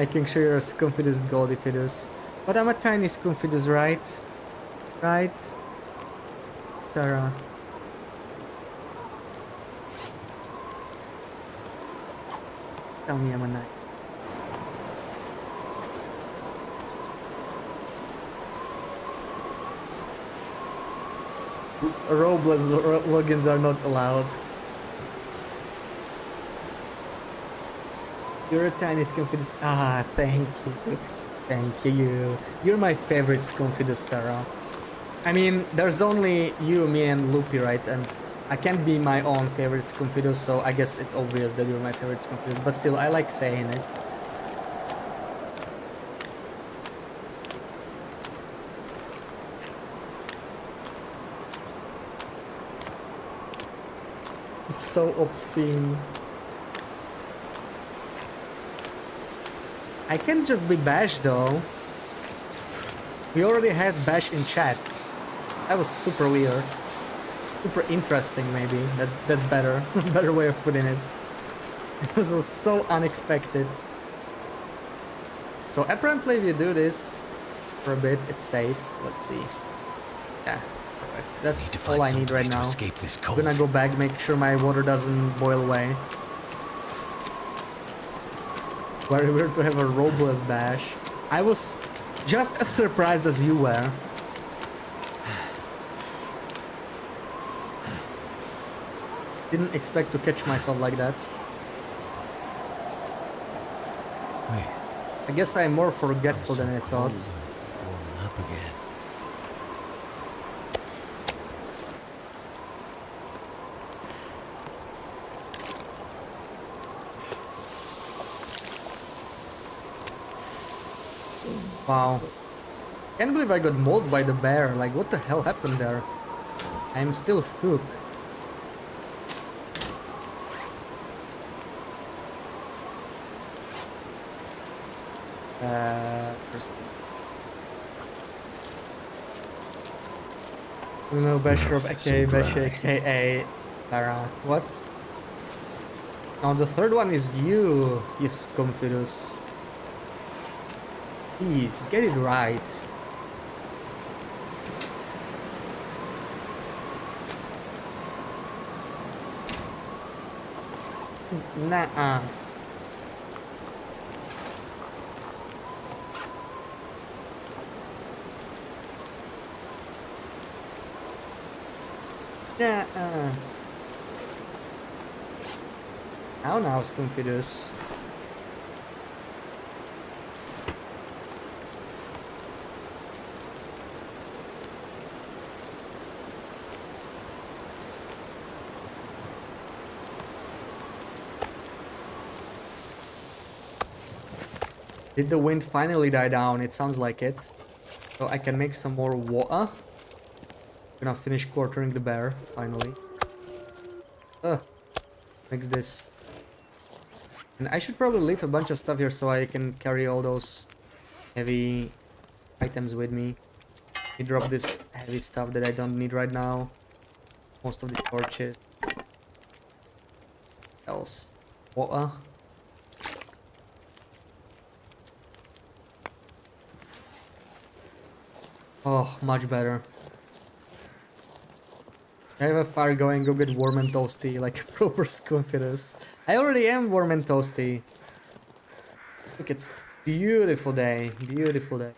Making sure your Scumfidus Goldie Fidus. But I'm a tiny Scumfidus, right? Right? Sarah. Tell me I'm a knight. Roblox lo- logins are not allowed. You're a tiny Scumfidus. Ah, thank you. Thank you. You're my favorite Scumfidus, Sarah. I mean, there's only you, me, and Loopy, right? And I can't be my own favorite Scumfidus, so I guess it's obvious that you're my favorite Scumfidus. But still, I like saying it. so obscene. I can't just be Bash though. We already had Bash in chat. That was super weird. Super interesting maybe. That's that's better. better way of putting it. It was so unexpected. So apparently if you do this for a bit, it stays. Let's see. Yeah, perfect. That's all I need right now. I'm gonna go back, make sure my water doesn't boil away. Very weird to have a robless bash. I was just as surprised as you were. Didn't expect to catch myself like that. Wait, I guess I'm more forgetful than I thought. cold. Warming up again. Wow. Can't believe I got mauled by the bear. Like, what the hell happened there? I'm still shook. Uh, first. No, Bashrobe, aka Bash, aka Lara. What? Now the third one is you, you Scumfidus. Please, get it right. Nah. Nah. How now, Scumfidus? Did the wind finally die down? It sounds like it. So I can make some more water. Gonna finish quartering the bear, finally. Ugh. Makes this. And I should probably leave a bunch of stuff here so I can carry all those heavy items with me. I drop this heavy stuff that I don't need right now. Most of these torches. Else. Water. Oh, much better. I have a fire going, go get warm and toasty, like a proper Scumfidus. I already am warm and toasty. Look, it's beautiful day, beautiful day.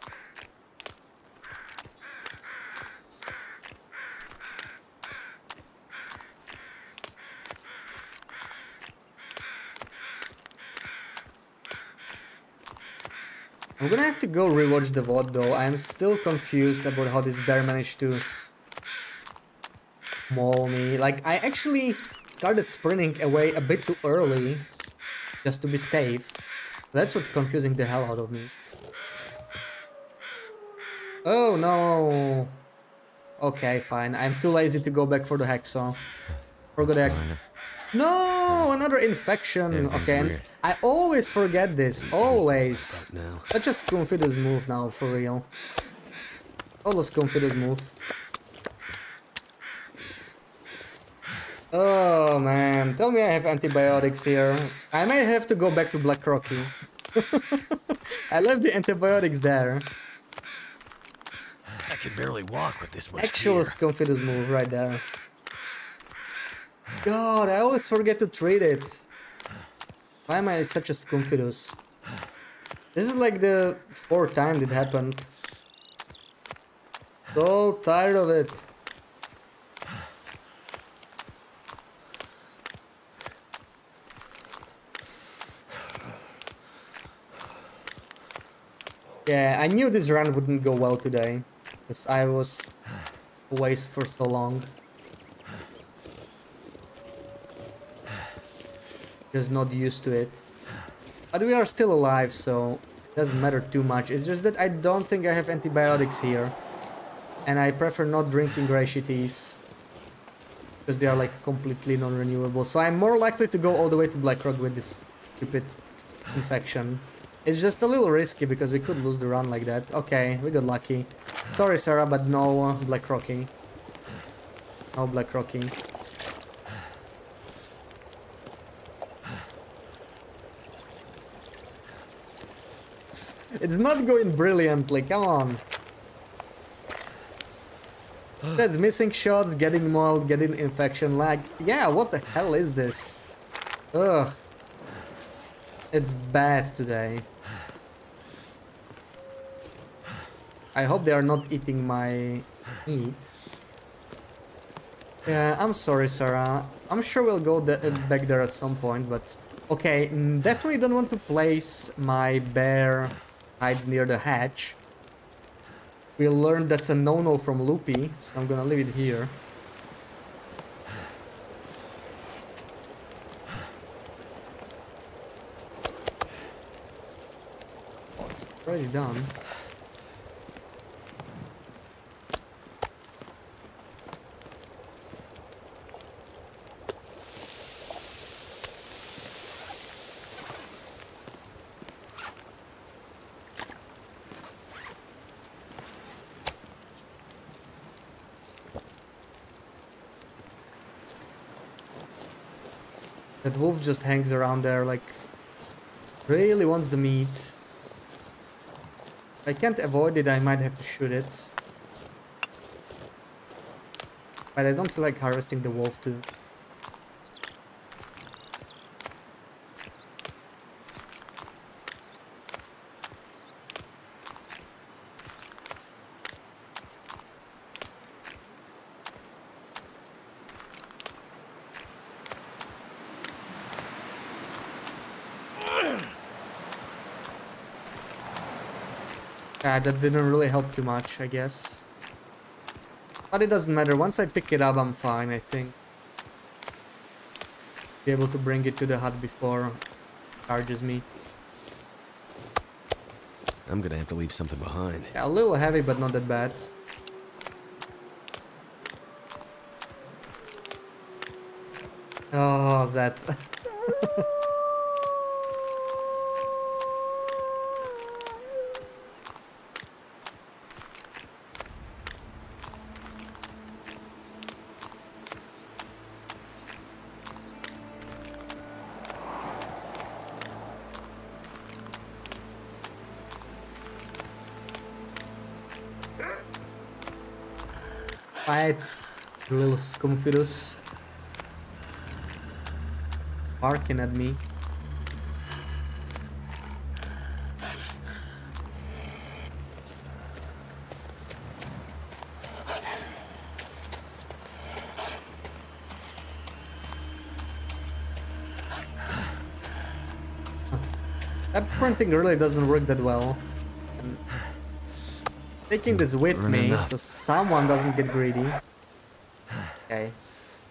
Have to go rewatch the VOD though. I'm still confused about how this bear managed to maul me. Like, I actually started sprinting away a bit too early just to be safe. That's what's confusing the hell out of me. Oh no. Okay, fine. I'm too lazy to go back for the hacksaw. Forgot the hack- No, Oh, another infection. Okay. I always forget this. Always. Such a Scumfidus move now, for real. The Scumfidus move. Oh man, tell me I have antibiotics here. I might have to go back to Black Rocky. I left the antibiotics there. I can barely walk with this much Actual. Scumfidus move right there. God, I always forget to trade it. Why am I such a Scumfidus? This is like the fourth time it happened. So tired of it. Yeah, I knew this run wouldn't go well today. Because I was away for so long. Just not used to it. But we are still alive, so it doesn't matter too much. It's just that I don't think I have antibiotics here. And I prefer not drinking reishi teas. Because they are like completely non-renewable. So I'm more likely to go all the way to Blackrock with this stupid infection. It's just a little risky because we could lose the run like that. Okay, we got lucky. Sorry, Sarah, but no uh, black rocking. No black rocking. It's not going brilliantly, come on. That's missing shots, getting mold, getting infection lag. Yeah, what the hell is this? Ugh. It's bad today. I hope they are not eating my meat. Yeah, I'm sorry, Sarah. I'm sure we'll go th back there at some point, but... Okay, mm, definitely don't want to place my bear hides near the hatch. We learned that's a no-no from Loopy, so I'm gonna leave it here. Oh, it's already done. That wolf just hangs around there like really wants the meat. If I can't avoid it, I might have to shoot it. But I don't feel like harvesting the wolf too. Yeah, that didn't really help too much, I guess. But it doesn't matter. Once I pick it up, I'm fine, I think. Be able to bring it to the hut before it charges me. I'm gonna have to leave something behind. Yeah, a little heavy, but not that bad. Oh, that. little. Barking at me. That sprinting really doesn't work that well. Taking this with me so someone doesn't get greedy. Okay,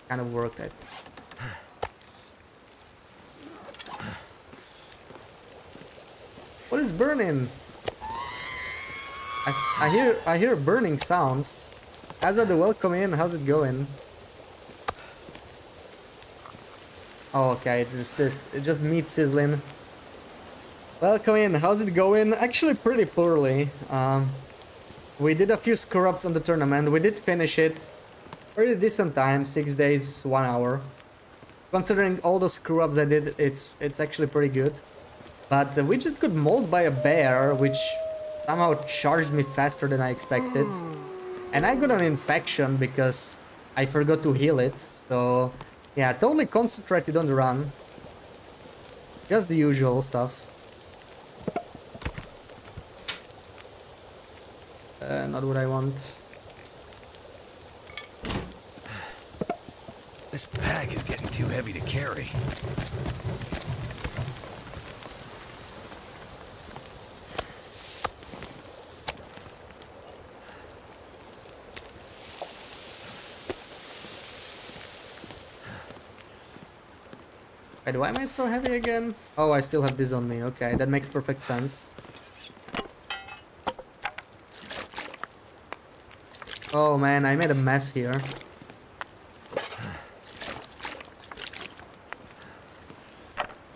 kind of worked. I. What is burning? I, hear I hear burning sounds. Azad, welcome in. How's it going? Oh, okay. It's just this. It's just meat sizzling. Welcome in. How's it going? Actually, pretty poorly. Um, we did a few screw-ups on the tournament. We did finish it. Pretty decent time. Six days, one hour. Considering all the screw-ups I did, it's it's actually pretty good. But uh, we just got mauled by a bear, which somehow charged me faster than I expected. And I got an infection because I forgot to heal it. So, yeah, totally concentrated on the run. Just the usual stuff. Uh, not what I want. This pack is getting too heavy to carry. Wait, why am I so heavy again? Oh, I still have this on me. Okay, that makes perfect sense. Oh man, I made a mess here.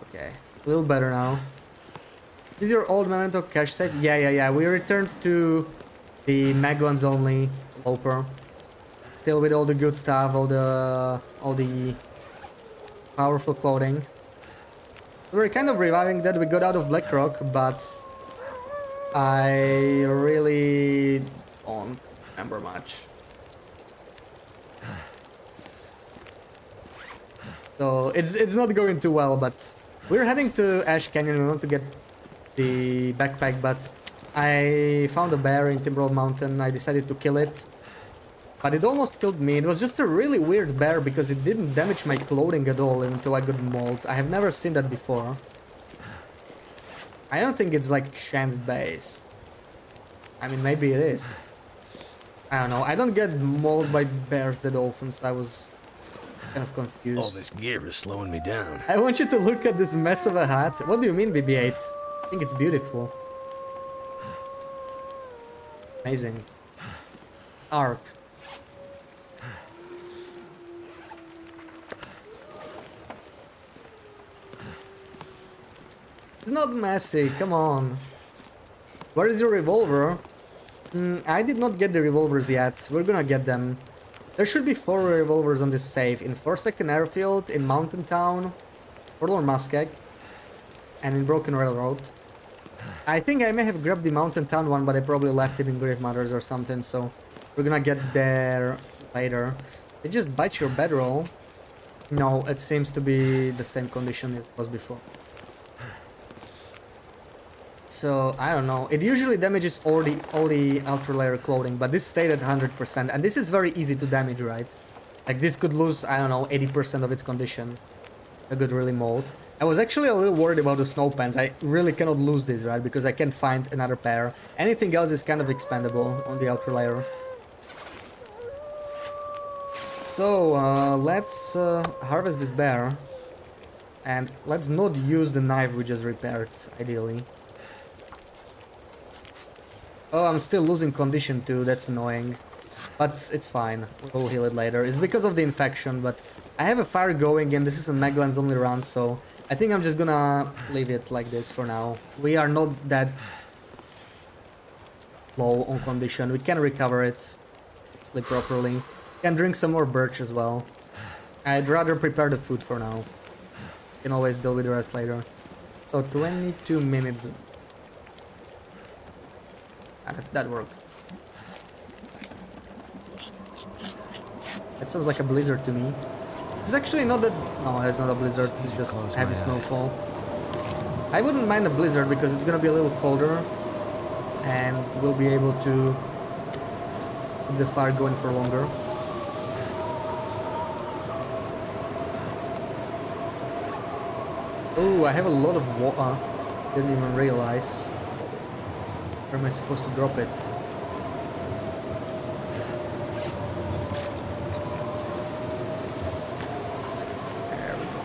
Okay, a little better now. This is your old memento cache set? Yeah, yeah, yeah. We returned to the mag lens only Loper. Still with all the good stuff, all the all the powerful clothing. We're kind of reviving that. We got out of Blackrock, but I really don't remember much. So it's it's not going too well, but we're heading to Ash Canyon. We want to get the backpack, but I found a bear in Timberwolf Mountain. I decided to kill it. But it almost killed me. It was just a really weird bear because it didn't damage my clothing at all until I got mauled. I have never seen that before. I don't think it's like chance based. I mean, maybe it is. I don't know. I don't get mauled by bears that often, so I was kind of confused. All this gear is slowing me down. I want you to look at this mess of a hat. What do you mean, BB-8? I think it's beautiful. Amazing. It's art. It's not messy, come on. Where is your revolver? Mm, I did not get the revolvers yet. We're gonna get them. There should be four revolvers on this safe. In Forsaken Airfield, in Mountain Town, Forlorn Muskeg, and in Broken Railroad. I think I may have grabbed the Mountain Town one, but I probably left it in Grave Mothers or something, so we're gonna get there later. They just bite your bedroll. No, it seems to be the same condition it was before. So, I don't know. It usually damages all the, all the outer layer clothing, but this stayed at 100%. And this is very easy to damage, right? Like, this could lose, I don't know, 80% of its condition. I got really mold. I was actually a little worried about the snow pants. I really cannot lose this, right? Because I can't find another pair. Anything else is kind of expendable on the outer layer. So, uh, let's uh, harvest this bear. And let's not use the knife we just repaired, ideally. Oh, I'm still losing condition too, that's annoying. But it's fine, we'll heal it later. It's because of the infection, but I have a fire going and this is a mag lens only run, so I think I'm just gonna leave it like this for now. We are not that low on condition, we can recover it, sleep properly. Can drink some more birch as well. I'd rather prepare the food for now. Can always deal with the rest later. So 22 minutes that, that works. It sounds like a blizzard to me. It's actually not that... No, it's not a blizzard, it's just Close heavy snowfall. I wouldn't mind a blizzard because it's gonna be a little colder and we'll be able to keep the fire going for longer. Oh, I have a lot of water. Didn't even realize. Where am I supposed to drop it? There we go.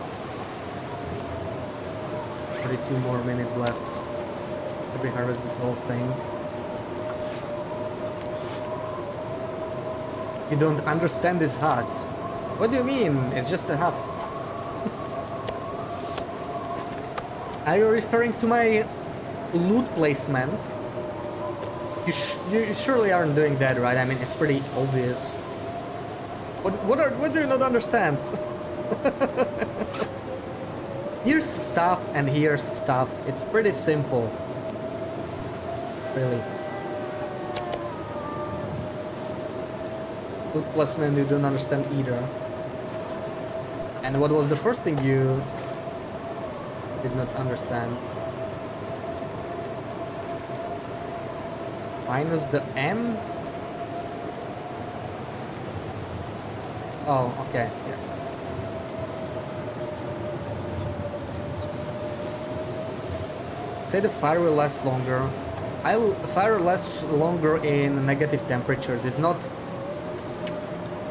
32 more minutes left. Maybe harvest this whole thing. You don't understand this hut. What do you mean? It's just a hut. Are you referring to my loot placement? You, you surely aren't doing that, right? I mean, it's pretty obvious. What, what, are, what do you not understand? here's stuff and here's stuff. It's pretty simple. Really. Loot placement you don't understand either. And what was the first thing you did not understand? Minus the M? Oh, okay. Yeah. Say the fire will last longer. I'll fire lasts longer in negative temperatures. It's not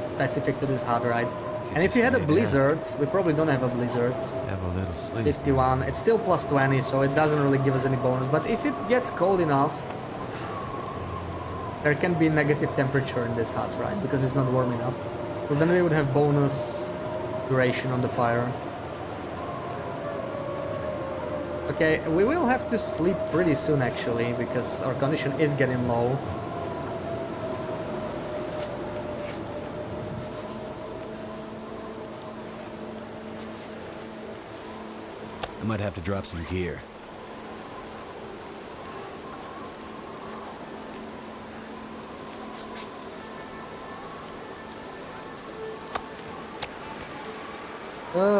specific to this hard right? And if you had a blizzard, we probably don't have a blizzard. Have a little sleep. 51. It's still plus 20, so it doesn't really give us any bonus. But if it gets cold enough, there can be negative temperature in this hut, right? Because it's not warm enough. So then we would have bonus duration on the fire. Okay, we will have to sleep pretty soon actually, because our condition is getting low. I might have to drop some gear.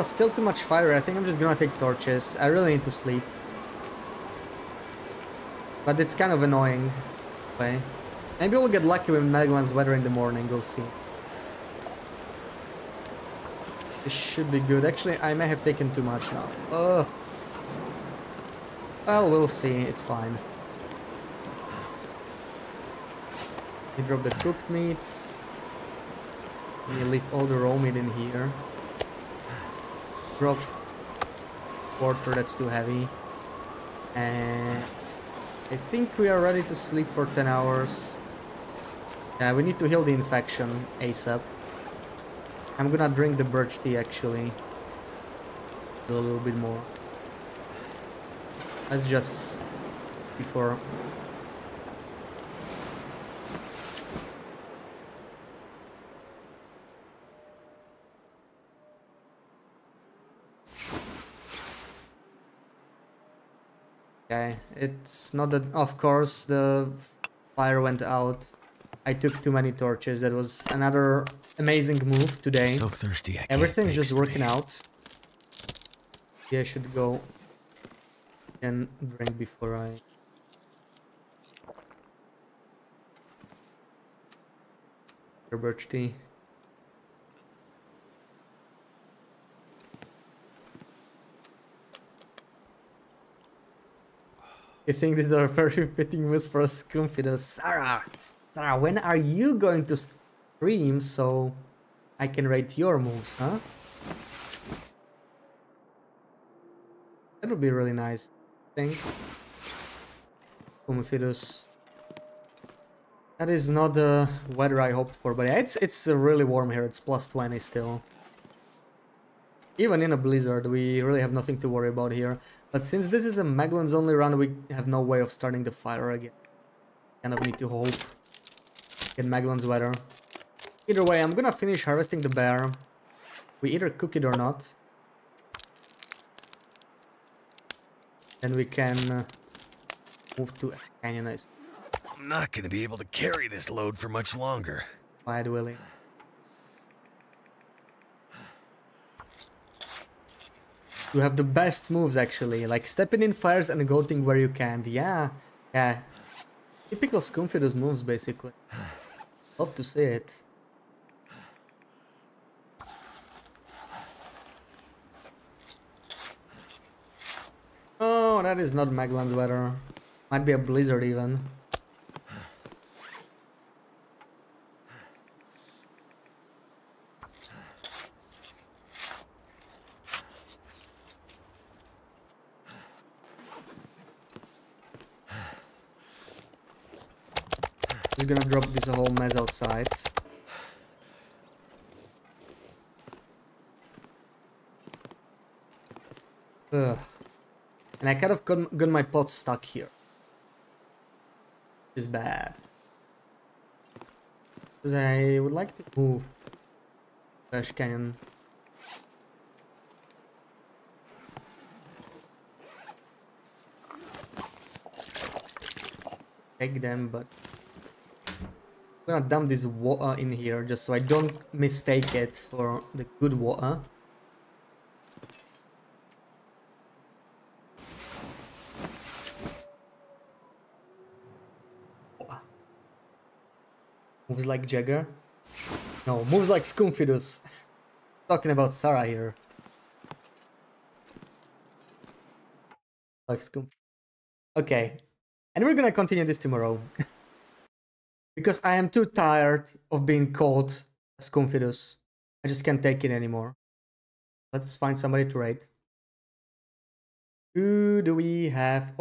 Still too much fire. I think I'm just gonna take torches. I really need to sleep. But it's kind of annoying. Okay. Maybe we'll get lucky with mag lens weather in the morning. We'll see. This should be good. Actually, I may have taken too much now. Ugh. Well, we'll see. It's fine. We drop the cooked meat. We leave all the raw meat in here. Drop water that's too heavy. And I think we are ready to sleep for 10 hours. Yeah, we need to heal the infection ASAP. I'm gonna drink the birch tea actually. A little bit more. That's just before. Okay, it's not that. Of course, the fire went out. I took too many torches. That was another amazing move today. So thirsty, I Everything's just working straight. out. Yeah, I should go and drink before I. Birch tea. You think these are very fitting moves for a Scoomfido? Sarah! Sarah, when are you going to stream so I can rate your moves, huh? That would be really nice. I think. Scoomfidus. That is not the weather I hoped for, but yeah, it's it's uh, really warm here. It's plus 20 still. Even in a blizzard, we really have nothing to worry about here. But since this is a mag lens only run, we have no way of starting the fire again. Kind of need to hope. Get mag lens weather. Either way, I'm gonna finish harvesting the bear. We either cook it or not. Then we can uh, move to Canyon Ice. I'm not gonna be able to carry this load for much longer. Wide Willie. You have the best moves actually, like stepping in fires and goating where you can. Yeah, yeah. Typical Scoomfidus moves basically. Love to see it. Oh, that is not mag lens weather. Might be a blizzard even. Drop this whole mess outside. Ugh. And I kind of got, got my pot stuck here. Is bad. Because I would like to move Flash Canyon. Take them, but I'm gonna dump this water in here just so I don't mistake it for the good water. Moves like Jagger. No, moves like Scoomfidus. Talking about Sarah here. Like Scoom. Okay. And we're gonna continue this tomorrow. because I am too tired of being called a Scoomfidus. I just can't take it anymore. Let's find somebody to rate. Who do we have? Oh,